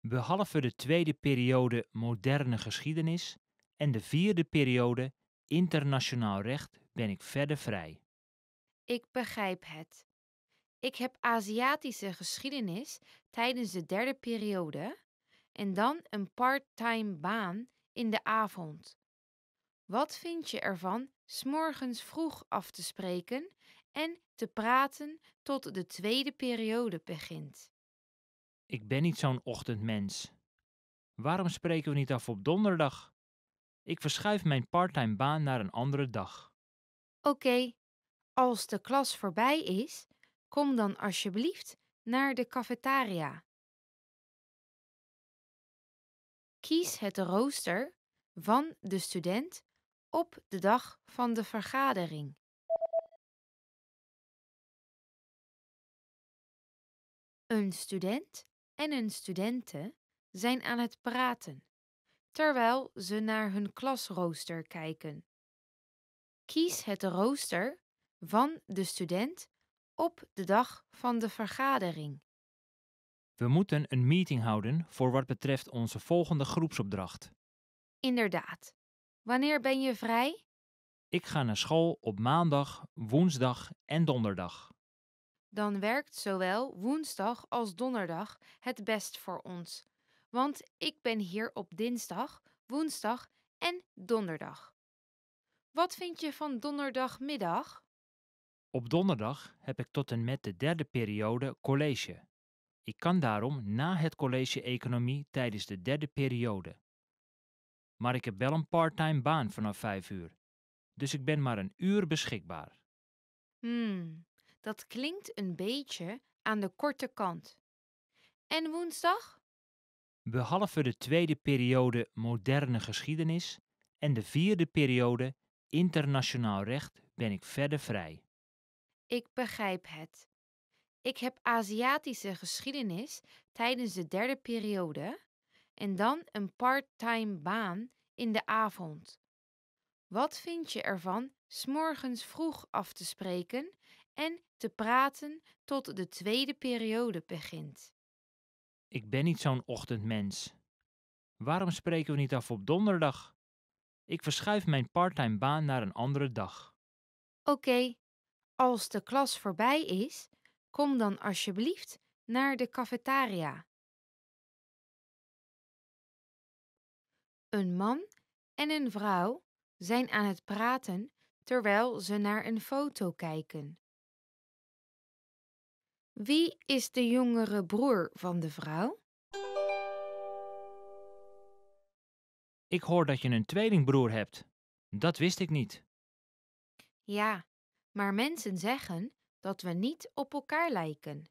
Behalve de tweede periode moderne geschiedenis en de vierde periode internationaal recht ben ik verder vrij. Ik begrijp het. Ik heb Aziatische geschiedenis tijdens de derde periode en dan een part-time baan in de avond. Wat vind je ervan s'morgens vroeg af te spreken en te praten tot de tweede periode begint? Ik ben niet zo'n ochtendmens. Waarom spreken we niet af op donderdag? Ik verschuif mijn parttime baan naar een andere dag. Oké, als de klas voorbij is, kom dan alsjeblieft naar de cafetaria. Kies het rooster van de student op de dag van de vergadering. Een student en een studente zijn aan het praten terwijl ze naar hun klasrooster kijken. Kies het rooster van de student op de dag van de vergadering. We moeten een meeting houden voor wat betreft onze volgende groepsopdracht. Inderdaad. Wanneer ben je vrij? Ik ga naar school op maandag, woensdag en donderdag. Dan werkt zowel woensdag als donderdag het best voor ons, want ik ben hier op dinsdag, woensdag en donderdag. Wat vind je van donderdagmiddag? Op donderdag heb ik tot en met de derde periode college. Ik kan daarom na het college economie tijdens de derde periode. Maar ik heb wel een parttime baan vanaf vijf uur, dus ik ben maar een uur beschikbaar. Hmm, dat klinkt een beetje aan de korte kant. En woensdag? Behalve de tweede periode moderne geschiedenis en de vierde periode internationaal recht ben ik verder vrij. Ik begrijp het. Ik heb Aziatische geschiedenis tijdens de derde periode en dan een part-time baan in de avond. Wat vind je ervan s'morgens vroeg af te spreken en te praten tot de tweede periode begint? Ik ben niet zo'n ochtendmens. Waarom spreken we niet af op donderdag? Ik verschuif mijn parttime baan naar een andere dag. Oké, als de klas voorbij is, kom dan alsjeblieft naar de cafetaria. Een man en een vrouw zijn aan het praten terwijl ze naar een foto kijken. Wie is de jongere broer van de vrouw? Ik hoor dat je een tweelingbroer hebt. Dat wist ik niet. Ja, maar mensen zeggen dat we niet op elkaar lijken.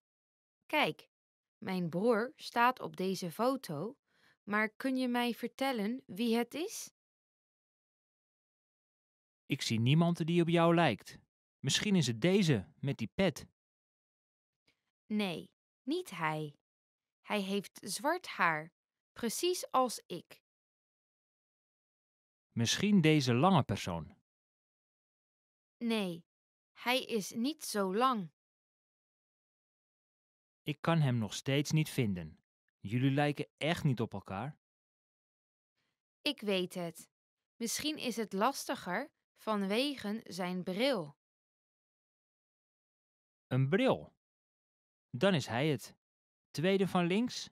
Kijk, mijn broer staat op deze foto, maar kun je mij vertellen wie het is? Ik zie niemand die op jou lijkt. Misschien is het deze met die pet. Nee, niet hij. Hij heeft zwart haar, precies als ik. Misschien deze lange persoon. Nee, hij is niet zo lang. Ik kan hem nog steeds niet vinden. Jullie lijken echt niet op elkaar. Ik weet het. Misschien is het lastiger vanwege zijn bril. Een bril. Dan is hij het. Tweede van links?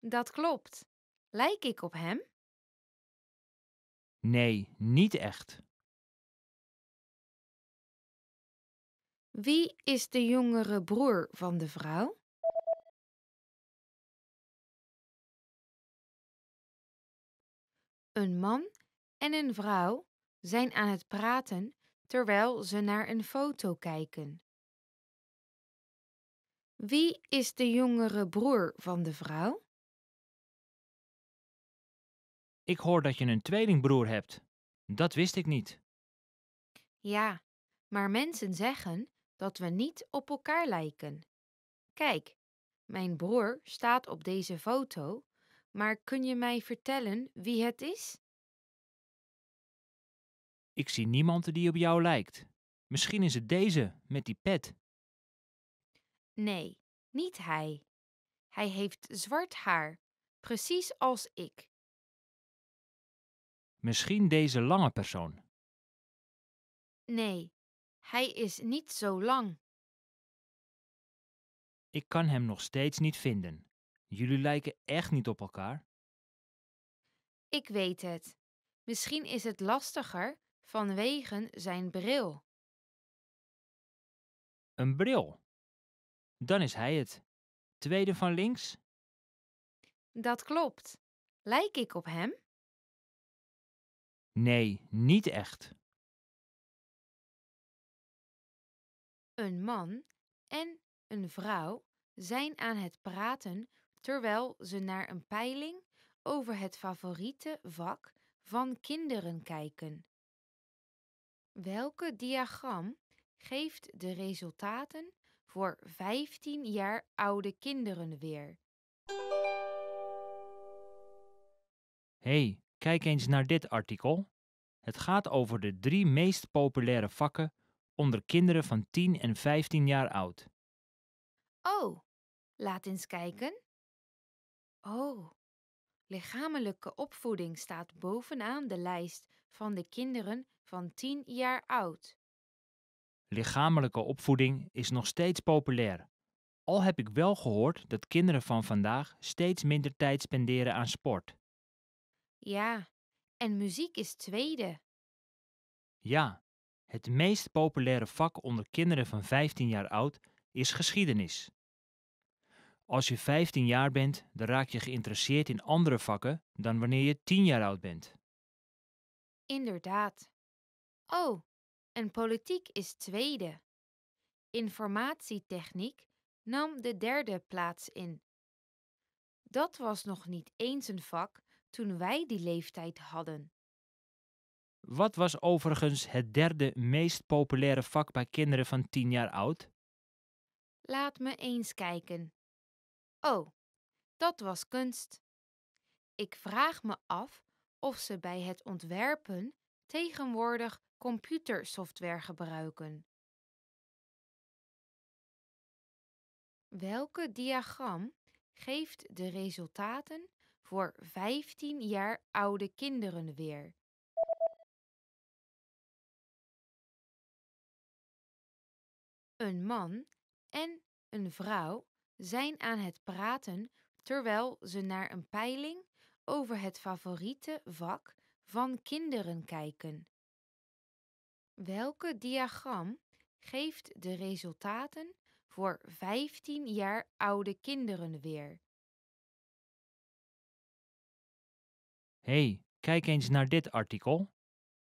Dat klopt. Lijk ik op hem? Nee, niet echt. Wie is de jongere broer van de vrouw? Een man en een vrouw zijn aan het praten terwijl ze naar een foto kijken. Wie is de jongere broer van de vrouw? Ik hoor dat je een tweelingbroer hebt. Dat wist ik niet. Ja, maar mensen zeggen dat we niet op elkaar lijken. Kijk, mijn broer staat op deze foto, maar kun je mij vertellen wie het is? Ik zie niemand die op jou lijkt. Misschien is het deze met die pet. Nee, niet hij. Hij heeft zwart haar, precies als ik. Misschien deze lange persoon. Nee, hij is niet zo lang. Ik kan hem nog steeds niet vinden. Jullie lijken echt niet op elkaar. Ik weet het. Misschien is het lastiger vanwege zijn bril. Een bril. Dan is hij het. Tweede van links? Dat klopt. Lijk ik op hem? Nee, niet echt. Een man en een vrouw zijn aan het praten terwijl ze naar een peiling over het favoriete vak van kinderen kijken. Welke diagram geeft de resultaten voor 15 jaar oude kinderen weer? hey, kijk eens naar dit artikel. Het gaat over de drie meest populaire vakken onder kinderen van 10 en 15 jaar oud. Oh, laat eens kijken. Oh, lichamelijke opvoeding staat bovenaan de lijst van de kinderen van 10 jaar oud. Lichamelijke opvoeding is nog steeds populair. Al heb ik wel gehoord dat kinderen van vandaag steeds minder tijd spenderen aan sport. Ja, en muziek is tweede. Ja, het meest populaire vak onder kinderen van 15 jaar oud is geschiedenis. Als je 15 jaar bent, dan raak je geïnteresseerd in andere vakken dan wanneer je 10 jaar oud bent. Inderdaad. Oh, en politiek is tweede. Informatietechniek nam de derde plaats in. Dat was nog niet eens een vak toen wij die leeftijd hadden. Wat was overigens het derde meest populaire vak bij kinderen van 10 jaar oud? Laat me eens kijken. Oh, dat was kunst. Ik vraag me af of ze bij het ontwerpen tegenwoordig computersoftware gebruiken. Welke diagram geeft de resultaten voor 15 jaar oude kinderen weer? Een man en een vrouw zijn aan het praten terwijl ze naar een peiling over het favoriete vak van kinderen kijken. Welke diagram geeft de resultaten voor 15 jaar oude kinderen weer? hey, kijk eens naar dit artikel.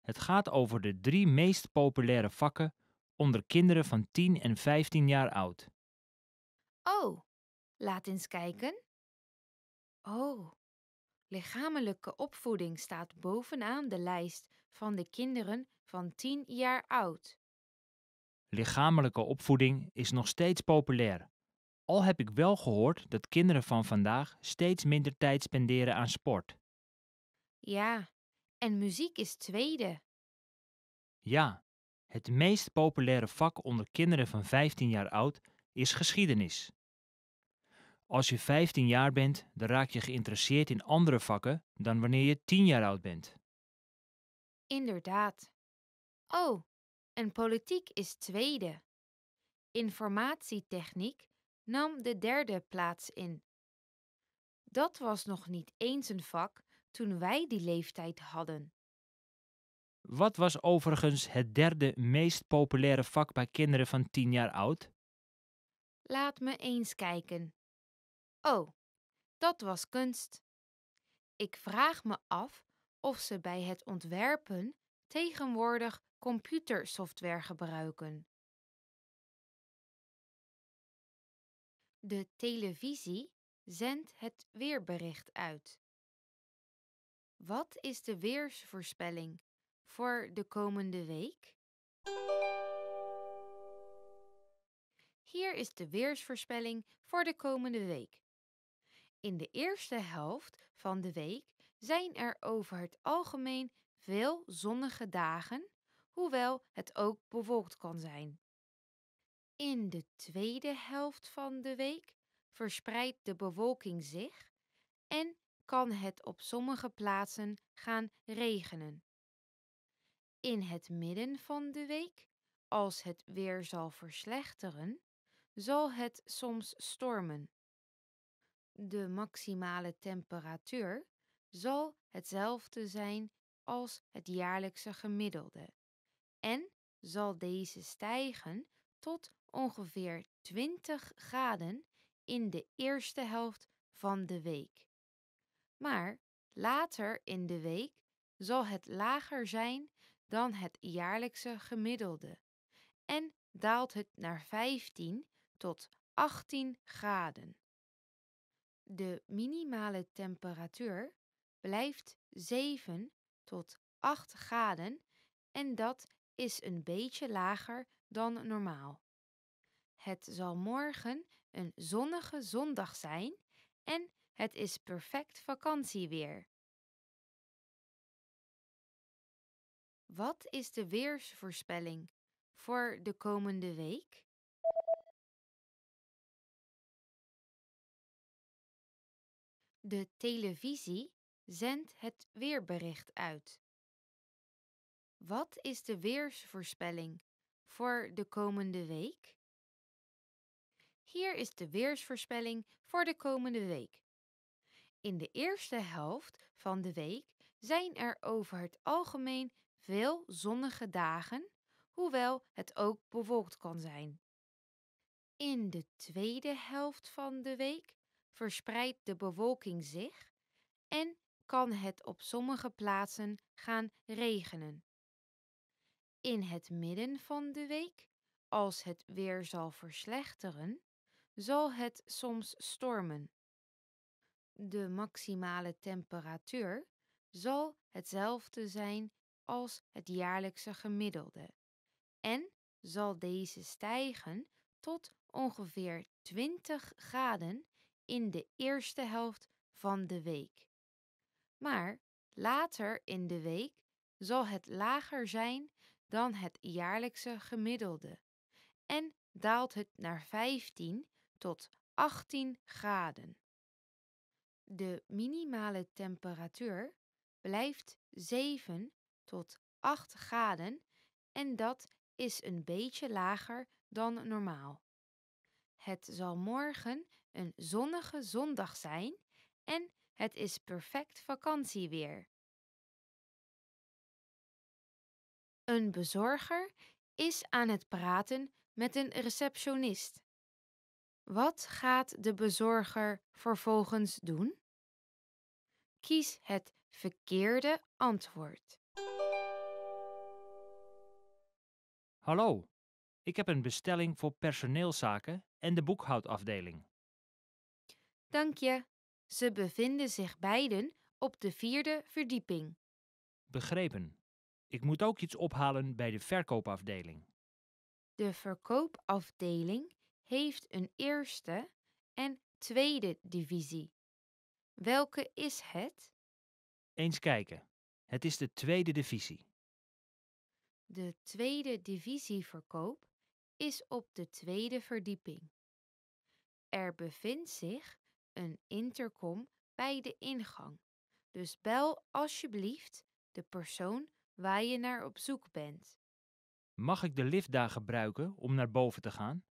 Het gaat over de drie meest populaire vakken onder kinderen van 10 en 15 jaar oud. Oh, laat eens kijken. Oh, lichamelijke opvoeding staat bovenaan de lijst van de kinderen van 10 jaar oud. Lichamelijke opvoeding is nog steeds populair. Al heb ik wel gehoord dat kinderen van vandaag steeds minder tijd spenderen aan sport. Ja, en muziek is tweede. Ja, het meest populaire vak onder kinderen van 15 jaar oud is geschiedenis. Als je 15 jaar bent, dan raak je geïnteresseerd in andere vakken dan wanneer je 10 jaar oud bent. Inderdaad. Oh, en politiek is tweede. Informatietechniek nam de derde plaats in. Dat was nog niet eens een vak toen wij die leeftijd hadden. Wat was overigens het derde meest populaire vak bij kinderen van 10 jaar oud? Laat me eens kijken. Oh, dat was kunst. Ik vraag me af of ze bij het ontwerpen tegenwoordig computersoftware gebruiken. De televisie zendt het weerbericht uit. Wat is de weersvoorspelling voor de komende week? Hier is de weersvoorspelling voor de komende week. In de eerste helft van de week zijn er over het algemeen veel zonnige dagen, hoewel het ook bewolkt kan zijn. In de tweede helft van de week verspreidt de bewolking zich en kan het op sommige plaatsen gaan regenen. In het midden van de week, als het weer zal verslechteren, zal het soms stormen. De maximale temperatuur zal hetzelfde zijn als het jaarlijkse gemiddelde en zal deze stijgen tot ongeveer 20 graden in de eerste helft van de week. Maar later in de week zal het lager zijn dan het jaarlijkse gemiddelde en daalt het naar 15 tot 18 graden. De minimale temperatuur blijft 7 tot 8 graden en dat is een beetje lager dan normaal. Het zal morgen een zonnige zondag zijn en het is perfect vakantieweer. Wat is de weersvoorspelling voor de komende week? De televisie zendt het weerbericht uit. Wat is de weersvoorspelling voor de komende week? Hier is de weersvoorspelling voor de komende week. In de eerste helft van de week zijn er over het algemeen veel zonnige dagen, hoewel het ook bewolkt kan zijn. In de tweede helft van de week verspreidt de bewolking zich en kan het op sommige plaatsen gaan regenen. In het midden van de week, als het weer zal verslechteren, zal het soms stormen. De maximale temperatuur zal hetzelfde zijn als het jaarlijkse gemiddelde en zal deze stijgen tot ongeveer 20 graden in de eerste helft van de week. Maar later in de week zal het lager zijn dan het jaarlijkse gemiddelde en daalt het naar 15 tot 18 graden. De minimale temperatuur blijft 7 tot 8 graden en dat is een beetje lager dan normaal. Het zal morgen een zonnige zondag zijn en het is perfect vakantieweer. Een bezorger is aan het praten met een receptionist. Wat gaat de bezorger vervolgens doen? Kies het verkeerde antwoord. Hallo, ik heb een bestelling voor personeelszaken en de boekhoudafdeling. Dank je. Ze bevinden zich beiden op de vierde verdieping. Begrepen. Ik moet ook iets ophalen bij de verkoopafdeling. De verkoopafdeling heeft een eerste en tweede divisie. Welke is het? Eens kijken. Het is de tweede divisie. De tweede divisie verkoop is op de tweede verdieping. Er bevindt zich een intercom bij de ingang, dus bel alsjeblieft de persoon waar je naar op zoek bent. Mag ik de lift daar gebruiken om naar boven te gaan?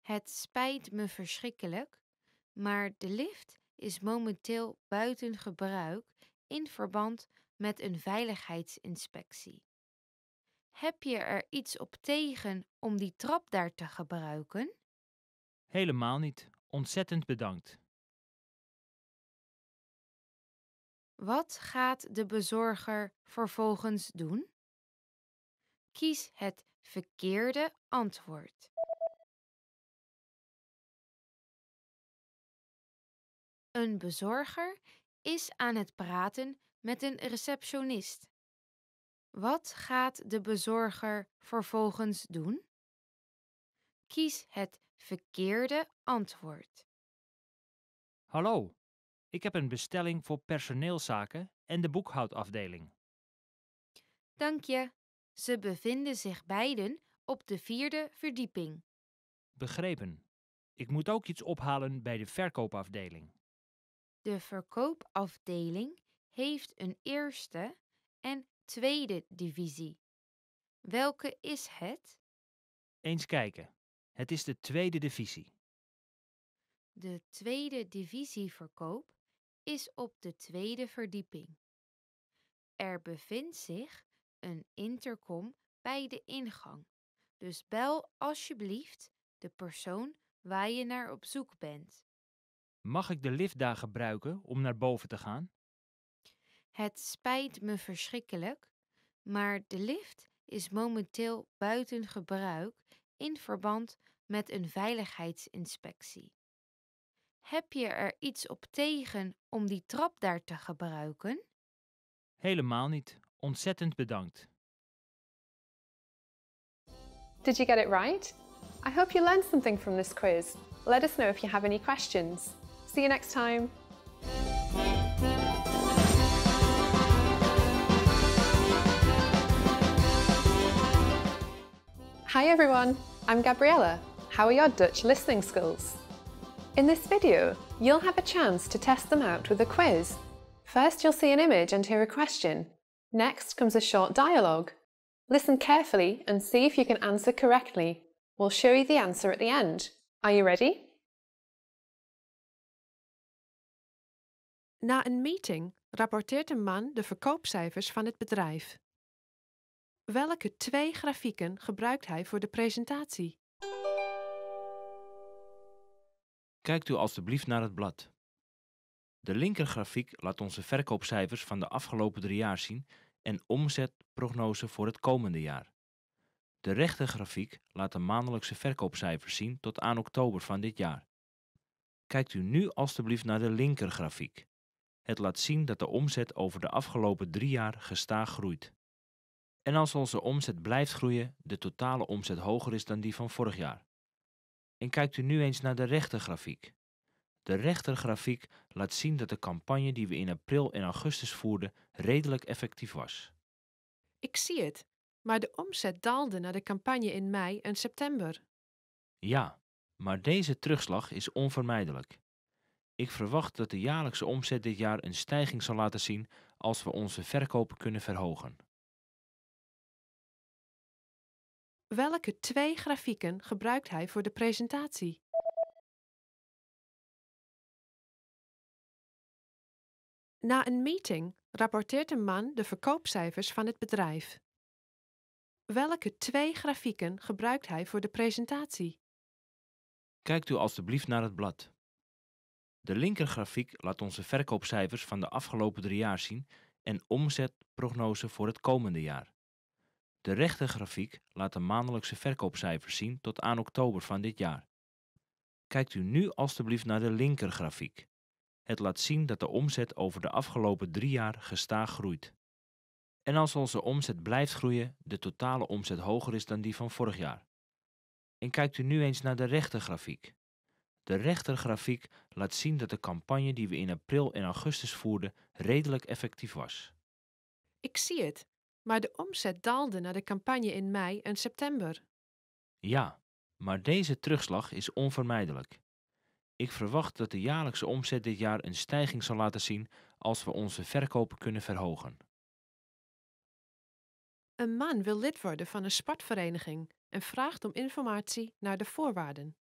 Het spijt me verschrikkelijk, maar de lift is momenteel buiten gebruik in verband met een veiligheidsinspectie. Heb je er iets op tegen om die trap daar te gebruiken? Helemaal niet. Ontzettend bedankt. Wat gaat de bezorger vervolgens doen? Kies het verkeerde antwoord. Een bezorger is aan het praten met een receptionist. Wat gaat de bezorger vervolgens doen? Kies het verkeerde antwoord. Hallo, ik heb een bestelling voor personeelszaken en de boekhoudafdeling. Dank je. Ze bevinden zich beiden op de vierde verdieping. Begrepen. Ik moet ook iets ophalen bij de verkoopafdeling. De verkoopafdeling heeft een eerste en tweede divisie. Welke is het? Eens kijken. Het is de tweede divisie. De tweede divisie verkoop is op de tweede verdieping. Er bevindt zich een intercom bij de ingang, dus bel alsjeblieft de persoon waar je naar op zoek bent. Mag ik de lift daar gebruiken om naar boven te gaan? Het spijt me verschrikkelijk, maar de lift is momenteel buiten gebruik in verband met een veiligheidsinspectie. Heb je er iets op tegen om die trap daar te gebruiken? Helemaal niet. Ontzettend bedankt. Did you get it right? I hope you learned something from this quiz. Let us know if you have any questions. See you next time. Hi everyone, I'm Gabriella. How are your Dutch listening skills? In this video, you'll have a chance to test them out with a quiz. First, you'll see an image and hear a question. Next comes a short dialogue. Listen carefully and see if you can answer correctly. We'll show you the answer at the end. Are you ready? Na een meeting rapporteert een man de verkoopcijfers van het bedrijf. Welke twee grafieken gebruikt hij voor de presentatie? Kijkt u alstublieft naar het blad. De linkergrafiek laat onze verkoopcijfers van de afgelopen drie jaar zien en omzetprognose voor het komende jaar. De rechtergrafiek laat de maandelijkse verkoopcijfers zien tot aan oktober van dit jaar. Kijkt u nu alstublieft naar de linkergrafiek. Het laat zien dat de omzet over de afgelopen drie jaar gestaag groeit. En als onze omzet blijft groeien, de totale omzet hoger is dan die van vorig jaar. En kijkt u nu eens naar de rechtergrafiek. De rechtergrafiek laat zien dat de campagne die we in april en augustus voerden redelijk effectief was. Ik zie het, maar de omzet daalde na de campagne in mei en september. Ja, maar deze terugslag is onvermijdelijk. Ik verwacht dat de jaarlijkse omzet dit jaar een stijging zal laten zien als we onze verkopen kunnen verhogen. Welke twee grafieken gebruikt hij voor de presentatie? Na een meeting rapporteert een man de verkoopcijfers van het bedrijf. Welke twee grafieken gebruikt hij voor de presentatie? Kijkt u alstublieft naar het blad. De linkergrafiek laat onze verkoopcijfers van de afgelopen drie jaar zien en omzetprognose voor het komende jaar. De rechtergrafiek laat de maandelijkse verkoopcijfers zien tot aan oktober van dit jaar. Kijkt u nu alstublieft naar de linkergrafiek. Het laat zien dat de omzet over de afgelopen drie jaar gestaag groeit. En als onze omzet blijft groeien, de totale omzet hoger is dan die van vorig jaar. En kijkt u nu eens naar de rechtergrafiek. De rechtergrafiek laat zien dat de campagne die we in april en augustus voerden redelijk effectief was. Ik zie het, maar de omzet daalde na de campagne in mei en september. Ja, maar deze terugslag is onvermijdelijk. Ik verwacht dat de jaarlijkse omzet dit jaar een stijging zal laten zien als we onze verkopen kunnen verhogen. Een man wil lid worden van een sportvereniging en vraagt om informatie naar de voorwaarden.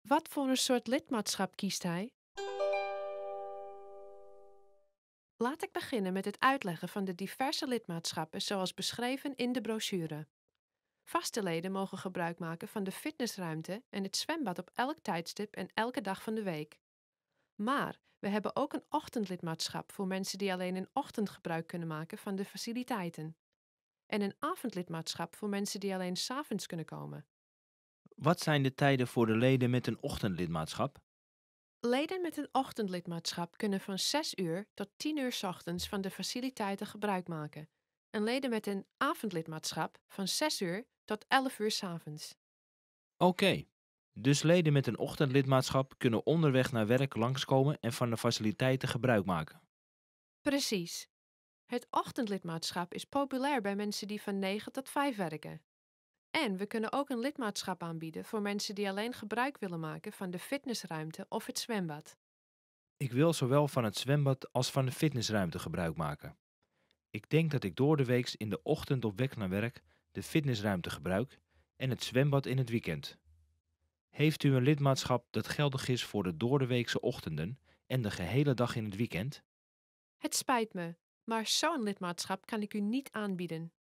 Wat voor een soort lidmaatschap kiest hij? Laat ik beginnen met het uitleggen van de diverse lidmaatschappen zoals beschreven in de brochure. Vaste leden mogen gebruik maken van de fitnessruimte en het zwembad op elk tijdstip en elke dag van de week. Maar we hebben ook een ochtendlidmaatschap voor mensen die alleen in ochtend gebruik kunnen maken van de faciliteiten. En een avondlidmaatschap voor mensen die alleen s'avonds kunnen komen. Wat zijn de tijden voor de leden met een ochtendlidmaatschap? Leden met een ochtendlidmaatschap kunnen van 6 uur tot 10 uur 's ochtends van de faciliteiten gebruik maken. En leden met een avondlidmaatschap van 6 uur tot 11 uur 's avonds. Oké, dus leden met een ochtendlidmaatschap kunnen onderweg naar werk langskomen en van de faciliteiten gebruik maken. Precies. Het ochtendlidmaatschap is populair bij mensen die van 9 tot 5 werken. En we kunnen ook een lidmaatschap aanbieden voor mensen die alleen gebruik willen maken van de fitnessruimte of het zwembad. Ik wil zowel van het zwembad als van de fitnessruimte gebruik maken. Ik denk dat ik door de weeks in de ochtend op weg naar werk de fitnessruimte gebruik en het zwembad in het weekend. Heeft u een lidmaatschap dat geldig is voor de doordeweekse ochtenden en de gehele dag in het weekend? Het spijt me, maar zo'n lidmaatschap kan ik u niet aanbieden.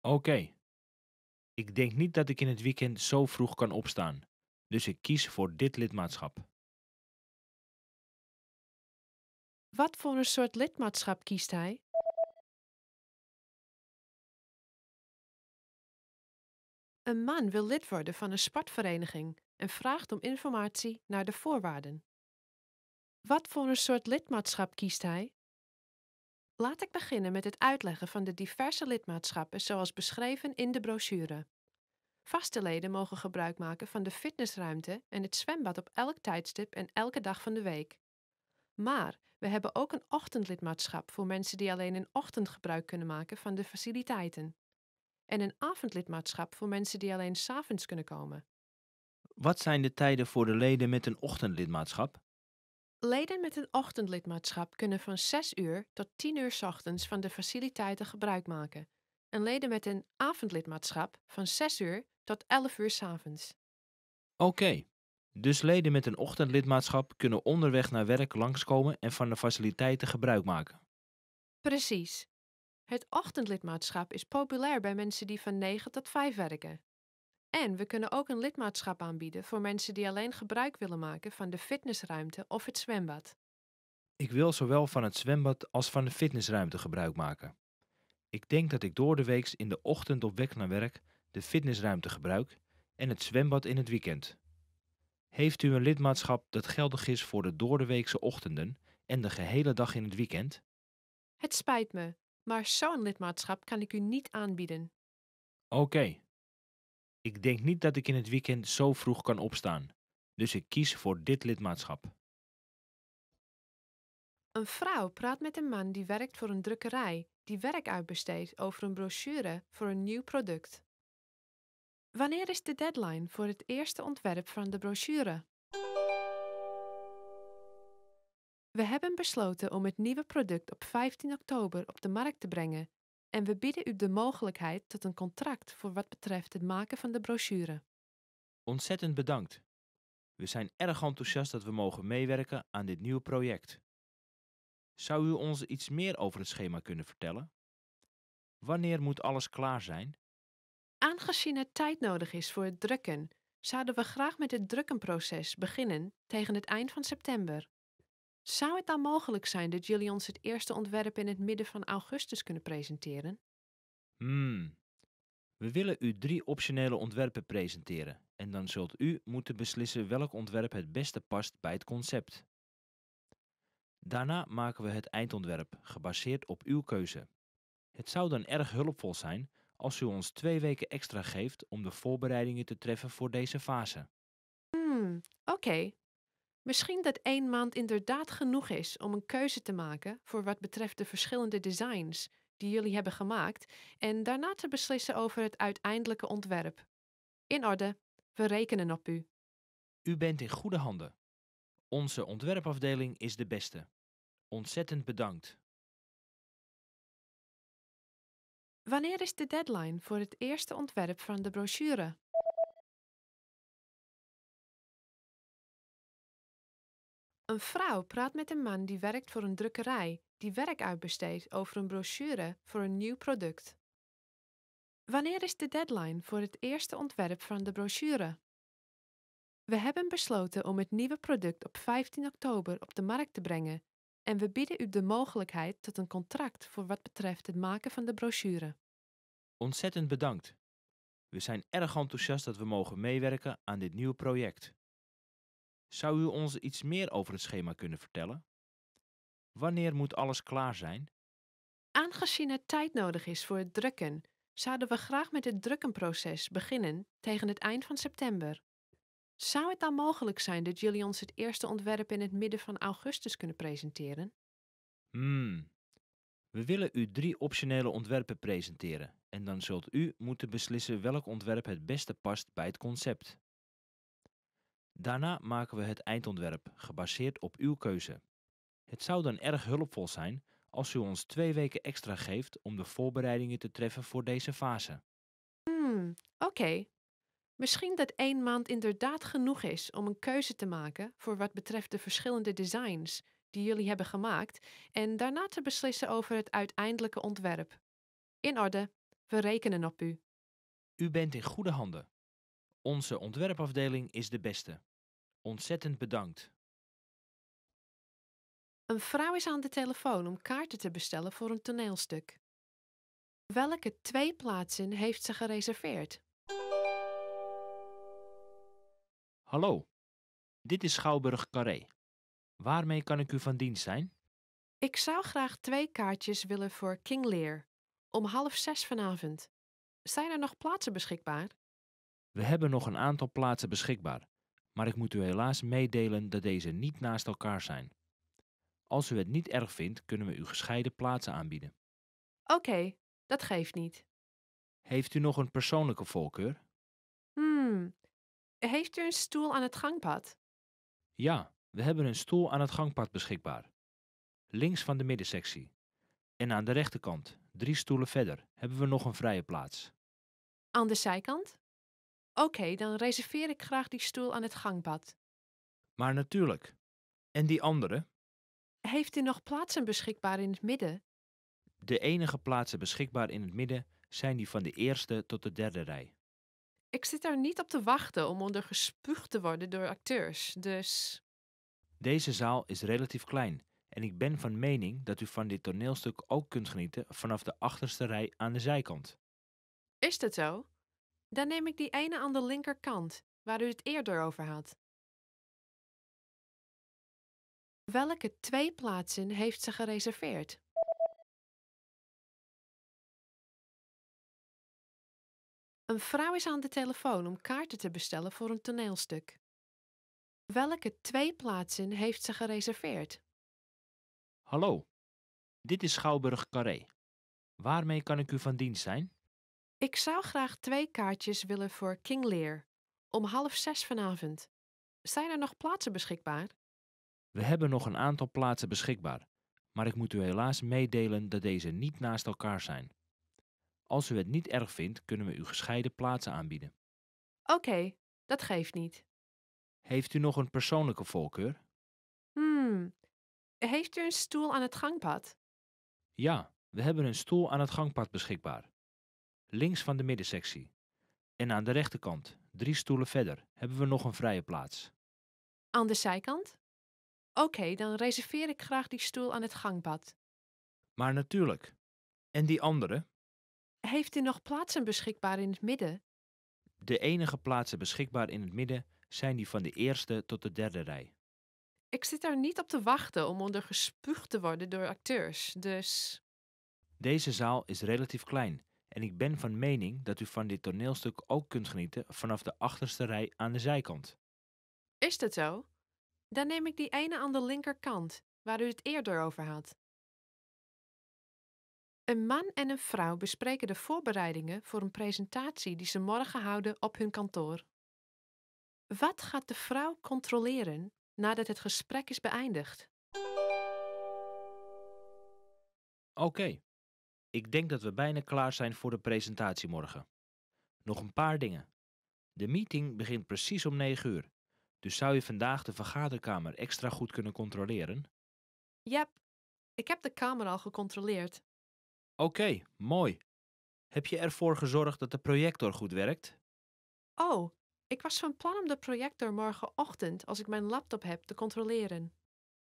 Oké. Ik denk niet dat ik in het weekend zo vroeg kan opstaan, dus ik kies voor dit lidmaatschap. Wat voor een soort lidmaatschap kiest hij? Een man wil lid worden van een sportvereniging en vraagt om informatie naar de voorwaarden. Wat voor een soort lidmaatschap kiest hij? Laat ik beginnen met het uitleggen van de diverse lidmaatschappen zoals beschreven in de brochure. Vaste leden mogen gebruik maken van de fitnessruimte en het zwembad op elk tijdstip en elke dag van de week. Maar we hebben ook een ochtendlidmaatschap voor mensen die alleen in ochtend gebruik kunnen maken van de faciliteiten. En een avondlidmaatschap voor mensen die alleen s'avonds kunnen komen. Wat zijn de tijden voor de leden met een ochtendlidmaatschap? Leden met een ochtendlidmaatschap kunnen van 6 uur tot 10 uur 's ochtends van de faciliteiten gebruik maken. En leden met een avondlidmaatschap van 6 uur tot 11 uur 's avonds. Oké, dus leden met een ochtendlidmaatschap kunnen onderweg naar werk langskomen en van de faciliteiten gebruik maken. Precies. Het ochtendlidmaatschap is populair bij mensen die van 9 tot 5 werken. En we kunnen ook een lidmaatschap aanbieden voor mensen die alleen gebruik willen maken van de fitnessruimte of het zwembad. Ik wil zowel van het zwembad als van de fitnessruimte gebruik maken. Ik denk dat ik door de weeks in de ochtend op weg naar werk de fitnessruimte gebruik en het zwembad in het weekend. Heeft u een lidmaatschap dat geldig is voor de doordeweekse ochtenden en de gehele dag in het weekend? Het spijt me, maar zo'n lidmaatschap kan ik u niet aanbieden. Oké. Ik denk niet dat ik in het weekend zo vroeg kan opstaan, dus ik kies voor dit lidmaatschap. Een vrouw praat met een man die werkt voor een drukkerij die werk uitbesteedt over een brochure voor een nieuw product. Wanneer is de deadline voor het eerste ontwerp van de brochure? We hebben besloten om het nieuwe product op 15 oktober op de markt te brengen en we bieden u de mogelijkheid tot een contract voor wat betreft het maken van de brochure. Ontzettend bedankt. We zijn erg enthousiast dat we mogen meewerken aan dit nieuwe project. Zou u ons iets meer over het schema kunnen vertellen? Wanneer moet alles klaar zijn? Aangezien het tijd nodig is voor het drukken, zouden we graag met het drukkenproces beginnen tegen het eind van september. Zou het dan mogelijk zijn dat jullie ons het eerste ontwerp in het midden van augustus kunnen presenteren? Hmm, We willen u drie optionele ontwerpen presenteren en dan zult u moeten beslissen welk ontwerp het beste past bij het concept. Daarna maken we het eindontwerp, gebaseerd op uw keuze. Het zou dan erg hulpvol zijn als u ons twee weken extra geeft om de voorbereidingen te treffen voor deze fase. Hmm, oké. Misschien dat één maand inderdaad genoeg is om een keuze te maken voor wat betreft de verschillende designs die jullie hebben gemaakt en daarna te beslissen over het uiteindelijke ontwerp. In orde, we rekenen op u. U bent in goede handen. Onze ontwerpafdeling is de beste. Ontzettend bedankt. Wanneer is de deadline voor het eerste ontwerp van de brochure? Een vrouw praat met een man die werkt voor een drukkerij die werk uitbesteedt over een brochure voor een nieuw product. Wanneer is de deadline voor het eerste ontwerp van de brochure? We hebben besloten om het nieuwe product op 15 oktober op de markt te brengen en we bieden u de mogelijkheid tot een contract voor wat betreft het maken van de brochure. Ontzettend bedankt. We zijn erg enthousiast dat we mogen meewerken aan dit nieuwe project. Zou u ons iets meer over het schema kunnen vertellen? Wanneer moet alles klaar zijn? Aangezien het tijd nodig is voor het drukken, zouden we graag met het drukkenproces beginnen tegen het eind van september. Zou het dan mogelijk zijn dat jullie ons het eerste ontwerp in het midden van augustus kunnen presenteren? Hmm. We willen u drie optionele ontwerpen presenteren en dan zult u moeten beslissen welk ontwerp het beste past bij het concept. Daarna maken we het eindontwerp, gebaseerd op uw keuze. Het zou dan erg hulpvol zijn als u ons twee weken extra geeft om de voorbereidingen te treffen voor deze fase. Hmm, oké. Misschien dat één maand inderdaad genoeg is om een keuze te maken voor wat betreft de verschillende designs die jullie hebben gemaakt en daarna te beslissen over het uiteindelijke ontwerp. In orde, we rekenen op u. U bent in goede handen. Onze ontwerpafdeling is de beste. Ontzettend bedankt. Een vrouw is aan de telefoon om kaarten te bestellen voor een toneelstuk. Welke twee plaatsen heeft ze gereserveerd? Hallo, dit is Schouwburg Carré. Waarmee kan ik u van dienst zijn? Ik zou graag twee kaartjes willen voor King Lear om half zes vanavond. Zijn er nog plaatsen beschikbaar? We hebben nog een aantal plaatsen beschikbaar, maar ik moet u helaas meedelen dat deze niet naast elkaar zijn. Als u het niet erg vindt, kunnen we u gescheiden plaatsen aanbieden. Oké, dat geeft niet. Heeft u nog een persoonlijke voorkeur? Hmm, heeft u een stoel aan het gangpad? Ja, we hebben een stoel aan het gangpad beschikbaar. Links van de middensectie. En aan de rechterkant, drie stoelen verder, hebben we nog een vrije plaats. Aan de zijkant? Oké, dan reserveer ik graag die stoel aan het gangpad. Maar natuurlijk. En die andere? Heeft u nog plaatsen beschikbaar in het midden? De enige plaatsen beschikbaar in het midden zijn die van de eerste tot de derde rij. Ik zit er niet op te wachten om onder gespuugd te worden door acteurs, dus. Deze zaal is relatief klein en ik ben van mening dat u van dit toneelstuk ook kunt genieten vanaf de achterste rij aan de zijkant. Is dat zo? Dan neem ik die ene aan de linkerkant, waar u het eerder over had. Welke twee plaatsen heeft ze gereserveerd? Een vrouw is aan de telefoon om kaarten te bestellen voor een toneelstuk. Welke twee plaatsen heeft ze gereserveerd? Hallo, dit is Schouwburg Carré. Waarmee kan ik u van dienst zijn? Ik zou graag twee kaartjes willen voor King Lear om half zes vanavond. Zijn er nog plaatsen beschikbaar? We hebben nog een aantal plaatsen beschikbaar, maar ik moet u helaas meedelen dat deze niet naast elkaar zijn. Als u het niet erg vindt, kunnen we u gescheiden plaatsen aanbieden. Oké, dat geeft niet. Heeft u nog een persoonlijke voorkeur? Hmm, heeft u een stoel aan het gangpad? Ja, we hebben een stoel aan het gangpad beschikbaar. Links van de middensectie. En aan de rechterkant, drie stoelen verder, hebben we nog een vrije plaats. Aan de zijkant? Oké, dan reserveer ik graag die stoel aan het gangpad. Maar natuurlijk. En die andere? Heeft u nog plaatsen beschikbaar in het midden? De enige plaatsen beschikbaar in het midden zijn die van de eerste tot de derde rij. Ik zit er niet op te wachten om onder gespuugd te worden door acteurs, dus. Deze zaal is relatief klein en ik ben van mening dat u van dit toneelstuk ook kunt genieten vanaf de achterste rij aan de zijkant. Is dat zo? Dan neem ik die ene aan de linkerkant, waar u het eerder over had. Een man en een vrouw bespreken de voorbereidingen voor een presentatie die ze morgen houden op hun kantoor. Wat gaat de vrouw controleren nadat het gesprek is beëindigd? Oké, ik denk dat we bijna klaar zijn voor de presentatie morgen. Nog een paar dingen. De meeting begint precies om 9 uur, dus zou je vandaag de vergaderkamer extra goed kunnen controleren? Jep, ik heb de kamer al gecontroleerd. Oké, mooi. Heb je ervoor gezorgd dat de projector goed werkt? Oh, ik was van plan om de projector morgenochtend, als ik mijn laptop heb, te controleren.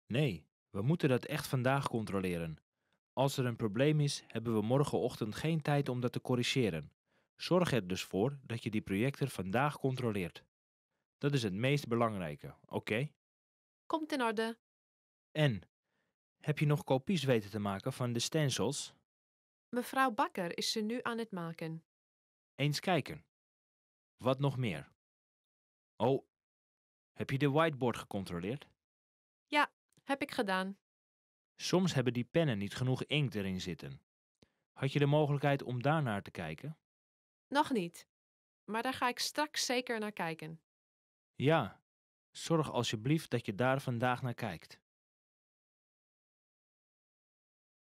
Nee, we moeten dat echt vandaag controleren. Als er een probleem is, hebben we morgenochtend geen tijd om dat te corrigeren. Zorg er dus voor dat je die projector vandaag controleert. Dat is het meest belangrijke, oké? Komt in orde. En, heb je nog kopies weten te maken van de stencils? Mevrouw Bakker is ze nu aan het maken. Eens kijken. Wat nog meer? Oh, heb je de whiteboard gecontroleerd? Ja, heb ik gedaan. Soms hebben die pennen niet genoeg inkt erin zitten. Had je de mogelijkheid om daarnaar te kijken? Nog niet. Maar daar ga ik straks zeker naar kijken. Ja, zorg alsjeblieft dat je daar vandaag naar kijkt.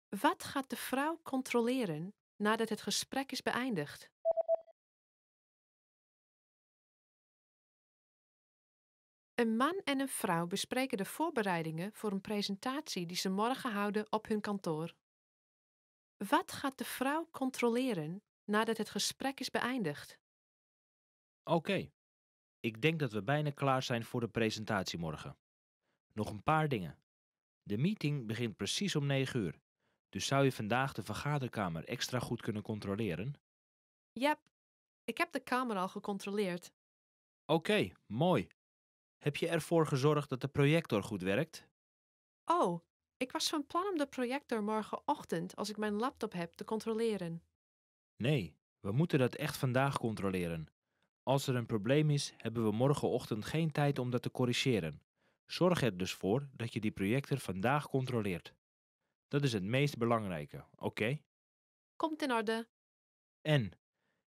Wat gaat de vrouw controleren nadat het gesprek is beëindigd? Een man en een vrouw bespreken de voorbereidingen voor een presentatie die ze morgen houden op hun kantoor. Wat gaat de vrouw controleren nadat het gesprek is beëindigd? Oké, ik denk dat we bijna klaar zijn voor de presentatie morgen. Nog een paar dingen. De meeting begint precies om 9 uur, dus zou je vandaag de vergaderkamer extra goed kunnen controleren? Jep, ik heb de kamer al gecontroleerd. Oké, mooi. Heb je ervoor gezorgd dat de projector goed werkt? Oh, ik was van plan om de projector morgenochtend, als ik mijn laptop heb, te controleren. Nee, we moeten dat echt vandaag controleren. Als er een probleem is, hebben we morgenochtend geen tijd om dat te corrigeren. Zorg er dus voor dat je die projector vandaag controleert. Dat is het meest belangrijke, oké? Komt in orde. En,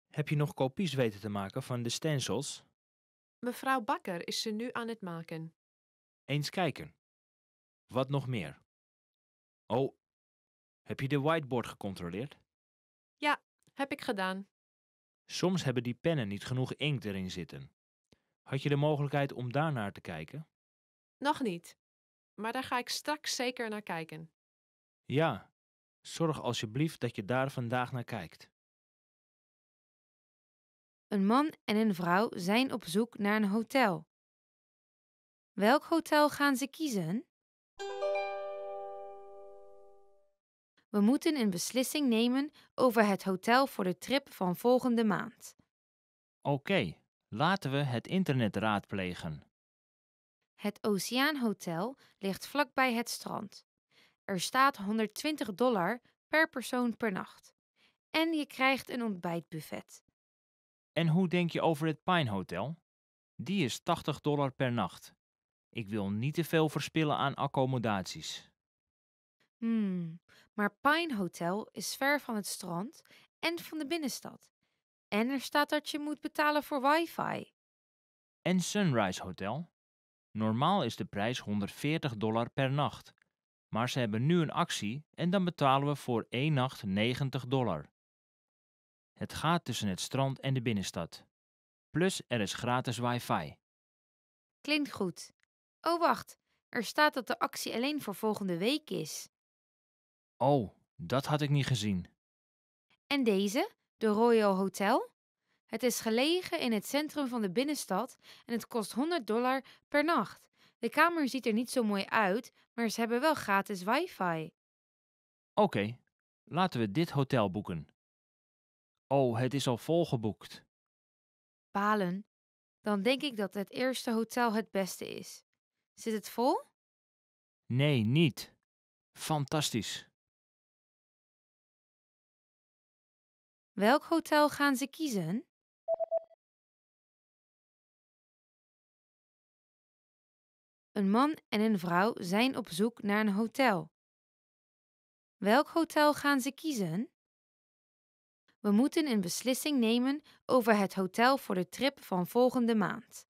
heb je nog kopies weten te maken van de stencils? Mevrouw Bakker is ze nu aan het maken. Eens kijken. Wat nog meer? Oh, heb je de whiteboard gecontroleerd? Ja, heb ik gedaan. Soms hebben die pennen niet genoeg inkt erin zitten. Had je de mogelijkheid om daarnaar te kijken? Nog niet. Maar daar ga ik straks zeker naar kijken. Ja, zorg alsjeblieft dat je daar vandaag naar kijkt. Een man en een vrouw zijn op zoek naar een hotel. Welk hotel gaan ze kiezen? We moeten een beslissing nemen over het hotel voor de trip van volgende maand. Oké, laten we het internet raadplegen. Het Oceaanhotel ligt vlakbij het strand. Er staat 120 dollar per persoon per nacht. En je krijgt een ontbijtbuffet. En hoe denk je over het Pine Hotel? Die is 80 dollar per nacht. Ik wil niet te veel verspillen aan accommodaties. Hmm, maar Pine Hotel is ver van het strand en van de binnenstad. En er staat dat je moet betalen voor wifi. En Sunrise Hotel? Normaal is de prijs 140 dollar per nacht. Maar ze hebben nu een actie en dan betalen we voor één nacht 90 dollar. Het gaat tussen het strand en de binnenstad. Plus er is gratis wifi. Klinkt goed. Oh, wacht. Er staat dat de actie alleen voor volgende week is. Oh, dat had ik niet gezien. En deze, de Royal Hotel? Het is gelegen in het centrum van de binnenstad en het kost 100 dollar per nacht. De kamer ziet er niet zo mooi uit, maar ze hebben wel gratis wifi. Oké, laten we dit hotel boeken. Oh, het is al volgeboekt. Balen. Dan denk ik dat het eerste hotel het beste is. Zit het vol? Nee, niet. Fantastisch. Welk hotel gaan ze kiezen? Een man en een vrouw zijn op zoek naar een hotel. Welk hotel gaan ze kiezen? We moeten een beslissing nemen over het hotel voor de trip van volgende maand.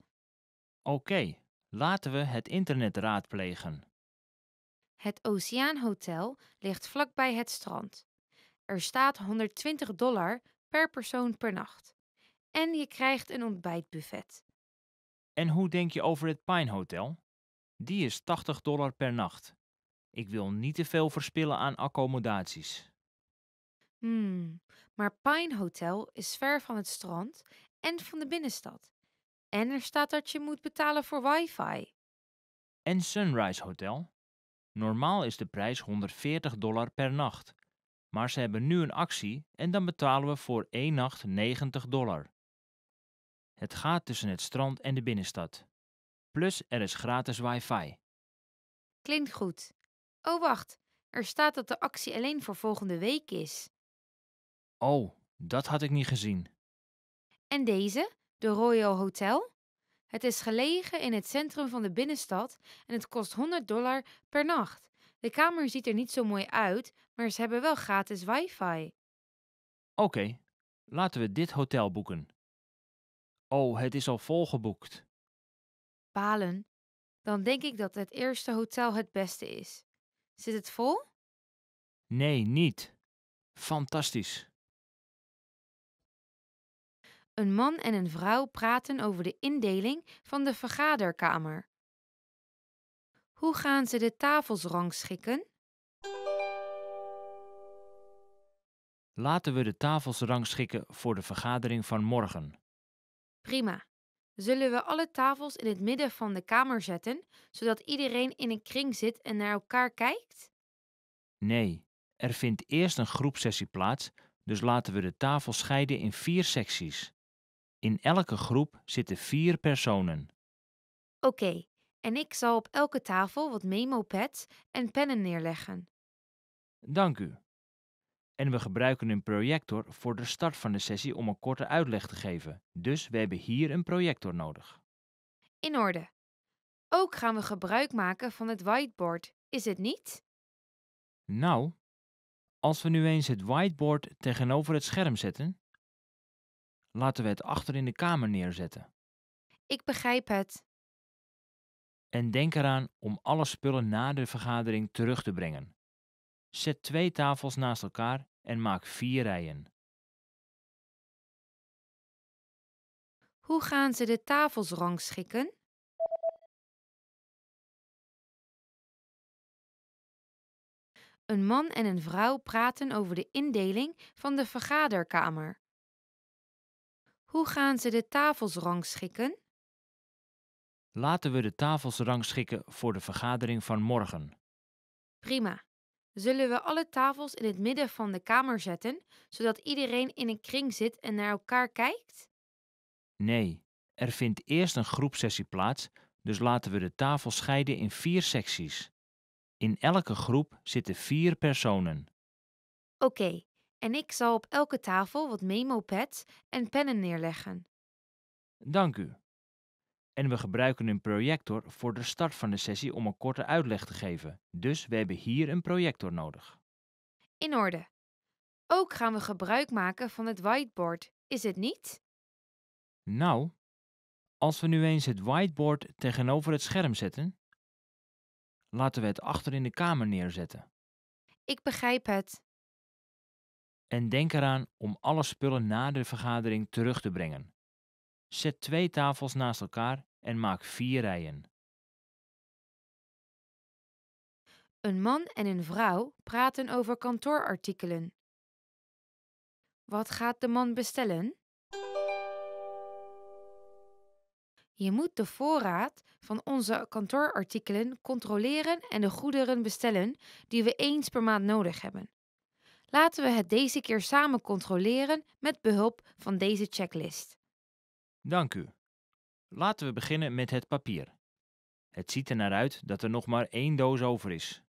Oké, laten we het internet raadplegen. Het Oceaan Hotel ligt vlakbij het strand. Er staat 120 dollar per persoon per nacht. En je krijgt een ontbijtbuffet. En hoe denk je over het Pine Hotel? Die is 80 dollar per nacht. Ik wil niet te veel verspillen aan accommodaties. Hmm, maar Pine Hotel is ver van het strand en van de binnenstad. En er staat dat je moet betalen voor wifi. En Sunrise Hotel? Normaal is de prijs 140 dollar per nacht. Maar ze hebben nu een actie en dan betalen we voor één nacht 90 dollar. Het gaat tussen het strand en de binnenstad. Plus er is gratis wifi. Klinkt goed. Oh, wacht. Er staat dat de actie alleen voor volgende week is. Oh, dat had ik niet gezien. En deze, de Royal Hotel? Het is gelegen in het centrum van de binnenstad en het kost 100 dollar per nacht. De kamer ziet er niet zo mooi uit, maar ze hebben wel gratis wifi. Oké, laten we dit hotel boeken. Oh, het is al volgeboekt. Balen. Dan denk ik dat het eerste hotel het beste is. Zit het vol? Nee, niet. Fantastisch. Een man en een vrouw praten over de indeling van de vergaderkamer. Hoe gaan ze de tafels rangschikken? Laten we de tafels rangschikken voor de vergadering van morgen. Prima. Zullen we alle tafels in het midden van de kamer zetten, zodat iedereen in een kring zit en naar elkaar kijkt? Nee, er vindt eerst een groepsessie plaats, dus laten we de tafel scheiden in vier secties. In elke groep zitten vier personen. Oké, en ik zal op elke tafel wat memo-pads en pennen neerleggen. Dank u. En we gebruiken een projector voor de start van de sessie om een korte uitleg te geven. Dus we hebben hier een projector nodig. In orde. Ook gaan we gebruik maken van het whiteboard, is het niet? Nou, als we nu eens het whiteboard tegenover het scherm zetten, laten we het achter in de kamer neerzetten. Ik begrijp het. En denk eraan om alle spullen na de vergadering terug te brengen. Zet twee tafels naast elkaar en maak vier rijen. Hoe gaan ze de tafels rangschikken? Een man en een vrouw praten over de indeling van de vergaderkamer. Hoe gaan ze de tafels rangschikken? Laten we de tafels rangschikken voor de vergadering van morgen. Prima. Zullen we alle tafels in het midden van de kamer zetten, zodat iedereen in een kring zit en naar elkaar kijkt? Nee, er vindt eerst een groepsessie plaats, dus laten we de tafel scheiden in vier secties. In elke groep zitten vier personen. Oké, en ik zal op elke tafel wat memo-pads en pennen neerleggen. Dank u. En we gebruiken een projector voor de start van de sessie om een korte uitleg te geven. Dus we hebben hier een projector nodig. In orde. Ook gaan we gebruik maken van het whiteboard, is het niet? Nou, als we nu eens het whiteboard tegenover het scherm zetten, laten we het achter in de kamer neerzetten. Ik begrijp het. En denk eraan om alle spullen na de vergadering terug te brengen. Zet twee tafels naast elkaar en maak vier rijen. Een man en een vrouw praten over kantoorartikelen. Wat gaat de man bestellen? Je moet de voorraad van onze kantoorartikelen controleren en de goederen bestellen die we eens per maand nodig hebben. Laten we het deze keer samen controleren met behulp van deze checklist. Dank u. Laten we beginnen met het papier. Het ziet er naar uit dat er nog maar één doos over is.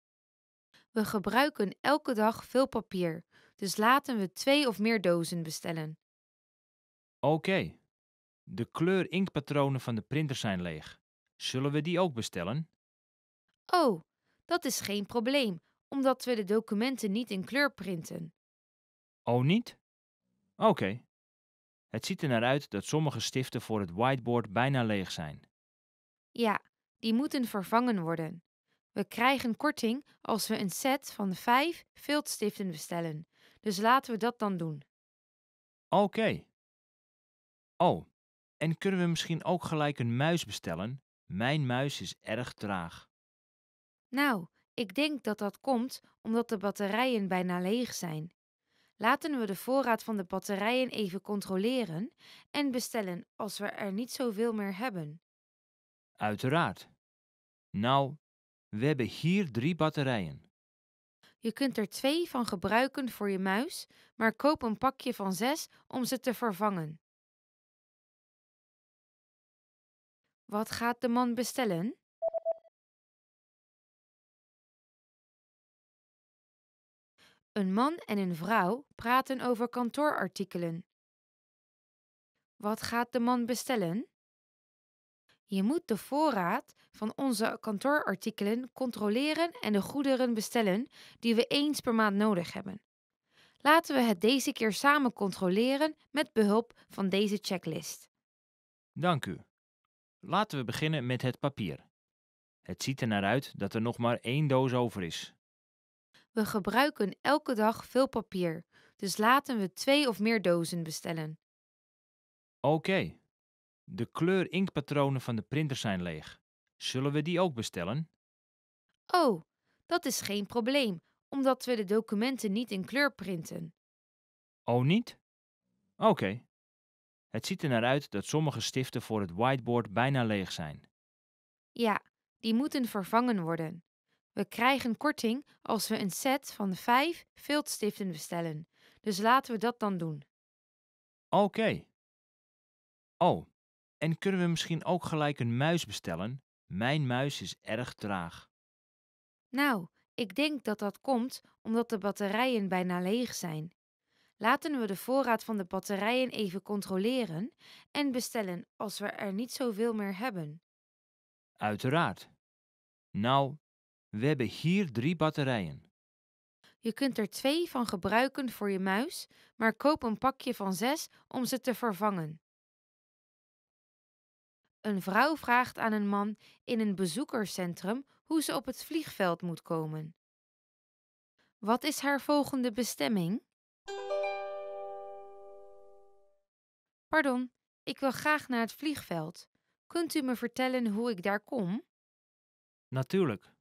We gebruiken elke dag veel papier, dus laten we twee of meer dozen bestellen. Oké. De kleur inkpatronen van de printer zijn leeg. Zullen we die ook bestellen? Oh, dat is geen probleem, omdat we de documenten niet in kleur printen. Oh, niet? Oké. Het ziet er naar uit dat sommige stiften voor het whiteboard bijna leeg zijn. Ja, die moeten vervangen worden. We krijgen korting als we een set van vijf viltstiften bestellen, dus laten we dat dan doen. Oké. Oh, en kunnen we misschien ook gelijk een muis bestellen? Mijn muis is erg traag. Nou, ik denk dat dat komt omdat de batterijen bijna leeg zijn. Laten we de voorraad van de batterijen even controleren en bestellen als we er niet zoveel meer hebben. Uiteraard. Nou, we hebben hier drie batterijen. Je kunt er twee van gebruiken voor je muis, maar koop een pakje van zes om ze te vervangen. Wat gaat de man bestellen? Een man en een vrouw praten over kantoorartikelen. Wat gaat de man bestellen? Je moet de voorraad van onze kantoorartikelen controleren en de goederen bestellen die we eens per maand nodig hebben. Laten we het deze keer samen controleren met behulp van deze checklist. Dank u. Laten we beginnen met het papier. Het ziet er naar uit dat er nog maar één doos over is. We gebruiken elke dag veel papier, dus laten we twee of meer dozen bestellen. Oké. De kleur inkpatronen van de printer zijn leeg. Zullen we die ook bestellen? Oh, dat is geen probleem, omdat we de documenten niet in kleur printen. Oh, niet? Oké. Het ziet er naar uit dat sommige stiften voor het whiteboard bijna leeg zijn. Ja, die moeten vervangen worden. We krijgen korting als we een set van vijf viltstiften bestellen, dus laten we dat dan doen. Oké. Oh, en kunnen we misschien ook gelijk een muis bestellen? Mijn muis is erg traag. Nou, ik denk dat dat komt omdat de batterijen bijna leeg zijn. Laten we de voorraad van de batterijen even controleren en bestellen als we er niet zoveel meer hebben. Uiteraard. Nou, we hebben hier drie batterijen. Je kunt er twee van gebruiken voor je muis, maar koop een pakje van zes om ze te vervangen. Een vrouw vraagt aan een man in een bezoekerscentrum hoe ze op het vliegveld moet komen. Wat is haar volgende bestemming? Pardon, ik wil graag naar het vliegveld. Kunt u me vertellen hoe ik daar kom? Natuurlijk.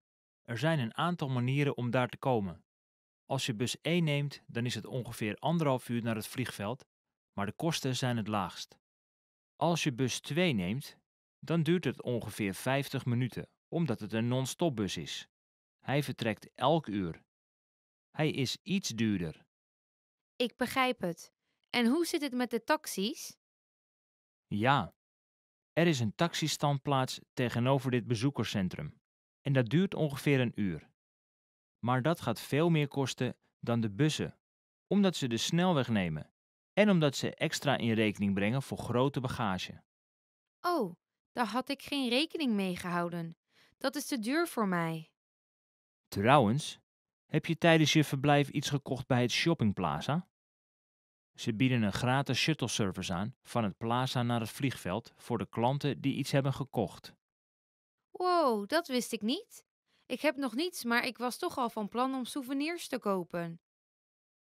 Er zijn een aantal manieren om daar te komen. Als je bus 1 neemt, dan is het ongeveer anderhalf uur naar het vliegveld, maar de kosten zijn het laagst. Als je bus 2 neemt, dan duurt het ongeveer 50 minuten, omdat het een non-stopbus is. Hij vertrekt elk uur. Hij is iets duurder. Ik begrijp het. En hoe zit het met de taxis? Ja, er is een taxistandplaats tegenover dit bezoekerscentrum. En dat duurt ongeveer een uur. Maar dat gaat veel meer kosten dan de bussen, omdat ze de snelweg nemen en omdat ze extra in rekening brengen voor grote bagage. Oh, daar had ik geen rekening mee gehouden. Dat is te duur voor mij. Trouwens, heb je tijdens je verblijf iets gekocht bij het shoppingplaza? Ze bieden een gratis shuttle service aan van het plaza naar het vliegveld voor de klanten die iets hebben gekocht. Wow, dat wist ik niet. Ik heb nog niets, maar ik was toch al van plan om souvenirs te kopen.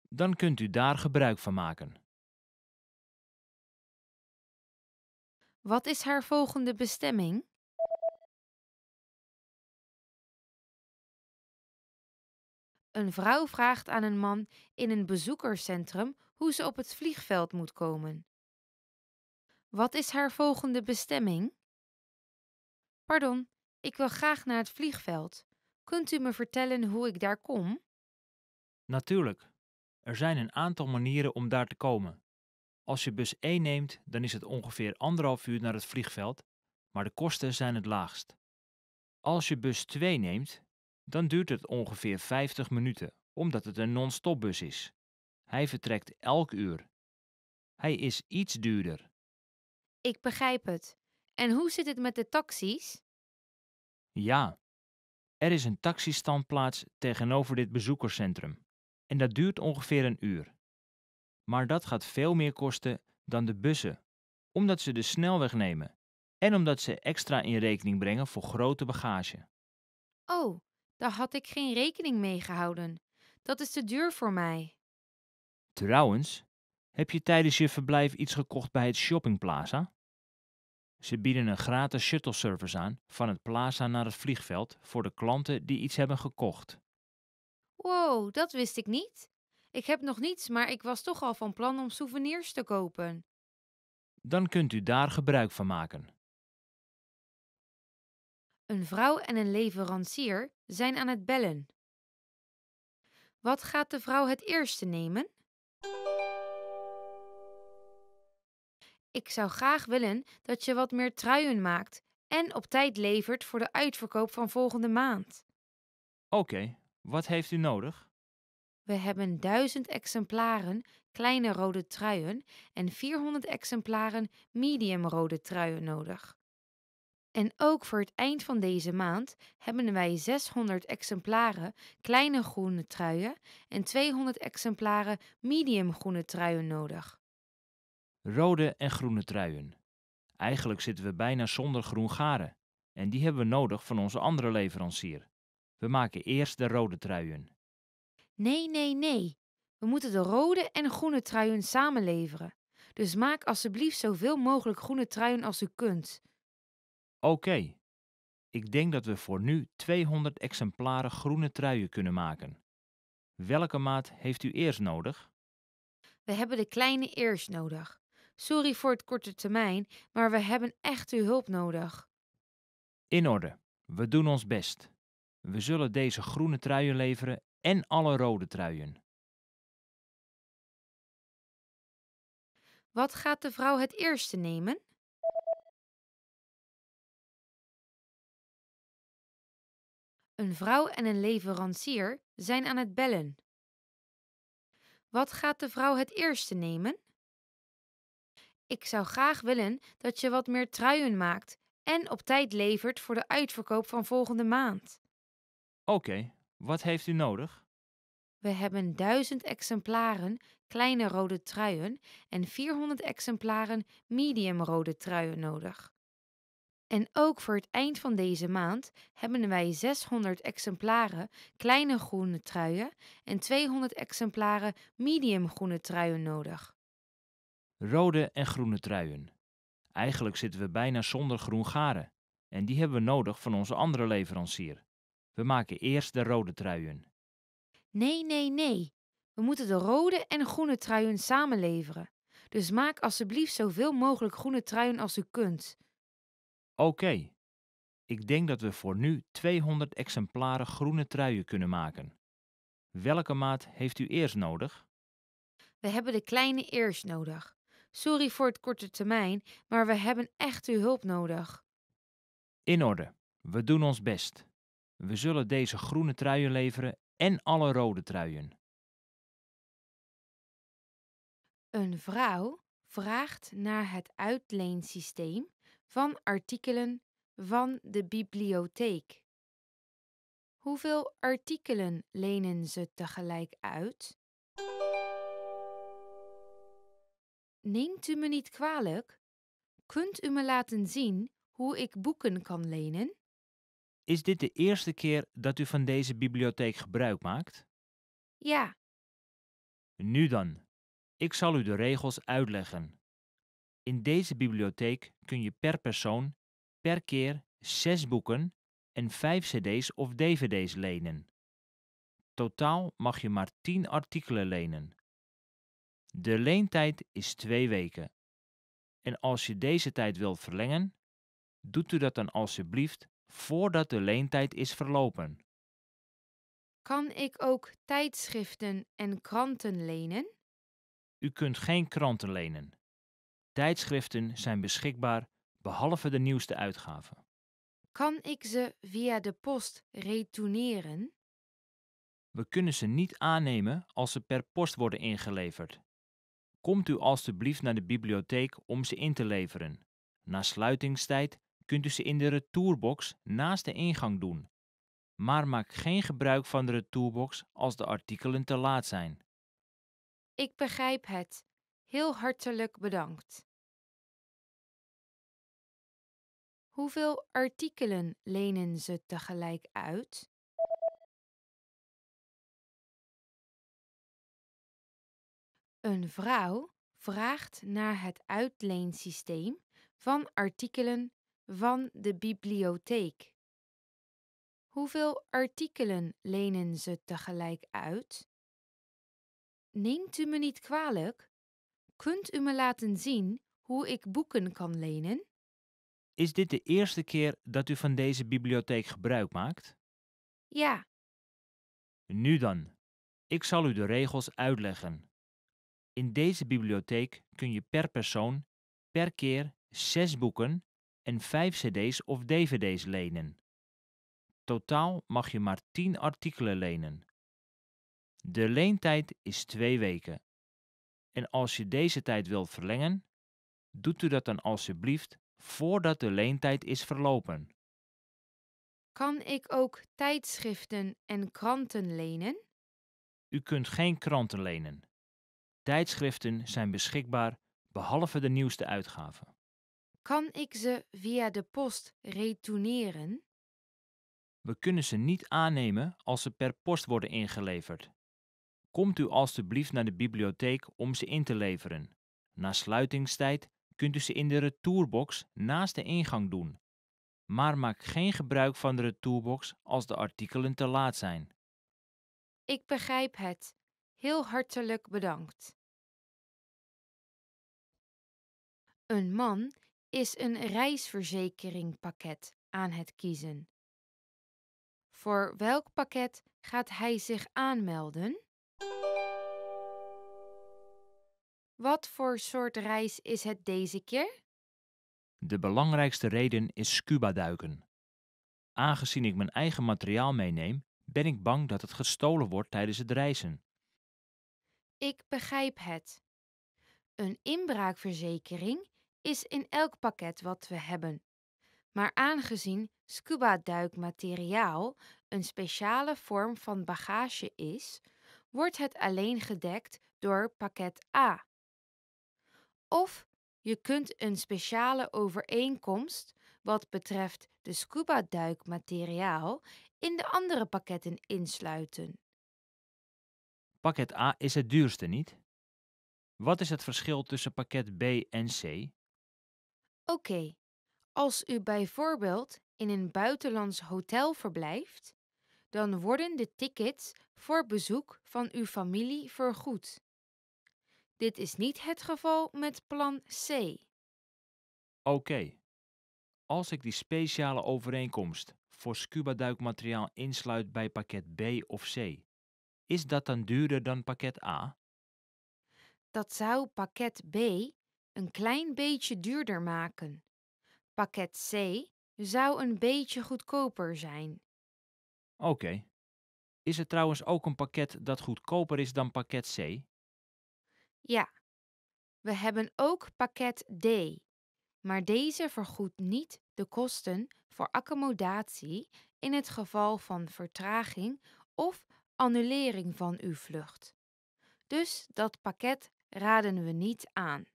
Dan kunt u daar gebruik van maken. Wat is haar volgende bestemming? Een vrouw vraagt aan een man in een bezoekerscentrum hoe ze op het vliegveld moet komen. Wat is haar volgende bestemming? Pardon, ik wil graag naar het vliegveld. Kunt u me vertellen hoe ik daar kom? Natuurlijk. Er zijn een aantal manieren om daar te komen. Als je bus 1 neemt, dan is het ongeveer anderhalf uur naar het vliegveld, maar de kosten zijn het laagst. Als je bus 2 neemt, dan duurt het ongeveer 50 minuten, omdat het een non-stop bus is. Hij vertrekt elk uur. Hij is iets duurder. Ik begrijp het. En hoe zit het met de taxis? Ja, er is een taxistandplaats tegenover dit bezoekerscentrum en dat duurt ongeveer een uur. Maar dat gaat veel meer kosten dan de bussen, omdat ze de snelweg nemen en omdat ze extra in rekening brengen voor grote bagage. Oh, daar had ik geen rekening mee gehouden. Dat is te duur voor mij. Trouwens, heb je tijdens je verblijf iets gekocht bij het shoppingplaza? Ze bieden een gratis shuttle service aan van het plaza naar het vliegveld voor de klanten die iets hebben gekocht. Wow, dat wist ik niet. Ik heb nog niets, maar ik was toch al van plan om souvenirs te kopen. Dan kunt u daar gebruik van maken. Een vrouw en een leverancier zijn aan het bellen. Wat gaat de vrouw het eerste nemen? Ik zou graag willen dat je wat meer truien maakt en op tijd levert voor de uitverkoop van volgende maand. Oké, wat heeft u nodig? We hebben 1000 exemplaren kleine rode truien en 400 exemplaren medium rode truien nodig. En ook voor het eind van deze maand hebben wij 600 exemplaren kleine groene truien en 200 exemplaren medium groene truien nodig. Rode en groene truien. Eigenlijk zitten we bijna zonder groen garen. En die hebben we nodig van onze andere leverancier. We maken eerst de rode truien. Nee, nee, nee. We moeten de rode en groene truien samen leveren. Dus maak alsjeblieft zoveel mogelijk groene truien als u kunt. Oké. Ik denk dat we voor nu 200 exemplaren groene truien kunnen maken. Welke maat heeft u eerst nodig? We hebben de kleine eerst nodig. Sorry voor het korte termijn, maar we hebben echt uw hulp nodig. In orde. We doen ons best. We zullen deze groene truien leveren en alle rode truien. Wat gaat de vrouw het eerste nemen? Een vrouw en een leverancier zijn aan het bellen. Wat gaat de vrouw het eerste nemen? Ik zou graag willen dat je wat meer truien maakt en op tijd levert voor de uitverkoop van volgende maand. Oké, wat heeft u nodig? We hebben 1000 exemplaren kleine rode truien en 400 exemplaren medium rode truien nodig. En ook voor het eind van deze maand hebben wij 600 exemplaren kleine groene truien en 200 exemplaren medium groene truien nodig. Rode en groene truien. Eigenlijk zitten we bijna zonder groen garen. En die hebben we nodig van onze andere leverancier. We maken eerst de rode truien. Nee, nee, nee. We moeten de rode en groene truien samen leveren. Dus maak alsjeblieft zoveel mogelijk groene truien als u kunt. Oké. Ik denk dat we voor nu 200 exemplaren groene truien kunnen maken. Welke maat heeft u eerst nodig? We hebben de kleine eerst nodig. Sorry voor het korte termijn, maar we hebben echt uw hulp nodig. In orde. We doen ons best. We zullen deze groene truien leveren en alle rode truien. Een vrouw vraagt naar het uitleensysteem van artikelen van de bibliotheek. Hoeveel artikelen lenen ze tegelijk uit? Neemt u me niet kwalijk? Kunt u me laten zien hoe ik boeken kan lenen? Is dit de eerste keer dat u van deze bibliotheek gebruik maakt? Ja, Nu dan. Ik zal u de regels uitleggen. In deze bibliotheek kun je per persoon per keer zes boeken en vijf cd's of dvd's lenen. Totaal mag je maar 10 artikelen lenen. De leentijd is twee weken. En als je deze tijd wilt verlengen, doet u dat dan alsjeblieft voordat de leentijd is verlopen. Kan ik ook tijdschriften en kranten lenen? U kunt geen kranten lenen. Tijdschriften zijn beschikbaar behalve de nieuwste uitgaven. Kan ik ze via de post retourneren? We kunnen ze niet aannemen als ze per post worden ingeleverd. Komt u alstublieft naar de bibliotheek om ze in te leveren. Na sluitingstijd kunt u ze in de retourbox naast de ingang doen. Maar maak geen gebruik van de retourbox als de artikelen te laat zijn. Ik begrijp het. Heel hartelijk bedankt. Hoeveel artikelen lenen ze tegelijk uit? Een vrouw vraagt naar het uitleensysteem van artikelen van de bibliotheek. Hoeveel artikelen lenen ze tegelijk uit? Neemt u me niet kwalijk? Kunt u me laten zien hoe ik boeken kan lenen? Is dit de eerste keer dat u van deze bibliotheek gebruik maakt? Ja, Nu dan, ik zal u de regels uitleggen. In deze bibliotheek kun je per persoon per keer zes boeken en vijf cd's of dvd's lenen. Totaal mag je maar 10 artikelen lenen. De leentijd is twee weken. En als je deze tijd wilt verlengen, doet u dat dan alsjeblieft voordat de leentijd is verlopen. kan ik ook tijdschriften en kranten lenen? U kunt geen kranten lenen. Tijdschriften zijn beschikbaar behalve de nieuwste uitgaven. Kan ik ze via de post retourneren? We kunnen ze niet aannemen als ze per post worden ingeleverd. Komt u alstublieft naar de bibliotheek om ze in te leveren. Na sluitingstijd kunt u ze in de retourbox naast de ingang doen. Maar maak geen gebruik van de retourbox als de artikelen te laat zijn. Ik begrijp het. Heel hartelijk bedankt. Een man is een reisverzekeringpakket aan het kiezen. Voor welk pakket gaat hij zich aanmelden? Wat voor soort reis is het deze keer? De belangrijkste reden is scuba duiken. Aangezien ik mijn eigen materiaal meeneem, ben ik bang dat het gestolen wordt tijdens het reizen. Ik begrijp het. Een inbraakverzekering is in elk pakket wat we hebben. Maar aangezien scuba-duikmateriaal een speciale vorm van bagage is, wordt het alleen gedekt door pakket A. Of je kunt een speciale overeenkomst wat betreft de scuba-duikmateriaal in de andere pakketten insluiten. Pakket A is het duurste, niet? Wat is het verschil tussen pakket B en C? Oké, als u bijvoorbeeld in een buitenlands hotel verblijft, dan worden de tickets voor bezoek van uw familie vergoed. Dit is niet het geval met plan C. Oké. Als ik die speciale overeenkomst voor scuba-duikmateriaal insluit bij pakket B of C, is dat dan duurder dan pakket A? Dat zou pakket B een klein beetje duurder maken. Pakket C zou een beetje goedkoper zijn. Oké. Is er trouwens ook een pakket dat goedkoper is dan pakket C? Ja, we hebben ook pakket D, maar deze vergoedt niet de kosten voor accommodatie in het geval van vertraging of annulering van uw vlucht. Dus dat pakket raden we niet aan.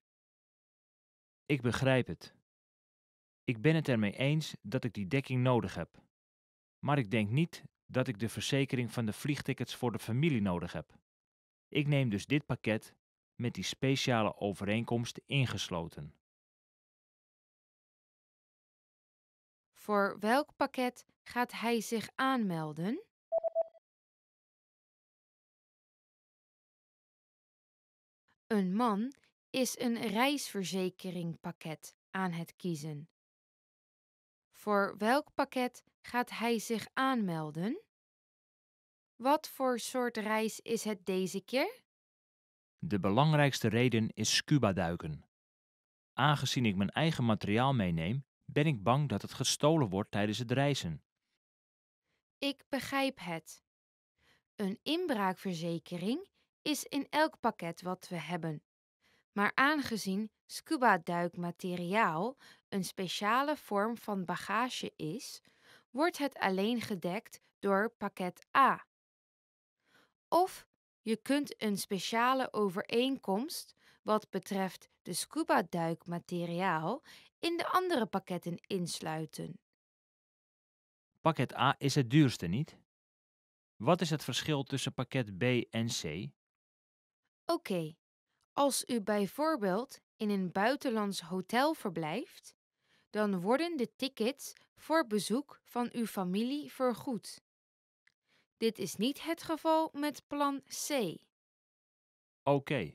Ik begrijp het. Ik ben het ermee eens dat ik die dekking nodig heb. Maar ik denk niet dat ik de verzekering van de vliegtickets voor de familie nodig heb. Ik neem dus dit pakket met die speciale overeenkomst ingesloten. Voor welk pakket gaat hij zich aanmelden? Een man is een reisverzekeringpakket aan het kiezen. Voor welk pakket gaat hij zich aanmelden? Wat voor soort reis is het deze keer? De belangrijkste reden is scuba duiken. Aangezien ik mijn eigen materiaal meeneem, ben ik bang dat het gestolen wordt tijdens het reizen. Ik begrijp het. Een inbraakverzekering is in elk pakket wat we hebben. Maar aangezien scuba-duikmateriaal een speciale vorm van bagage is, wordt het alleen gedekt door pakket A. Of je kunt een speciale overeenkomst wat betreft de scuba-duikmateriaal in de andere pakketten insluiten. Pakket A is het duurste, niet? Wat is het verschil tussen pakket B en C? Oké, als u bijvoorbeeld in een buitenlands hotel verblijft, dan worden de tickets voor bezoek van uw familie vergoed. Dit is niet het geval met plan C. Oké.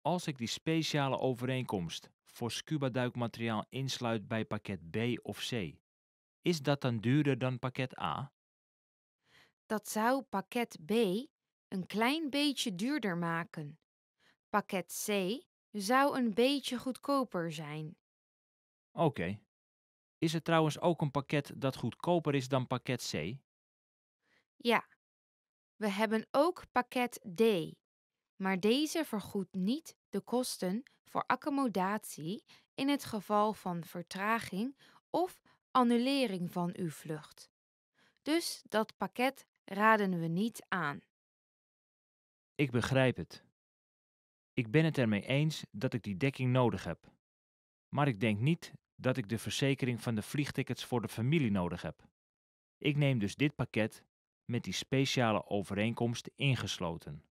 Als ik die speciale overeenkomst voor scuba-duikmateriaal insluit bij pakket B of C, is dat dan duurder dan pakket A? Dat zou pakket B een klein beetje duurder maken. Pakket C zou een beetje goedkoper zijn. Oké. Is er trouwens ook een pakket dat goedkoper is dan pakket C? Ja, we hebben ook pakket D, maar deze vergoedt niet de kosten voor accommodatie in het geval van vertraging of annulering van uw vlucht. Dus dat pakket raden we niet aan. Ik begrijp het. Ik ben het ermee eens dat ik die dekking nodig heb. Maar ik denk niet dat ik de verzekering van de vliegtickets voor de familie nodig heb. Ik neem dus dit pakket met die speciale overeenkomst ingesloten.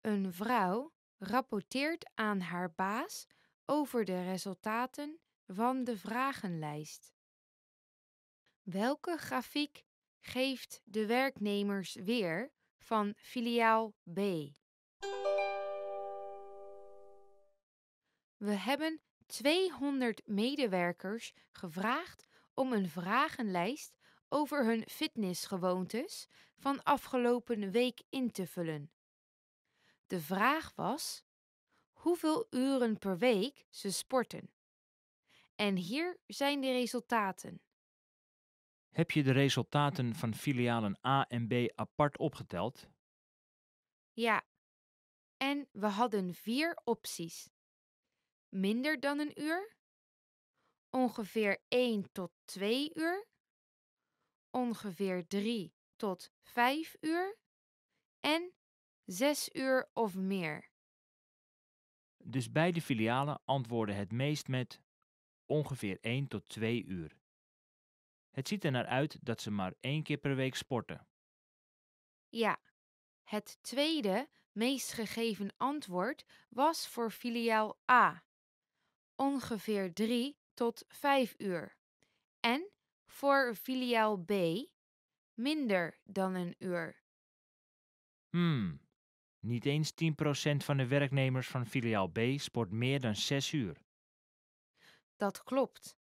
Een vrouw rapporteert aan haar baas over de resultaten van de vragenlijst. Welke grafiek geeft de werknemers weer van filiaal B? We hebben 200 medewerkers gevraagd om een vragenlijst over hun fitnessgewoontes van afgelopen week in te vullen. De vraag was hoeveel uren per week ze sporten. En hier zijn de resultaten. Heb je de resultaten van filialen A en B apart opgeteld? Ja. En we hadden vier opties. Minder dan een uur, ongeveer 1 tot 2 uur, ongeveer 3 tot 5 uur en 6 uur of meer. Dus beide filialen antwoorden het meest met ongeveer 1 tot 2 uur. Het ziet er naar uit dat ze maar één keer per week sporten. Ja, het tweede meest gegeven antwoord was voor filiaal A. Ongeveer 3 tot 5 uur. En voor filiaal B minder dan een uur. Hmm, niet eens 10% van de werknemers van filiaal B sport meer dan 6 uur. Dat klopt.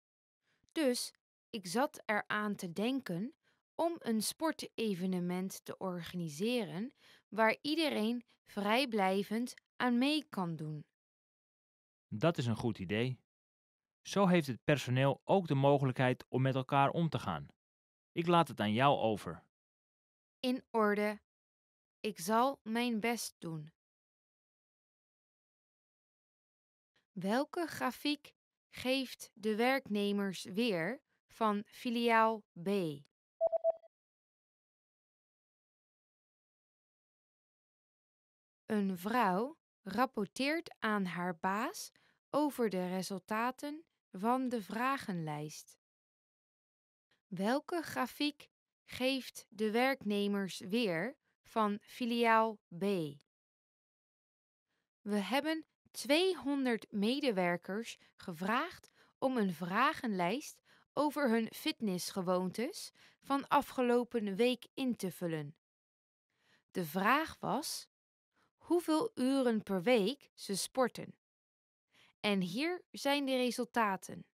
Dus ik zat eraan te denken om een sportevenement te organiseren waar iedereen vrijblijvend aan mee kan doen. Dat is een goed idee. Zo heeft het personeel ook de mogelijkheid om met elkaar om te gaan. Ik laat het aan jou over. In orde. Ik zal mijn best doen. Welke grafiek geeft de werknemers weer van filiaal B? Een vrouw rapporteert aan haar baas over de resultaten van de vragenlijst. Welke grafiek geeft de werknemers weer van filiaal B? We hebben 200 medewerkers gevraagd om een vragenlijst over hun fitnessgewoontes van afgelopen week in te vullen. De vraag was hoeveel uren per week ze sporten. En hier zijn de resultaten.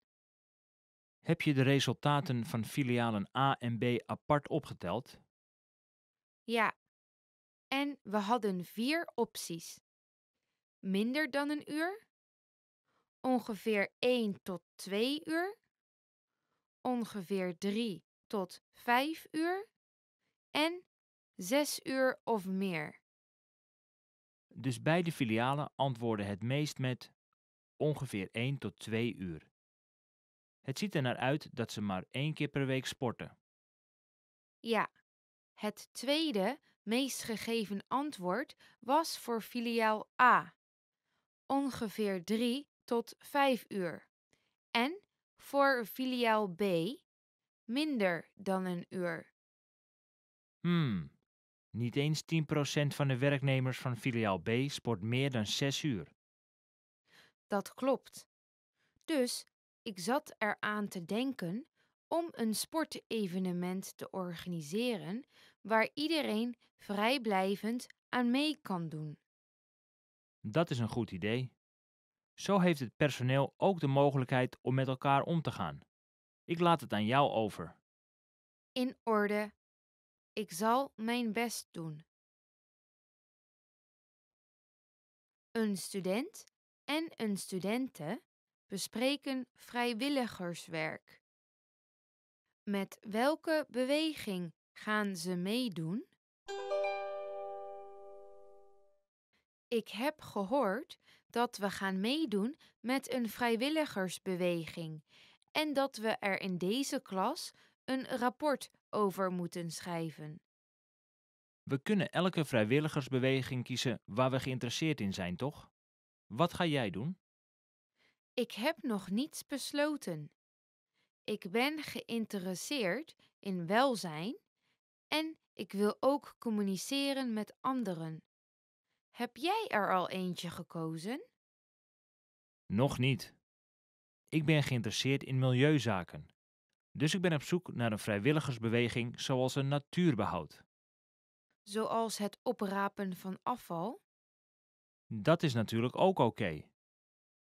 Heb je de resultaten van filialen A en B apart opgeteld? Ja. En we hadden vier opties. Minder dan een uur, ongeveer 1 tot 2 uur, ongeveer 3 tot 5 uur en 6 uur of meer. Dus beide filialen antwoorden het meest met ongeveer 1 tot 2 uur. Het ziet er naar uit dat ze maar één keer per week sporten. Ja, het tweede meest gegeven antwoord was voor filiaal A, ongeveer 3 tot 5 uur. En voor filiaal B, minder dan een uur. Hmm, niet eens 10% van de werknemers van filiaal B sport meer dan 6 uur. Dat klopt. Dus ik zat eraan te denken om een sportevenement te organiseren waar iedereen vrijblijvend aan mee kan doen. Dat is een goed idee. Zo heeft het personeel ook de mogelijkheid om met elkaar om te gaan. Ik laat het aan jou over. In orde. Ik zal mijn best doen. Een student en een studente bespreken vrijwilligerswerk. Met welke beweging gaan ze meedoen? Ik heb gehoord dat we gaan meedoen met een vrijwilligersbeweging en dat we er in deze klas een rapport over moeten schrijven. We kunnen elke vrijwilligersbeweging kiezen waar we geïnteresseerd in zijn, toch? Wat ga jij doen? Ik heb nog niets besloten. Ik ben geïnteresseerd in welzijn en ik wil ook communiceren met anderen. Heb jij er al eentje gekozen? Nog niet. Ik ben geïnteresseerd in milieuzaken. Dus ik ben op zoek naar een vrijwilligersbeweging zoals een natuurbehoud. Zoals het oprapen van afval? Dat is natuurlijk ook oké.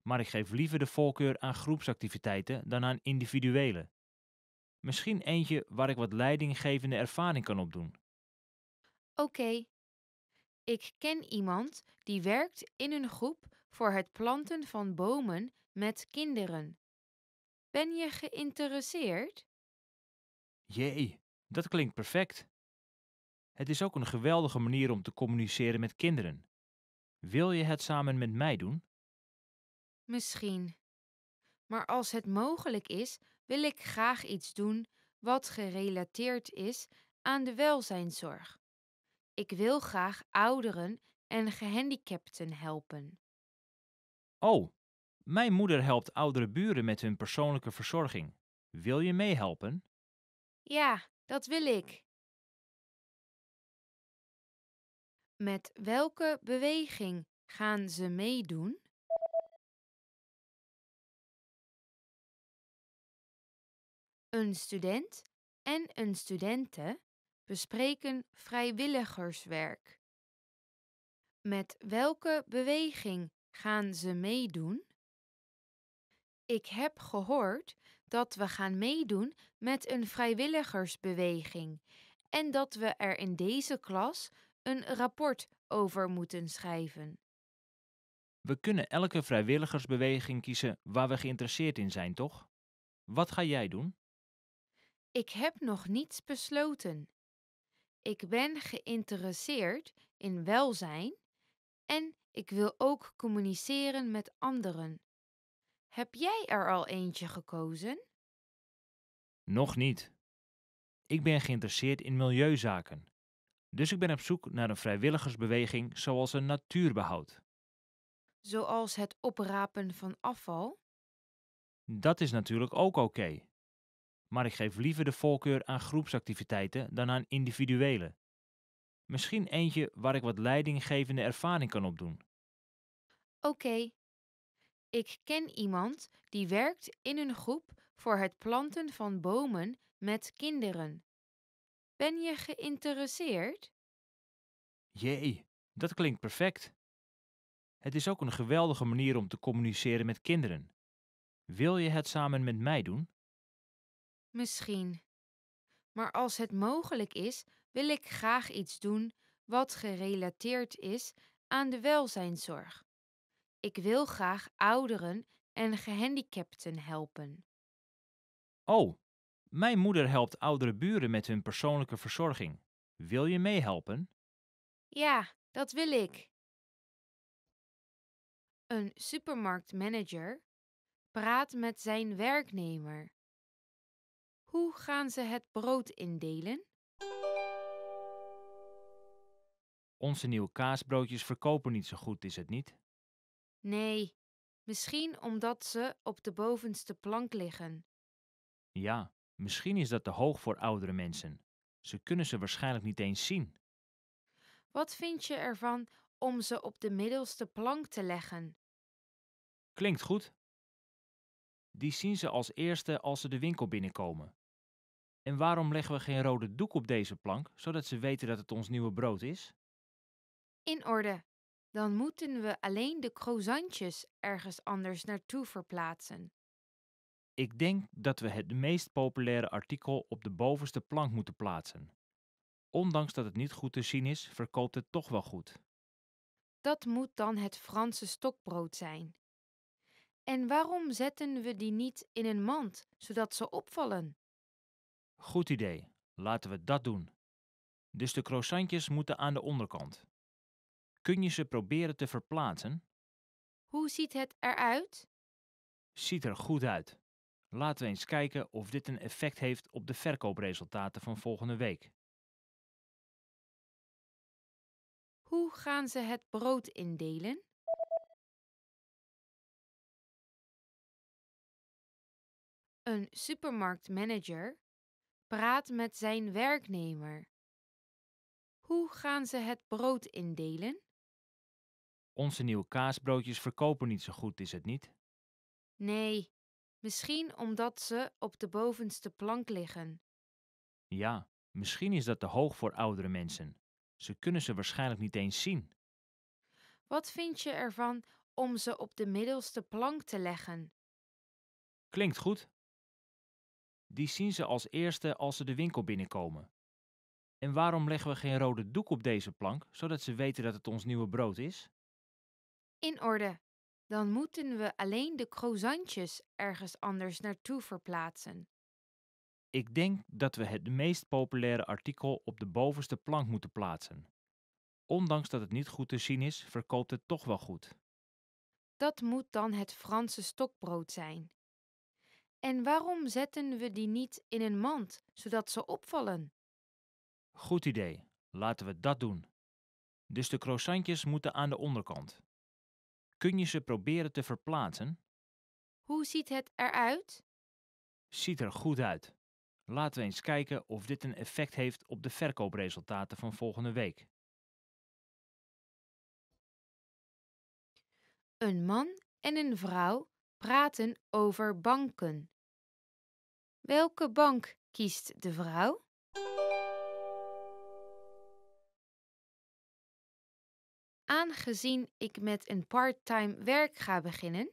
Maar ik geef liever de voorkeur aan groepsactiviteiten dan aan individuele. Misschien eentje waar ik wat leidinggevende ervaring kan opdoen. Oké. Ik ken iemand die werkt in een groep voor het planten van bomen met kinderen. Ben je geïnteresseerd? Jee, dat klinkt perfect. Het is ook een geweldige manier om te communiceren met kinderen. Wil je het samen met mij doen? Misschien. Maar als het mogelijk is, wil ik graag iets doen wat gerelateerd is aan de welzijnszorg. Ik wil graag ouderen en gehandicapten helpen. Oh, mijn moeder helpt oudere buren met hun persoonlijke verzorging. Wil je meehelpen? Ja, dat wil ik. Met welke beweging gaan ze meedoen? Een student en een studente bespreken vrijwilligerswerk. Met welke beweging gaan ze meedoen? Ik heb gehoord dat we gaan meedoen met een vrijwilligersbeweging en dat we er in deze klas een rapport over moeten schrijven. We kunnen elke vrijwilligersbeweging kiezen waar we geïnteresseerd in zijn, toch? Wat ga jij doen? Ik heb nog niets besloten. Ik ben geïnteresseerd in welzijn en ik wil ook communiceren met anderen. Heb jij er al eentje gekozen? Nog niet. Ik ben geïnteresseerd in milieuzaken. Dus ik ben op zoek naar een vrijwilligersbeweging zoals een natuurbehoud. Zoals het oprapen van afval? Dat is natuurlijk ook oké. Maar ik geef liever de voorkeur aan groepsactiviteiten dan aan individuele. Misschien eentje waar ik wat leidinggevende ervaring kan opdoen. Oké. Ik ken iemand die werkt in een groep voor het planten van bomen met kinderen. Ben je geïnteresseerd? Jee, dat klinkt perfect. Het is ook een geweldige manier om te communiceren met kinderen. Wil je het samen met mij doen? Misschien. Maar als het mogelijk is, wil ik graag iets doen wat gerelateerd is aan de welzijnszorg. Ik wil graag ouderen en gehandicapten helpen. Oh, mijn moeder helpt oudere buren met hun persoonlijke verzorging. Wil je meehelpen? Ja, dat wil ik. Een supermarktmanager praat met zijn werknemer. Hoe gaan ze het brood indelen? Onze nieuwe kaasbroodjes verkopen niet zo goed, is het niet? Nee, misschien omdat ze op de bovenste plank liggen. Ja, misschien is dat te hoog voor oudere mensen. Ze kunnen ze waarschijnlijk niet eens zien. Wat vind je ervan om ze op de middelste plank te leggen? Klinkt goed. Die zien ze als eerste als ze de winkel binnenkomen. En waarom leggen we geen rode doek op deze plank, zodat ze weten dat het ons nieuwe brood is? In orde. Dan moeten we alleen de croissantjes ergens anders naartoe verplaatsen. Ik denk dat we het meest populaire artikel op de bovenste plank moeten plaatsen. Ondanks dat het niet goed te zien is, verkoopt het toch wel goed. Dat moet dan het Franse stokbrood zijn. En waarom zetten we die niet in een mand, zodat ze opvallen? Goed idee, laten we dat doen. Dus de croissantjes moeten aan de onderkant. Kun je ze proberen te verplaatsen? Hoe ziet het eruit? Ziet er goed uit. Laten we eens kijken of dit een effect heeft op de verkoopresultaten van volgende week. Hoe gaan ze het brood indelen? Een supermarktmanager praat met zijn werknemer. Hoe gaan ze het brood indelen? Onze nieuwe kaasbroodjes verkopen niet zo goed, is het niet? Nee, misschien omdat ze op de bovenste plank liggen. Ja, misschien is dat te hoog voor oudere mensen. Ze kunnen ze waarschijnlijk niet eens zien. Wat vind je ervan om ze op de middelste plank te leggen? Klinkt goed. Die zien ze als eerste als ze de winkel binnenkomen. En waarom leggen we geen rode doek op deze plank, zodat ze weten dat het ons nieuwe brood is? In orde. Dan moeten we alleen de croissantjes ergens anders naartoe verplaatsen. Ik denk dat we het meest populaire artikel op de bovenste plank moeten plaatsen. Ondanks dat het niet goed te zien is, verkoopt het toch wel goed. Dat moet dan het Franse stokbrood zijn. En waarom zetten we die niet in een mand, zodat ze opvallen? Goed idee, laten we dat doen. Dus de croissantjes moeten aan de onderkant. Kun je ze proberen te verplaatsen? Hoe ziet het eruit? Ziet er goed uit. Laten we eens kijken of dit een effect heeft op de verkoopresultaten van volgende week. Een man en een vrouw praten over banken. Welke bank kiest de vrouw? Aangezien ik met een parttime werk ga beginnen,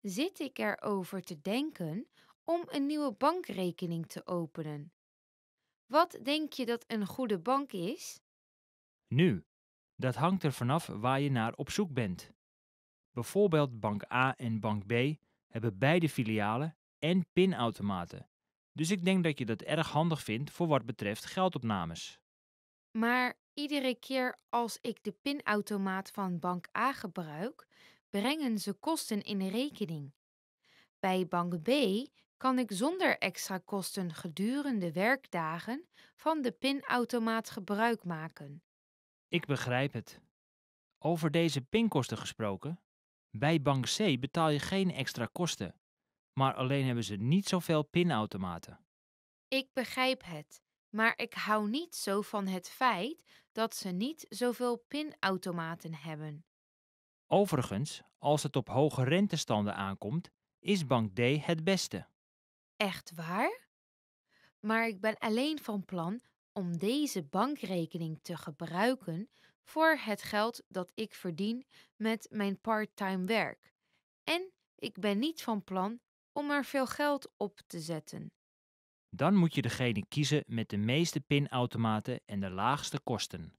zit ik erover te denken om een nieuwe bankrekening te openen. Wat denk je dat een goede bank is? Nu, dat hangt er vanaf waar je naar op zoek bent. Bijvoorbeeld Bank A en Bank B hebben beide filialen en pinautomaten. Dus ik denk dat je dat erg handig vindt voor wat betreft geldopnames. Maar iedere keer als ik de pinautomaat van bank A gebruik, brengen ze kosten in rekening. Bij bank B kan ik zonder extra kosten gedurende werkdagen van de pinautomaat gebruik maken. Ik begrijp het. Over deze pinkosten gesproken. Bij bank C betaal je geen extra kosten, maar alleen hebben ze niet zoveel pinautomaten. Ik begrijp het, maar ik hou niet zo van het feit dat ze niet zoveel pinautomaten hebben. Overigens, als het op hoge rentestanden aankomt, is bank D het beste. Echt waar? Maar ik ben alleen van plan om deze bankrekening te gebruiken voor het geld dat ik verdien met mijn parttime werk. En ik ben niet van plan om er veel geld op te zetten. Dan moet je degene kiezen met de meeste pinautomaten en de laagste kosten.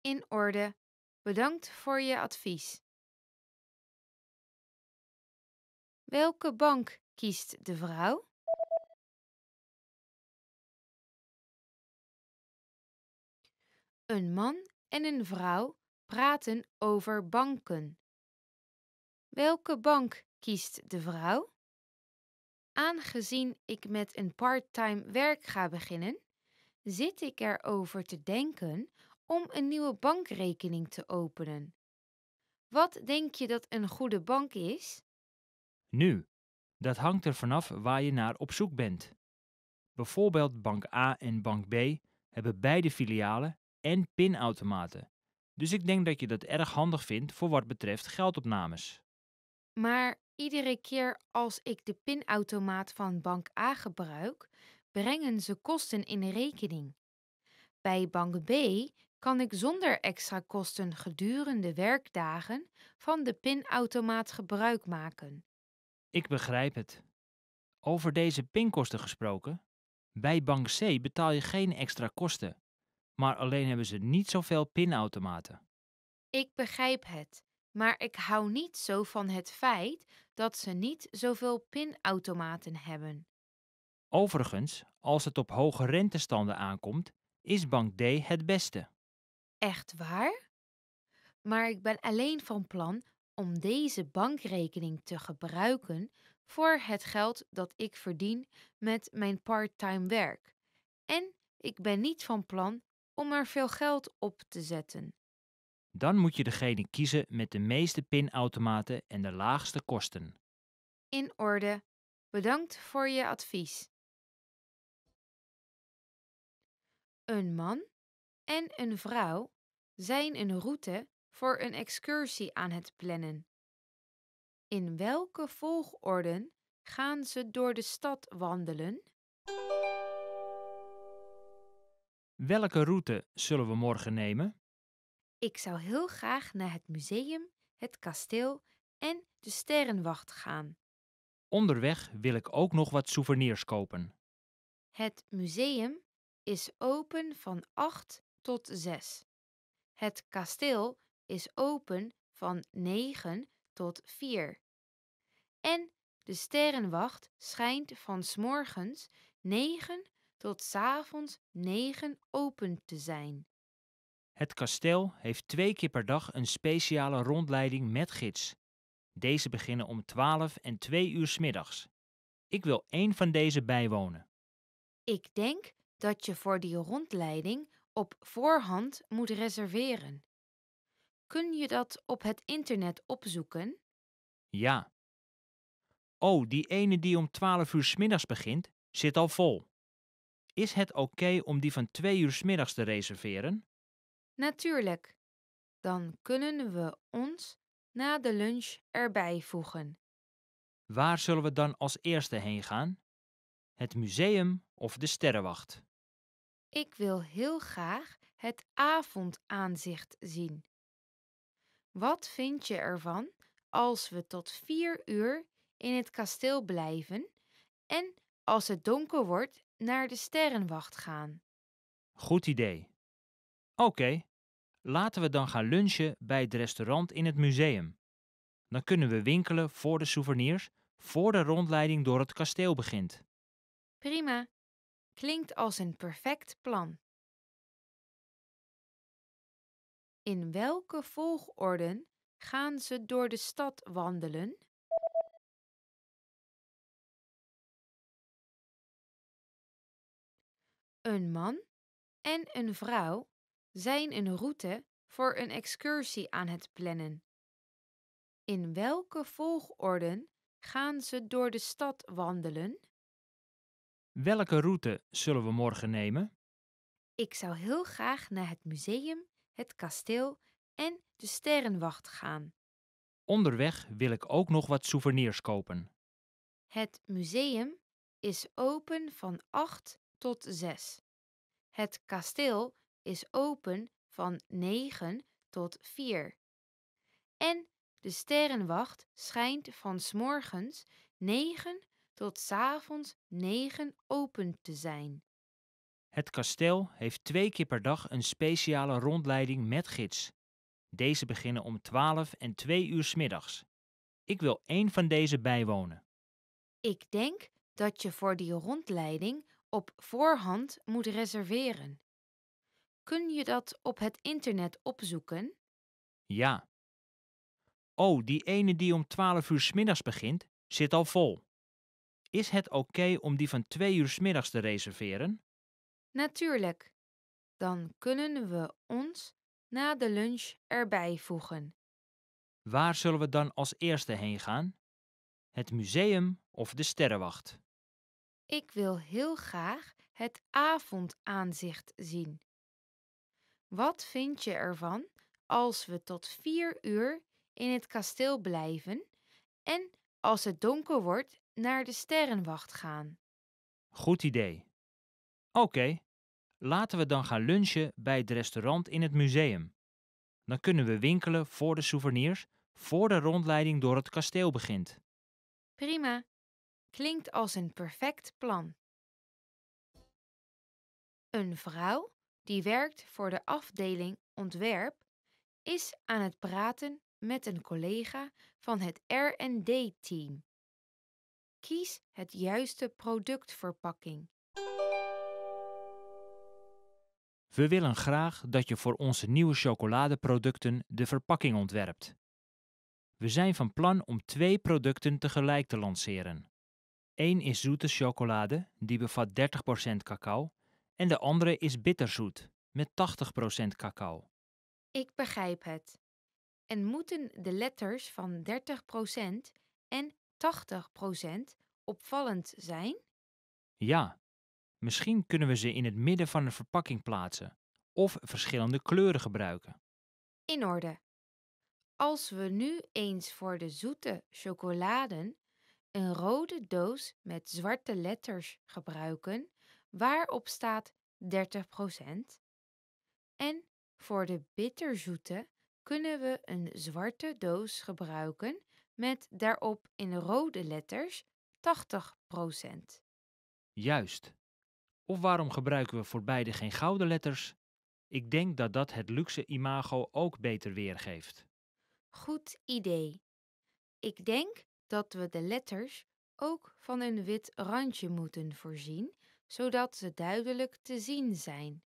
In orde. Bedankt voor je advies. Welke bank kiest de vrouw? Een man en een vrouw praten over banken. Welke bank kiest de vrouw? Aangezien ik met een parttime werk ga beginnen, zit ik erover te denken om een nieuwe bankrekening te openen. Wat denk je dat een goede bank is? Nu, dat hangt er vanaf waar je naar op zoek bent. Bijvoorbeeld Bank A en Bank B hebben beide filialen en pinautomaten. Dus ik denk dat je dat erg handig vindt voor wat betreft geldopnames. Maar iedere keer als ik de pinautomaat van bank A gebruik, brengen ze kosten in rekening. Bij bank B kan ik zonder extra kosten gedurende werkdagen van de pinautomaat gebruik maken. Ik begrijp het. Over deze pinkosten gesproken. Bij Bank C betaal je geen extra kosten, maar alleen hebben ze niet zoveel pinautomaten. Ik begrijp het, maar ik hou niet zo van het feit dat ze niet zoveel pinautomaten hebben. Overigens, als het op hoge rentestanden aankomt, is Bank D het beste. Echt waar? Maar ik ben alleen van plan om deze bankrekening te gebruiken voor het geld dat ik verdien met mijn parttime werk. En ik ben niet van plan om er veel geld op te zetten. Dan moet je degene kiezen met de meeste pinautomaten en de laagste kosten. In orde. Bedankt voor je advies. Een man en een vrouw zijn een route voor een excursie aan het plannen. In welke volgorde gaan ze door de stad wandelen? Welke route zullen we morgen nemen? Ik zou heel graag naar het museum, het kasteel en de sterrenwacht gaan. Onderweg wil ik ook nog wat souvenirs kopen. Het museum is open van 8 tot 6. Het kasteel is open van 9 tot 4. En de sterrenwacht schijnt van 's morgens 9 tot 's avonds 9 open te zijn. Het kasteel heeft twee keer per dag een speciale rondleiding met gids. Deze beginnen om 12 en 2 uur middags. Ik wil één van deze bijwonen. Ik denk dat je voor die rondleiding op voorhand moet reserveren. Kun je dat op het internet opzoeken? Ja. Oh, die ene die om 12 uur middags begint, zit al vol. Is het oké om die van 2 uur middags te reserveren? Natuurlijk. Dan kunnen we ons na de lunch erbij voegen. Waar zullen we dan als eerste heen gaan? Het museum of de sterrenwacht? Ik wil heel graag het avondaanzicht zien. Wat vind je ervan als we tot vier uur in het kasteel blijven en als het donker wordt naar de sterrenwacht gaan? Goed idee. Oké, laten we dan gaan lunchen bij het restaurant in het museum. Dan kunnen we winkelen voor de souvenirs voor de rondleiding door het kasteel begint. Prima. Klinkt als een perfect plan. In welke volgorde gaan ze door de stad wandelen? Een man en een vrouw zijn een route voor een excursie aan het plannen. In welke volgorde gaan ze door de stad wandelen? Welke route zullen we morgen nemen? Ik zou heel graag naar het museum, het kasteel en de sterrenwacht gaan. Onderweg wil ik ook nog wat souvenirs kopen. Het museum is open van 8 tot 6. Het kasteel is open van 9 tot 4. En de sterrenwacht schijnt van 's morgens 9 tot 's avonds 9 open te zijn. Het kasteel heeft twee keer per dag een speciale rondleiding met gids. Deze beginnen om 12 en 2 uur 's middags. Ik wil één van deze bijwonen. Ik denk dat je voor die rondleiding op voorhand moet reserveren. Kun je dat op het internet opzoeken? Ja. Oh, die ene die om 12 uur 's middags begint, zit al vol. Is het oké om die van 2 uur 's middags te reserveren? Natuurlijk. Dan kunnen we ons na de lunch erbij voegen. Waar zullen we dan als eerste heen gaan? Het museum of de sterrenwacht? Ik wil heel graag het avondaanzicht zien. Wat vind je ervan als we tot vier uur in het kasteel blijven en als het donker wordt naar de sterrenwacht gaan? Goed idee. Oké, laten we dan gaan lunchen bij het restaurant in het museum. Dan kunnen we winkelen voor de souvenirs voor de rondleiding door het kasteel begint. Prima. Klinkt als een perfect plan. Een vrouw die werkt voor de afdeling ontwerp is aan het praten met een collega van het R&D-team. Kies het juiste productverpakking. We willen graag dat je voor onze nieuwe chocoladeproducten de verpakking ontwerpt. We zijn van plan om twee producten tegelijk te lanceren. Eén is zoete chocolade, die bevat 30% cacao, en de andere is bitterzoet, met 80% cacao. Ik begrijp het. En moeten de letters van 30% en 80% opvallend zijn? Ja, misschien kunnen we ze in het midden van de verpakking plaatsen of verschillende kleuren gebruiken. In orde. Als we nu eens voor de zoete chocoladen een rode doos met zwarte letters gebruiken, waarop staat 30%, en voor de bitterzoete kunnen we een zwarte doos gebruiken met daarop in rode letters 80%. Juist. Of waarom gebruiken we voor beide geen gouden letters? Ik denk dat dat het luxe imago ook beter weergeeft. Goed idee. Ik denk dat we de letters ook van een wit randje moeten voorzien, zodat ze duidelijk te zien zijn.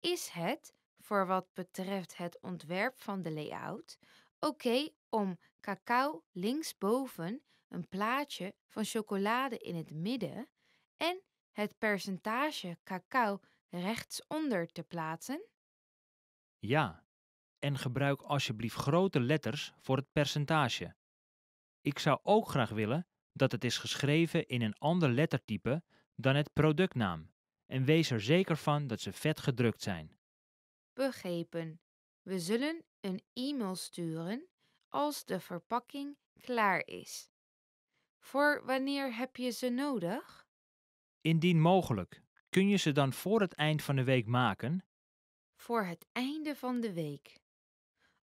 Is het, voor wat betreft het ontwerp van de layout, oké om cacao linksboven een plaatje van chocolade in het midden en het percentage cacao rechtsonder te plaatsen? Ja, en gebruik alsjeblieft grote letters voor het percentage. Ik zou ook graag willen dat het is geschreven in een ander lettertype dan het productnaam en wees er zeker van dat ze vet gedrukt zijn. Begrepen. We zullen een e-mail sturen als de verpakking klaar is. Voor wanneer heb je ze nodig? Indien mogelijk, kun je ze dan voor het eind van de week maken? Voor het einde van de week.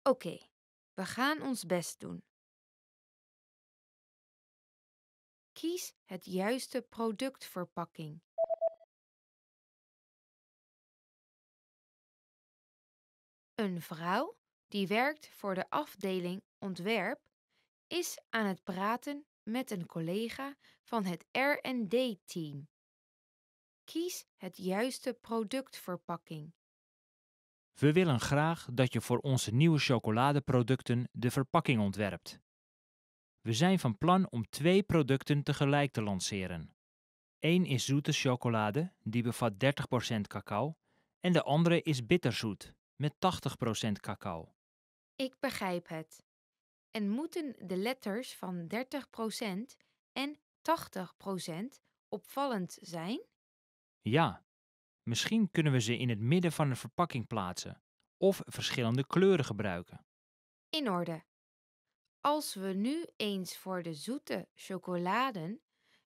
Oké, we gaan ons best doen. Kies het juiste productverpakking. Een vrouw die werkt voor de afdeling ontwerp is aan het praten met een collega van het R&D-team. Kies het juiste productverpakking. We willen graag dat je voor onze nieuwe chocoladeproducten de verpakking ontwerpt. We zijn van plan om twee producten tegelijk te lanceren. Eén is zoete chocolade, die bevat 30% cacao, en de andere is bitterzoet, met 80% cacao. Ik begrijp het. En moeten de letters van 30% en 80% opvallend zijn? Ja, misschien kunnen we ze in het midden van de verpakking plaatsen of verschillende kleuren gebruiken. In orde. Als we nu eens voor de zoete chocoladen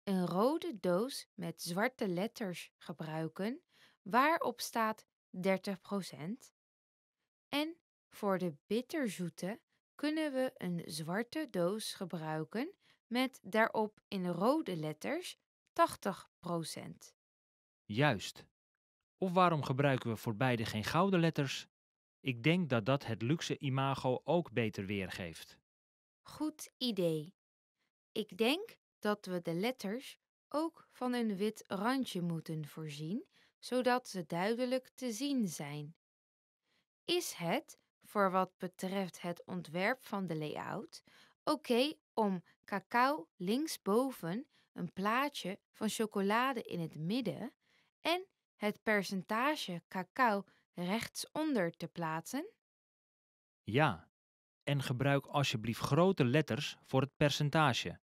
een rode doos met zwarte letters gebruiken, waarop staat 30%, en voor de bitterzoete kunnen we een zwarte doos gebruiken met daarop in rode letters 80%. Juist. Of waarom gebruiken we voor beide geen gouden letters? Ik denk dat dat het luxe imago ook beter weergeeft. Goed idee. Ik denk dat we de letters ook van een wit randje moeten voorzien, zodat ze duidelijk te zien zijn. Is het, voor wat betreft het ontwerp van de layout, oké om cacao linksboven een plaatje van chocolade in het midden en het percentage cacao rechtsonder te plaatsen? Ja, en gebruik alsjeblieft grote letters voor het percentage.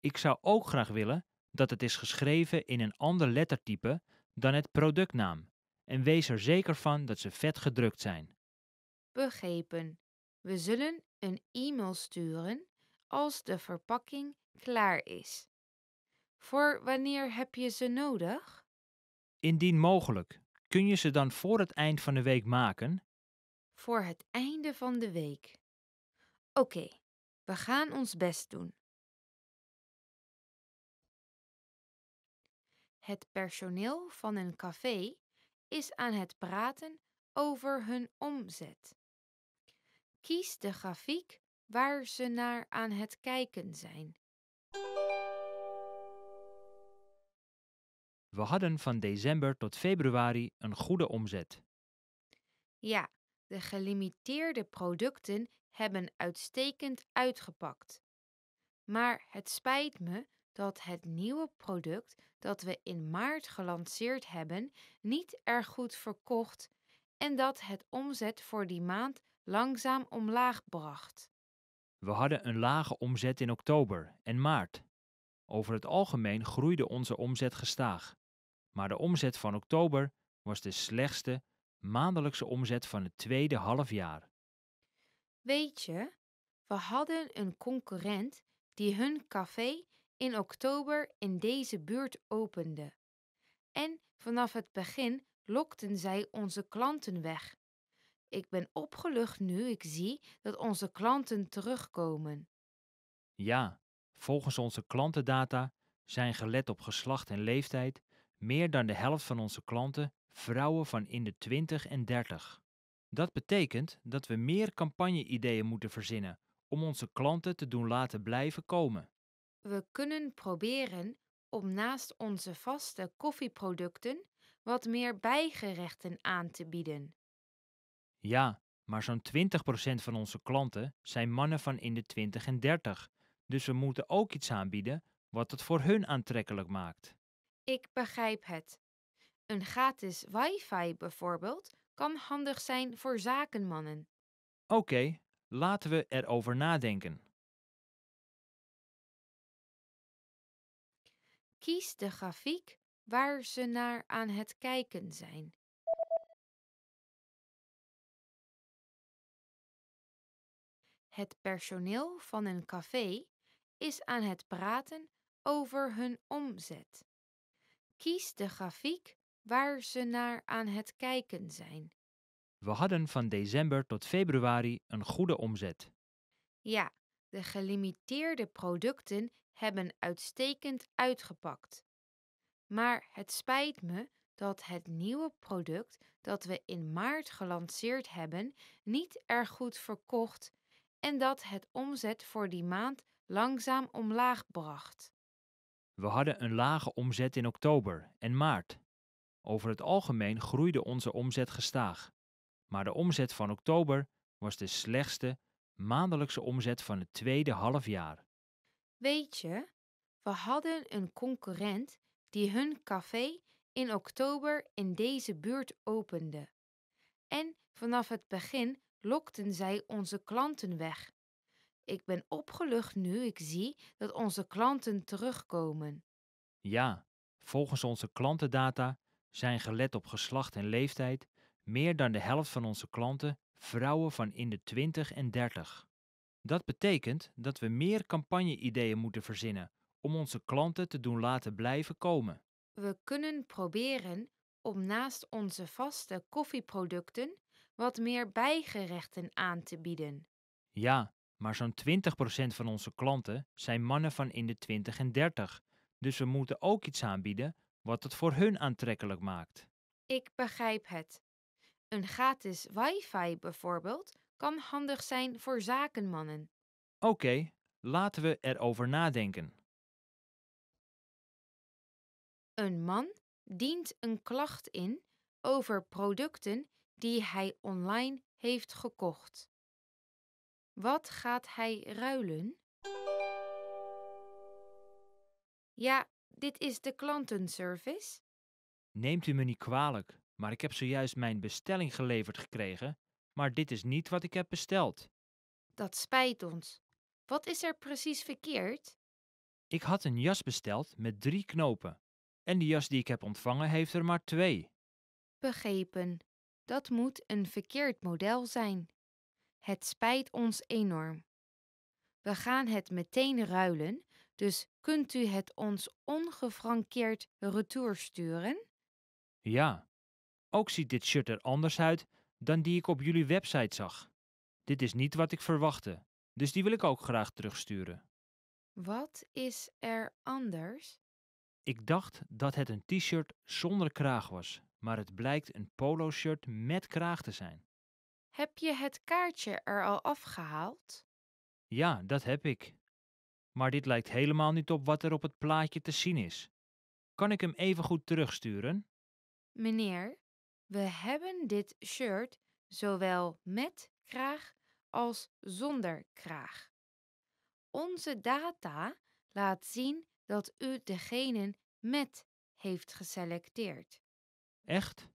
Ik zou ook graag willen dat het is geschreven in een ander lettertype dan het productnaam en wees er zeker van dat ze vet gedrukt zijn. Begrepen. We zullen een e-mail sturen als de verpakking klaar is. Voor wanneer heb je ze nodig? Indien mogelijk, kun je ze dan voor het eind van de week maken? Voor het einde van de week. Oké, we gaan ons best doen. Het personeel van een café is aan het praten over hun omzet. Kies de grafiek waar ze naar aan het kijken zijn. We hadden van december tot februari een goede omzet. Ja, de gelimiteerde producten hebben uitstekend uitgepakt. Maar het spijt me dat het nieuwe product dat we in maart gelanceerd hebben niet erg goed verkocht en dat het omzet voor die maand langzaam omlaag bracht. We hadden een lage omzet in oktober en maart. Over het algemeen groeide onze omzet gestaag. Maar de omzet van oktober was de slechtste maandelijkse omzet van het tweede halfjaar. Weet je, we hadden een concurrent die hun café in oktober in deze buurt opende. En vanaf het begin lokten zij onze klanten weg. Ik ben opgelucht nu ik zie dat onze klanten terugkomen. Ja, volgens onze klantendata zijn gelet op geslacht en leeftijd meer dan de helft van onze klanten vrouwen van in de 20 en 30. Dat betekent dat we meer campagne-ideeën moeten verzinnen om onze klanten te doen laten blijven komen. We kunnen proberen om naast onze vaste koffieproducten wat meer bijgerechten aan te bieden. Ja, maar zo'n 20% van onze klanten zijn mannen van in de 20 en 30, dus we moeten ook iets aanbieden wat het voor hun aantrekkelijk maakt. Ik begrijp het. Een gratis wifi bijvoorbeeld kan handig zijn voor zakenmannen. Oké, laten we erover nadenken. Kies de grafiek waar ze naar aan het kijken zijn. Het personeel van een café is aan het praten over hun omzet. Kies de grafiek waar ze naar aan het kijken zijn. We hadden van december tot februari een goede omzet. Ja, de gelimiteerde producten hebben uitstekend uitgepakt. Maar het spijt me dat het nieuwe product dat we in maart gelanceerd hebben niet erg goed verkocht en dat het omzet voor die maand langzaam omlaag bracht. We hadden een lage omzet in oktober en maart. Over het algemeen groeide onze omzet gestaag. Maar de omzet van oktober was de slechtste maandelijkse omzet van het tweede halfjaar. Weet je, we hadden een concurrent die hun café in oktober in deze buurt opende. En vanaf het begin lokten zij onze klanten weg. Ik ben opgelucht nu ik zie dat onze klanten terugkomen. Ja, volgens onze klantendata zijn gelet op geslacht en leeftijd meer dan de helft van onze klanten vrouwen van in de 20 en 30. Dat betekent dat we meer campagne-ideeën moeten verzinnen om onze klanten te doen laten blijven komen. We kunnen proberen om naast onze vaste koffieproducten wat meer bijgerechten aan te bieden. Ja, Maar zo'n 20% van onze klanten zijn mannen van in de 20 en 30. Dus we moeten ook iets aanbieden wat het voor hun aantrekkelijk maakt. Ik begrijp het. Een gratis wifi bijvoorbeeld kan handig zijn voor zakenmannen. Oké, laten we erover nadenken. Een man dient een klacht in over producten die hij online heeft gekocht. Wat gaat hij ruilen? Ja, dit is de klantenservice. Neemt u me niet kwalijk, maar ik heb zojuist mijn bestelling geleverd gekregen, maar dit is niet wat ik heb besteld. Dat spijt ons. Wat is er precies verkeerd? Ik had een jas besteld met drie knopen. En die jas die ik heb ontvangen heeft er maar twee. Begrepen. Dat moet een verkeerd model zijn. Het spijt ons enorm. We gaan het meteen ruilen, dus kunt u het ons ongefrankeerd retour sturen? Ja, ook ziet dit shirt er anders uit dan die ik op jullie website zag. Dit is niet wat ik verwachtte, dus die wil ik ook graag terugsturen. Wat is er anders? Ik dacht dat het een t-shirt zonder kraag was, maar het blijkt een polo-shirt met kraag te zijn. Heb je het kaartje er al afgehaald? Ja, dat heb ik. Maar dit lijkt helemaal niet op wat er op het plaatje te zien is. Kan ik hem even goed terugsturen? Meneer, we hebben dit shirt zowel met kraag als zonder kraag. Onze data laat zien dat u degene met heeft geselecteerd. Echt?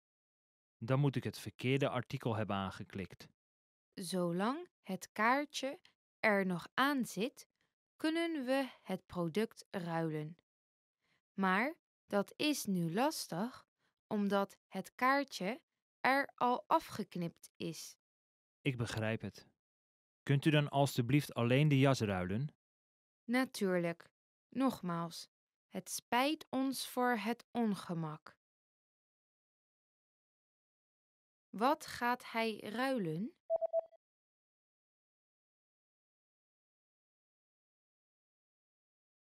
Dan moet ik het verkeerde artikel hebben aangeklikt. Zolang het kaartje er nog aan zit, kunnen we het product ruilen. Maar dat is nu lastig omdat het kaartje er al afgeknipt is. Ik begrijp het. Kunt u dan alstublieft alleen de jas ruilen? Natuurlijk. Nogmaals, het spijt ons voor het ongemak. Wat gaat hij ruilen?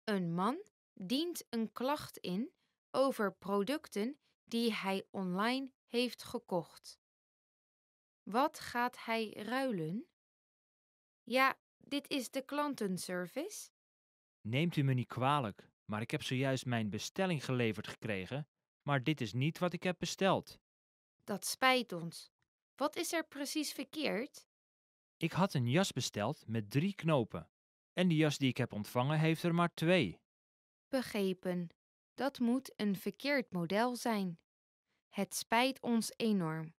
Een man dient een klacht in over producten die hij online heeft gekocht. Wat gaat hij ruilen? Ja, dit is de klantenservice. Neemt u me niet kwalijk, maar ik heb zojuist mijn bestelling geleverd gekregen, maar dit is niet wat ik heb besteld. Dat spijt ons. Wat is er precies verkeerd? Ik had een jas besteld met drie knopen. En die jas die ik heb ontvangen heeft er maar twee. Begrepen. Dat moet een verkeerd model zijn. Het spijt ons enorm.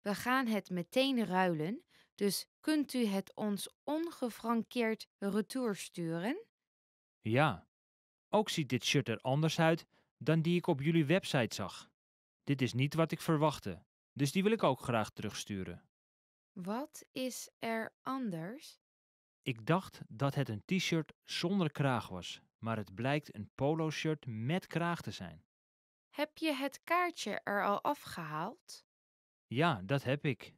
We gaan het meteen ruilen, dus kunt u het ons ongefrankeerd retour sturen? Ja, ook ziet dit shirt er anders uit dan die ik op jullie website zag. Dit is niet wat ik verwachtte, dus die wil ik ook graag terugsturen. Wat is er anders? Ik dacht dat het een t-shirt zonder kraag was, maar het blijkt een polo-shirt met kraag te zijn. Heb je het kaartje er al afgehaald? Ja, dat heb ik.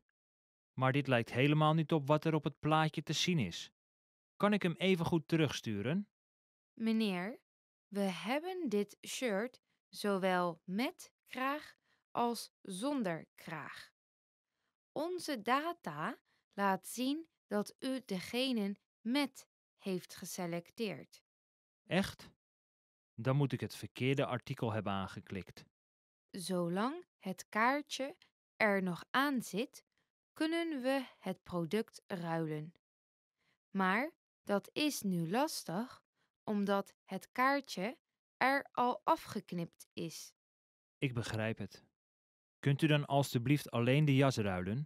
Maar dit lijkt helemaal niet op wat er op het plaatje te zien is. Kan ik hem even goed terugsturen? Meneer, we hebben dit shirt zowel met kraag als zonder kraag. Onze data laat zien dat u degene met heeft geselecteerd. Echt? Dan moet ik het verkeerde artikel hebben aangeklikt. Zolang het kaartje er nog aan zit, kunnen we het product ruilen. Maar dat is nu lastig omdat het kaartje er al afgeknipt is. Ik begrijp het. Kunt u dan alstublieft alleen de jas ruilen?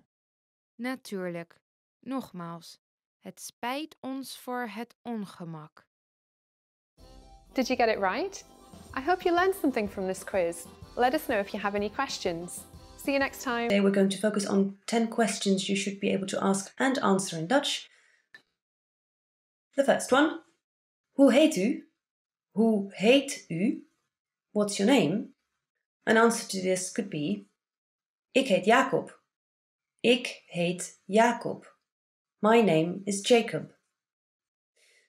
Natuurlijk. Nogmaals, het spijt ons voor het ongemak. Did you get it right? I hope you learned something from this quiz. Let us know if you have any questions. See you next time. Today we're going to focus on 10 questions you should be able to ask and answer in Dutch. The first one. Hoe heet u? Hoe heet u? What's your name? An answer to this could be Ik heet Jacob. Ik heet Jacob. My name is Jacob.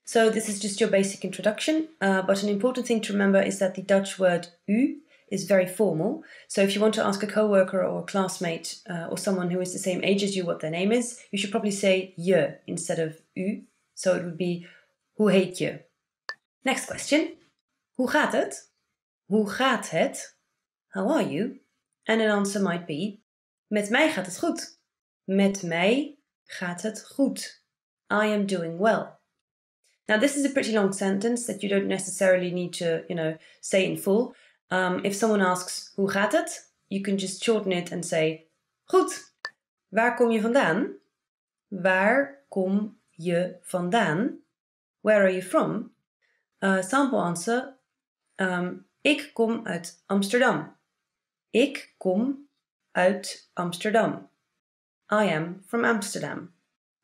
So this is just your basic introduction, uh, but an important thing to remember is that the Dutch word u is very formal. So if you want to ask a coworker or a classmate uh, or someone who is the same age as you what their name is, you should probably say je instead of u. So it would be hoe heet je? Next question. Hoe gaat het? Hoe gaat het? How are you? And an answer might be Met mij gaat het goed. Met mij gaat het goed. I am doing well. Now, this is a pretty long sentence that you don't necessarily need to, you know, say in full. Um, if someone asks, hoe gaat het? You can just shorten it and say, goed. Waar kom je vandaan? Waar kom je vandaan? Where are you from? Sample answer. Um, ik kom uit Amsterdam. Ik kom uit Amsterdam. I am from Amsterdam.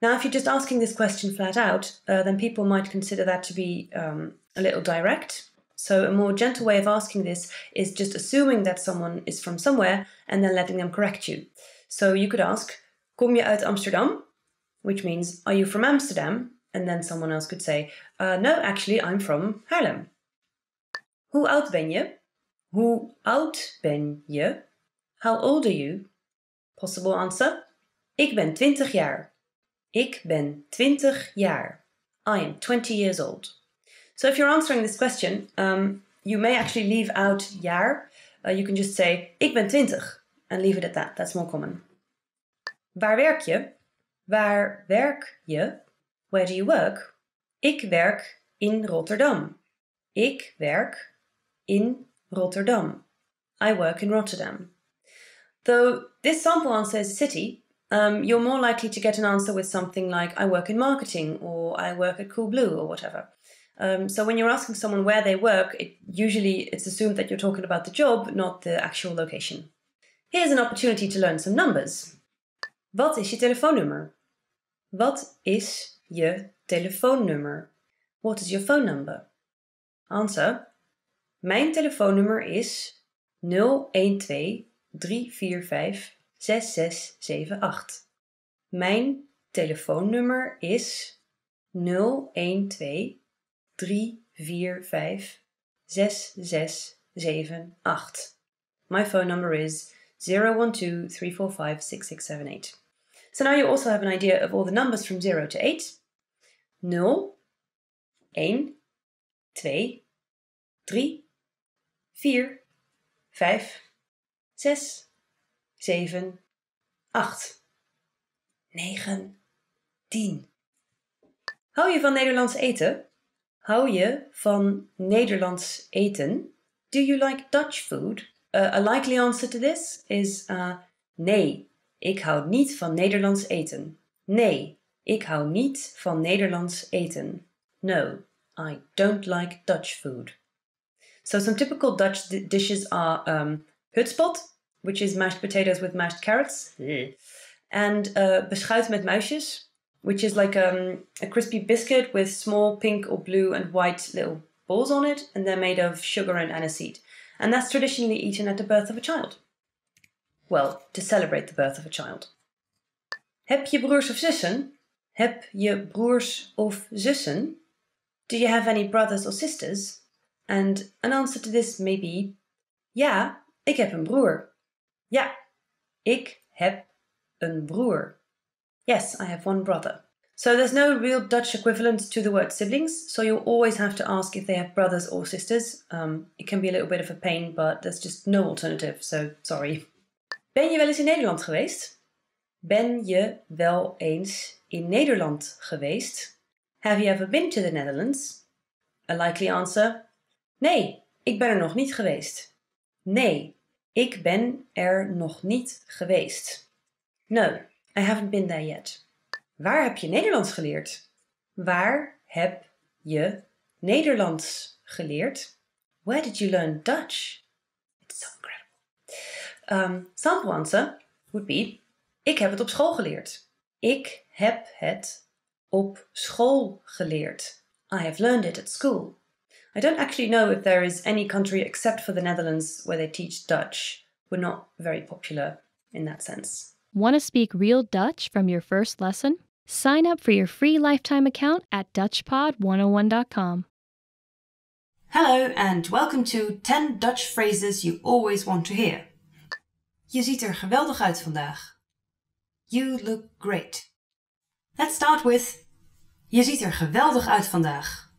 Now, if you're just asking this question flat out, uh, then people might consider that to be um, a little direct. So, a more gentle way of asking this is just assuming that someone is from somewhere and then letting them correct you. So, you could ask, Kom je uit Amsterdam? Which means, Are you from Amsterdam? And then someone else could say, uh, No, actually, I'm from Haarlem. Hoe oud ben je? Hoe oud ben je? How old are you? Possible answer? Ik ben 20 jaar. Ik ben 20 jaar. I am 20 years old. So if you're answering this question, um, you may actually leave out jaar. Uh, you can just say, ik ben 20 and leave it at that. That's more common. Waar werk je? Waar werk je? Where do you work? Ik werk in Rotterdam. Ik werk in Rotterdam. I work in Rotterdam. Though this sample answer is a city, um, you're more likely to get an answer with something like I work in marketing or I work at Cool Blue or whatever. Um, so when you're asking someone where they work, it, usually it's assumed that you're talking about the job, not the actual location. Here's an opportunity to learn some numbers. Wat is je telefoonnummer? Wat is je telefoonnummer? What is your phone number? Answer. Mijn telefoonnummer is 012 345 6678. Mijn telefoonnummer is 012 345 6678. My phone number is 012 345 6678. So now you also have an idea of all the numbers from 0 to 8. 0, 1, 2, 3, 4, 5, 6, 7, 8, 9, 10. Hou je van Nederlands eten? Hou je van Nederlands eten? Do you like Dutch food? Uh, a likely answer to this is uh, nee, ik hou niet van Nederlands eten. Nee, ik hou niet van Nederlands eten. No, I don't like Dutch food. So some typical Dutch dishes are um, hutspot, which is mashed potatoes with mashed carrots, and uh, beschuit met muisjes, which is like um, a crispy biscuit with small pink or blue and white little balls on it, and they're made of sugar and aniseed. And that's traditionally eaten at the birth of a child. Well, to celebrate the birth of a child. Heb je broers of zussen? Heb je broers of zussen? Do you have any brothers or sisters? And an answer to this may be: Ja, ik heb een broer. Ja, ik heb een broer. Yes, I have one brother. So there's no real Dutch equivalent to the word siblings, so you'll always have to ask if they have brothers or sisters. Um, it can be a little bit of a pain, but there's just no alternative, so sorry. Ben je wel eens in Nederland geweest? Ben je wel eens in Nederland geweest? Have you ever been to the Netherlands? A likely answer: Nee, ik ben er nog niet geweest. Nee, ik ben er nog niet geweest. No, I haven't been there yet. Waar heb je Nederlands geleerd? Waar heb je Nederlands geleerd? Where did you learn Dutch? It's so incredible. Um, sample answer would be: Ik heb het op school geleerd. Ik heb het op school geleerd. I have learned it at school. I don't actually know if there is any country except for the Netherlands where they teach Dutch. We're not very popular in that sense. Want to speak real Dutch from your first lesson? Sign up for your free lifetime account at DutchPod101.com. Hello and welcome to 10 Dutch phrases you always want to hear. Je ziet er geweldig uit vandaag. You look great. Let's start with Je ziet er geweldig uit vandaag.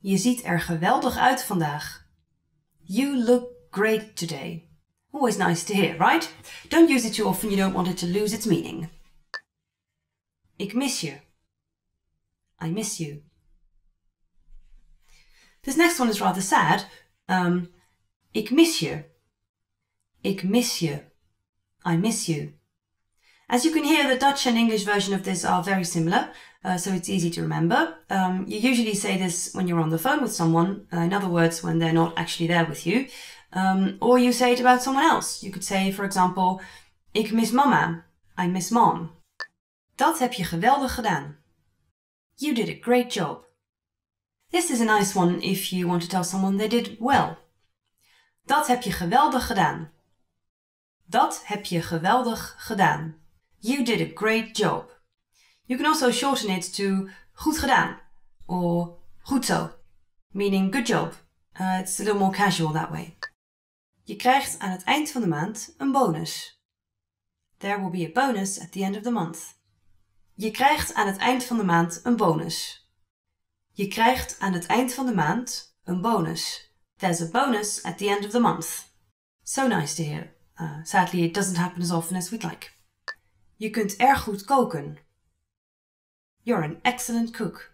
Je ziet er geweldig uit vandaag. You look great today. Always nice to hear, right? Don't use it too often, you don't want it to lose its meaning. Ik mis je. I miss you. This next one is rather sad. Um, ik mis je. Ik mis je. I miss you. As you can hear, the Dutch and English version of this are very similar, uh, so it's easy to remember. Um, you usually say this when you're on the phone with someone, uh, in other words, when they're not actually there with you, um, or you say it about someone else. You could say, for example, Ik mis mama. I miss mom. Dat heb je geweldig gedaan. You did a great job. This is a nice one if you want to tell someone they did well. Dat heb je geweldig gedaan. Dat heb je geweldig gedaan. You did a great job. You can also shorten it to goed gedaan or goed zo, meaning good job. Uh, it's a little more casual that way. Je krijgt aan het eind van de maand een bonus. There will be a bonus at the end of the month. Je krijgt aan het eind van de maand een bonus. Je krijgt aan het eind van de maand een bonus. There's a bonus at the end of the month. So nice to hear. Uh, sadly, it doesn't happen as often as we'd like. Je kunt erg goed koken. You're an excellent cook.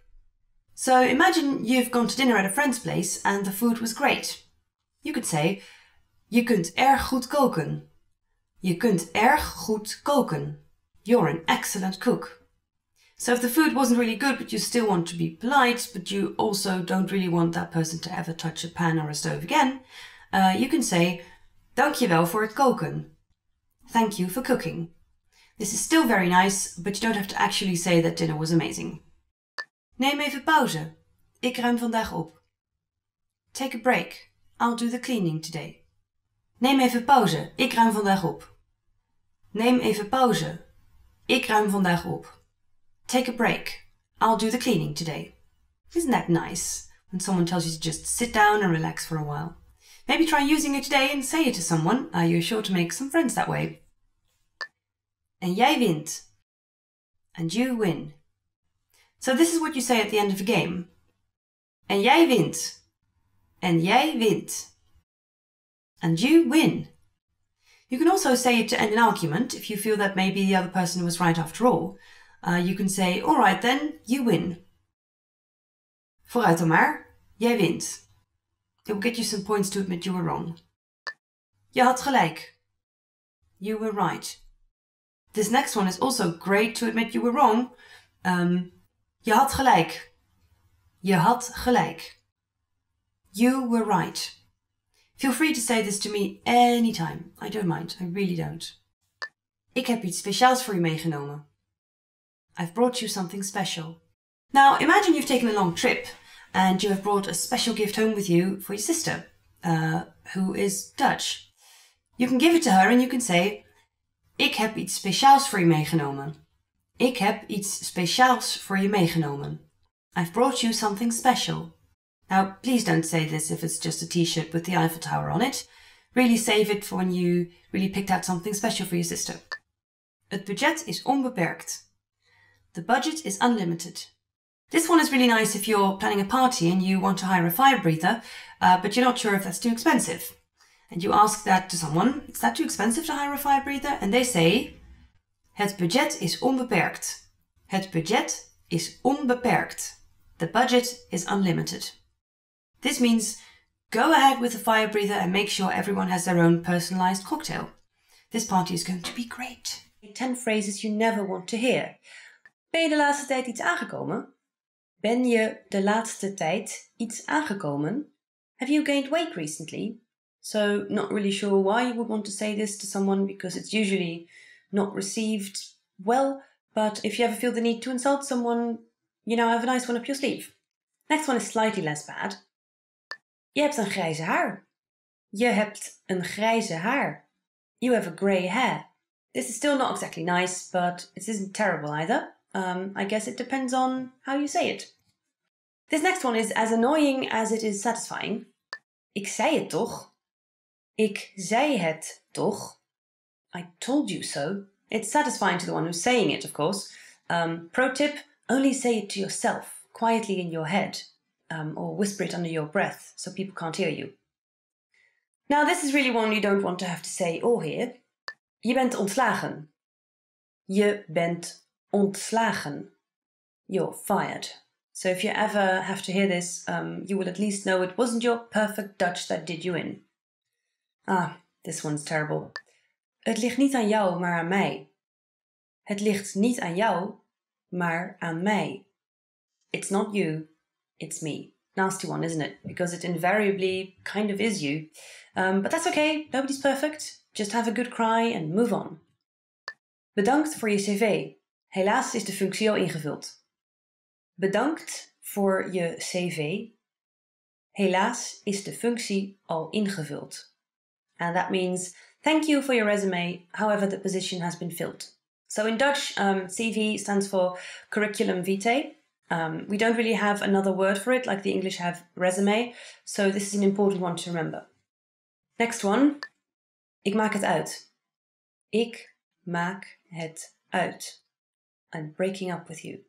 So imagine you've gone to dinner at a friend's place and the food was great. You could say, Je kunt erg goed koken. Je kunt erg goed koken. You're an excellent cook. So if the food wasn't really good, but you still want to be polite, but you also don't really want that person to ever touch a pan or a stove again, uh, you can say, Dankjewel voor het koken. Thank you for cooking. This is still very nice, but you don't have to actually say that dinner was amazing. Neem even pauze. Ik ruim vandaag op. Take a break. I'll do the cleaning today. Neem even pauze. Ik ruim vandaag op. Neem even pauze. Ik ruim vandaag op. Take a break. I'll do the cleaning today. Isn't that nice? When someone tells you to just sit down and relax for a while. Maybe try using it today and say it to someone. Uh, you're sure to make some friends that way. En jij wint. And you win. So this is what you say at the end of a game. En jij wint. En jij wint. And you win. You can also say it to end an argument if you feel that maybe the other person was right after all. Uh, you can say, all right then, you win. Vooruit dan maar, jij wint. It will get you some points to admit you were wrong. Je had gelijk. You were right. This next one is also great to admit you were wrong. Um, je had gelijk. Je had gelijk. You were right. Feel free to say this to me anytime. I don't mind. I really don't. Ik heb iets speciaals voor je meegenomen. I've brought you something special. Now, imagine you've taken a long trip and you have brought a special gift home with you for your sister, uh, who is Dutch. You can give it to her and you can say, Ik heb iets speciaals voor je meegenomen. Ik heb iets speciaals voor je meegenomen. I've brought you something special. Now, please don't say this if it's just a t-shirt with the Eiffel Tower on it. Really save it for when you really picked out something special for your sister. Het budget is onbeperkt. The budget is unlimited. This one is really nice if you're planning a party and you want to hire a fire breather, uh, but you're not sure if that's too expensive. And you ask that to someone, is that too expensive to hire a fire breather? And they say, Het budget is onbeperkt. Het budget is onbeperkt. The budget is unlimited. This means go ahead with the fire breather and make sure everyone has their own personalized cocktail. This party is going to be great. 10 phrases you never want to hear. Ben je de laatste tijd iets aangekomen? Ben je de laatste tijd iets aangekomen? Have you gained weight recently? So, not really sure why you would want to say this to someone because it's usually not received well, but if you ever feel the need to insult someone, you know, have a nice one up your sleeve. Next one is slightly less bad. Je hebt een grijze haar. Je hebt een grijze haar. You have a grey hair. This is still not exactly nice, but it isn't terrible either. Um, I guess it depends on how you say it. This next one is as annoying as it is satisfying. Ik zei het toch? Ik zei het toch? I told you so. It's satisfying to the one who's saying it, of course. Um, pro tip only say it to yourself, quietly in your head, um, or whisper it under your breath so people can't hear you. Now, this is really one you don't want to have to say or hear. Je bent ontslagen. Je bent ontslagen. You're fired. So if you ever have to hear this, um, you will at least know it wasn't your perfect Dutch that did you in. Ah, this one's terrible. Het ligt niet aan jou, maar aan mij. Het ligt niet aan jou, maar aan mij. It's not you, it's me. Nasty one, isn't it? Because it invariably kind of is you. Um, but that's okay, nobody's perfect. Just have a good cry and move on. Bedankt voor je cv. Helaas is de functie al ingevuld. Bedankt voor je cv. Helaas is de functie al ingevuld. And that means thank you for your resume, however the position has been filled. So in Dutch, um, CV stands for curriculum vitae. Um, we don't really have another word for it, like the English have resume. So this is an important one to remember. Next one. Ik maak het uit. Ik maak het uit. I'm breaking up with you.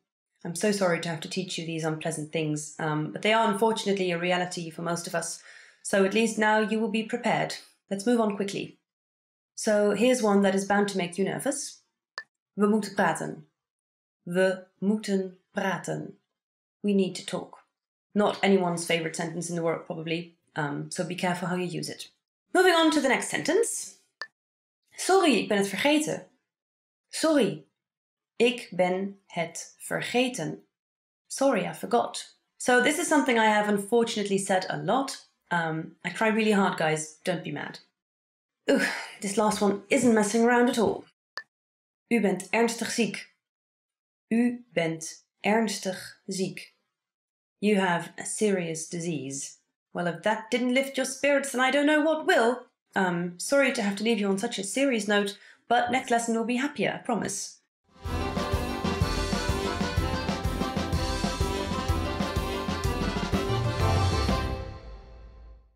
I'm so sorry to have to teach you these unpleasant things, um, but they are unfortunately a reality for most of us. So at least now you will be prepared. Let's move on quickly. So here's one that is bound to make you nervous. We moeten praten. We moeten praten. We need to talk. Not anyone's favorite sentence in the world, probably, um, so be careful how you use it. Moving on to the next sentence. Sorry, ik ben het vergeten. Sorry, ik ben het vergeten. Sorry, I forgot. So this is something I have unfortunately said a lot. Um, I try really hard, guys. Don't be mad. Ugh, this last one isn't messing around at all. U bent ernstig ziek. U bent ernstig ziek. You have a serious disease. Well, if that didn't lift your spirits, then I don't know what will. Um, sorry to have to leave you on such a serious note, but next lesson will be happier, I promise.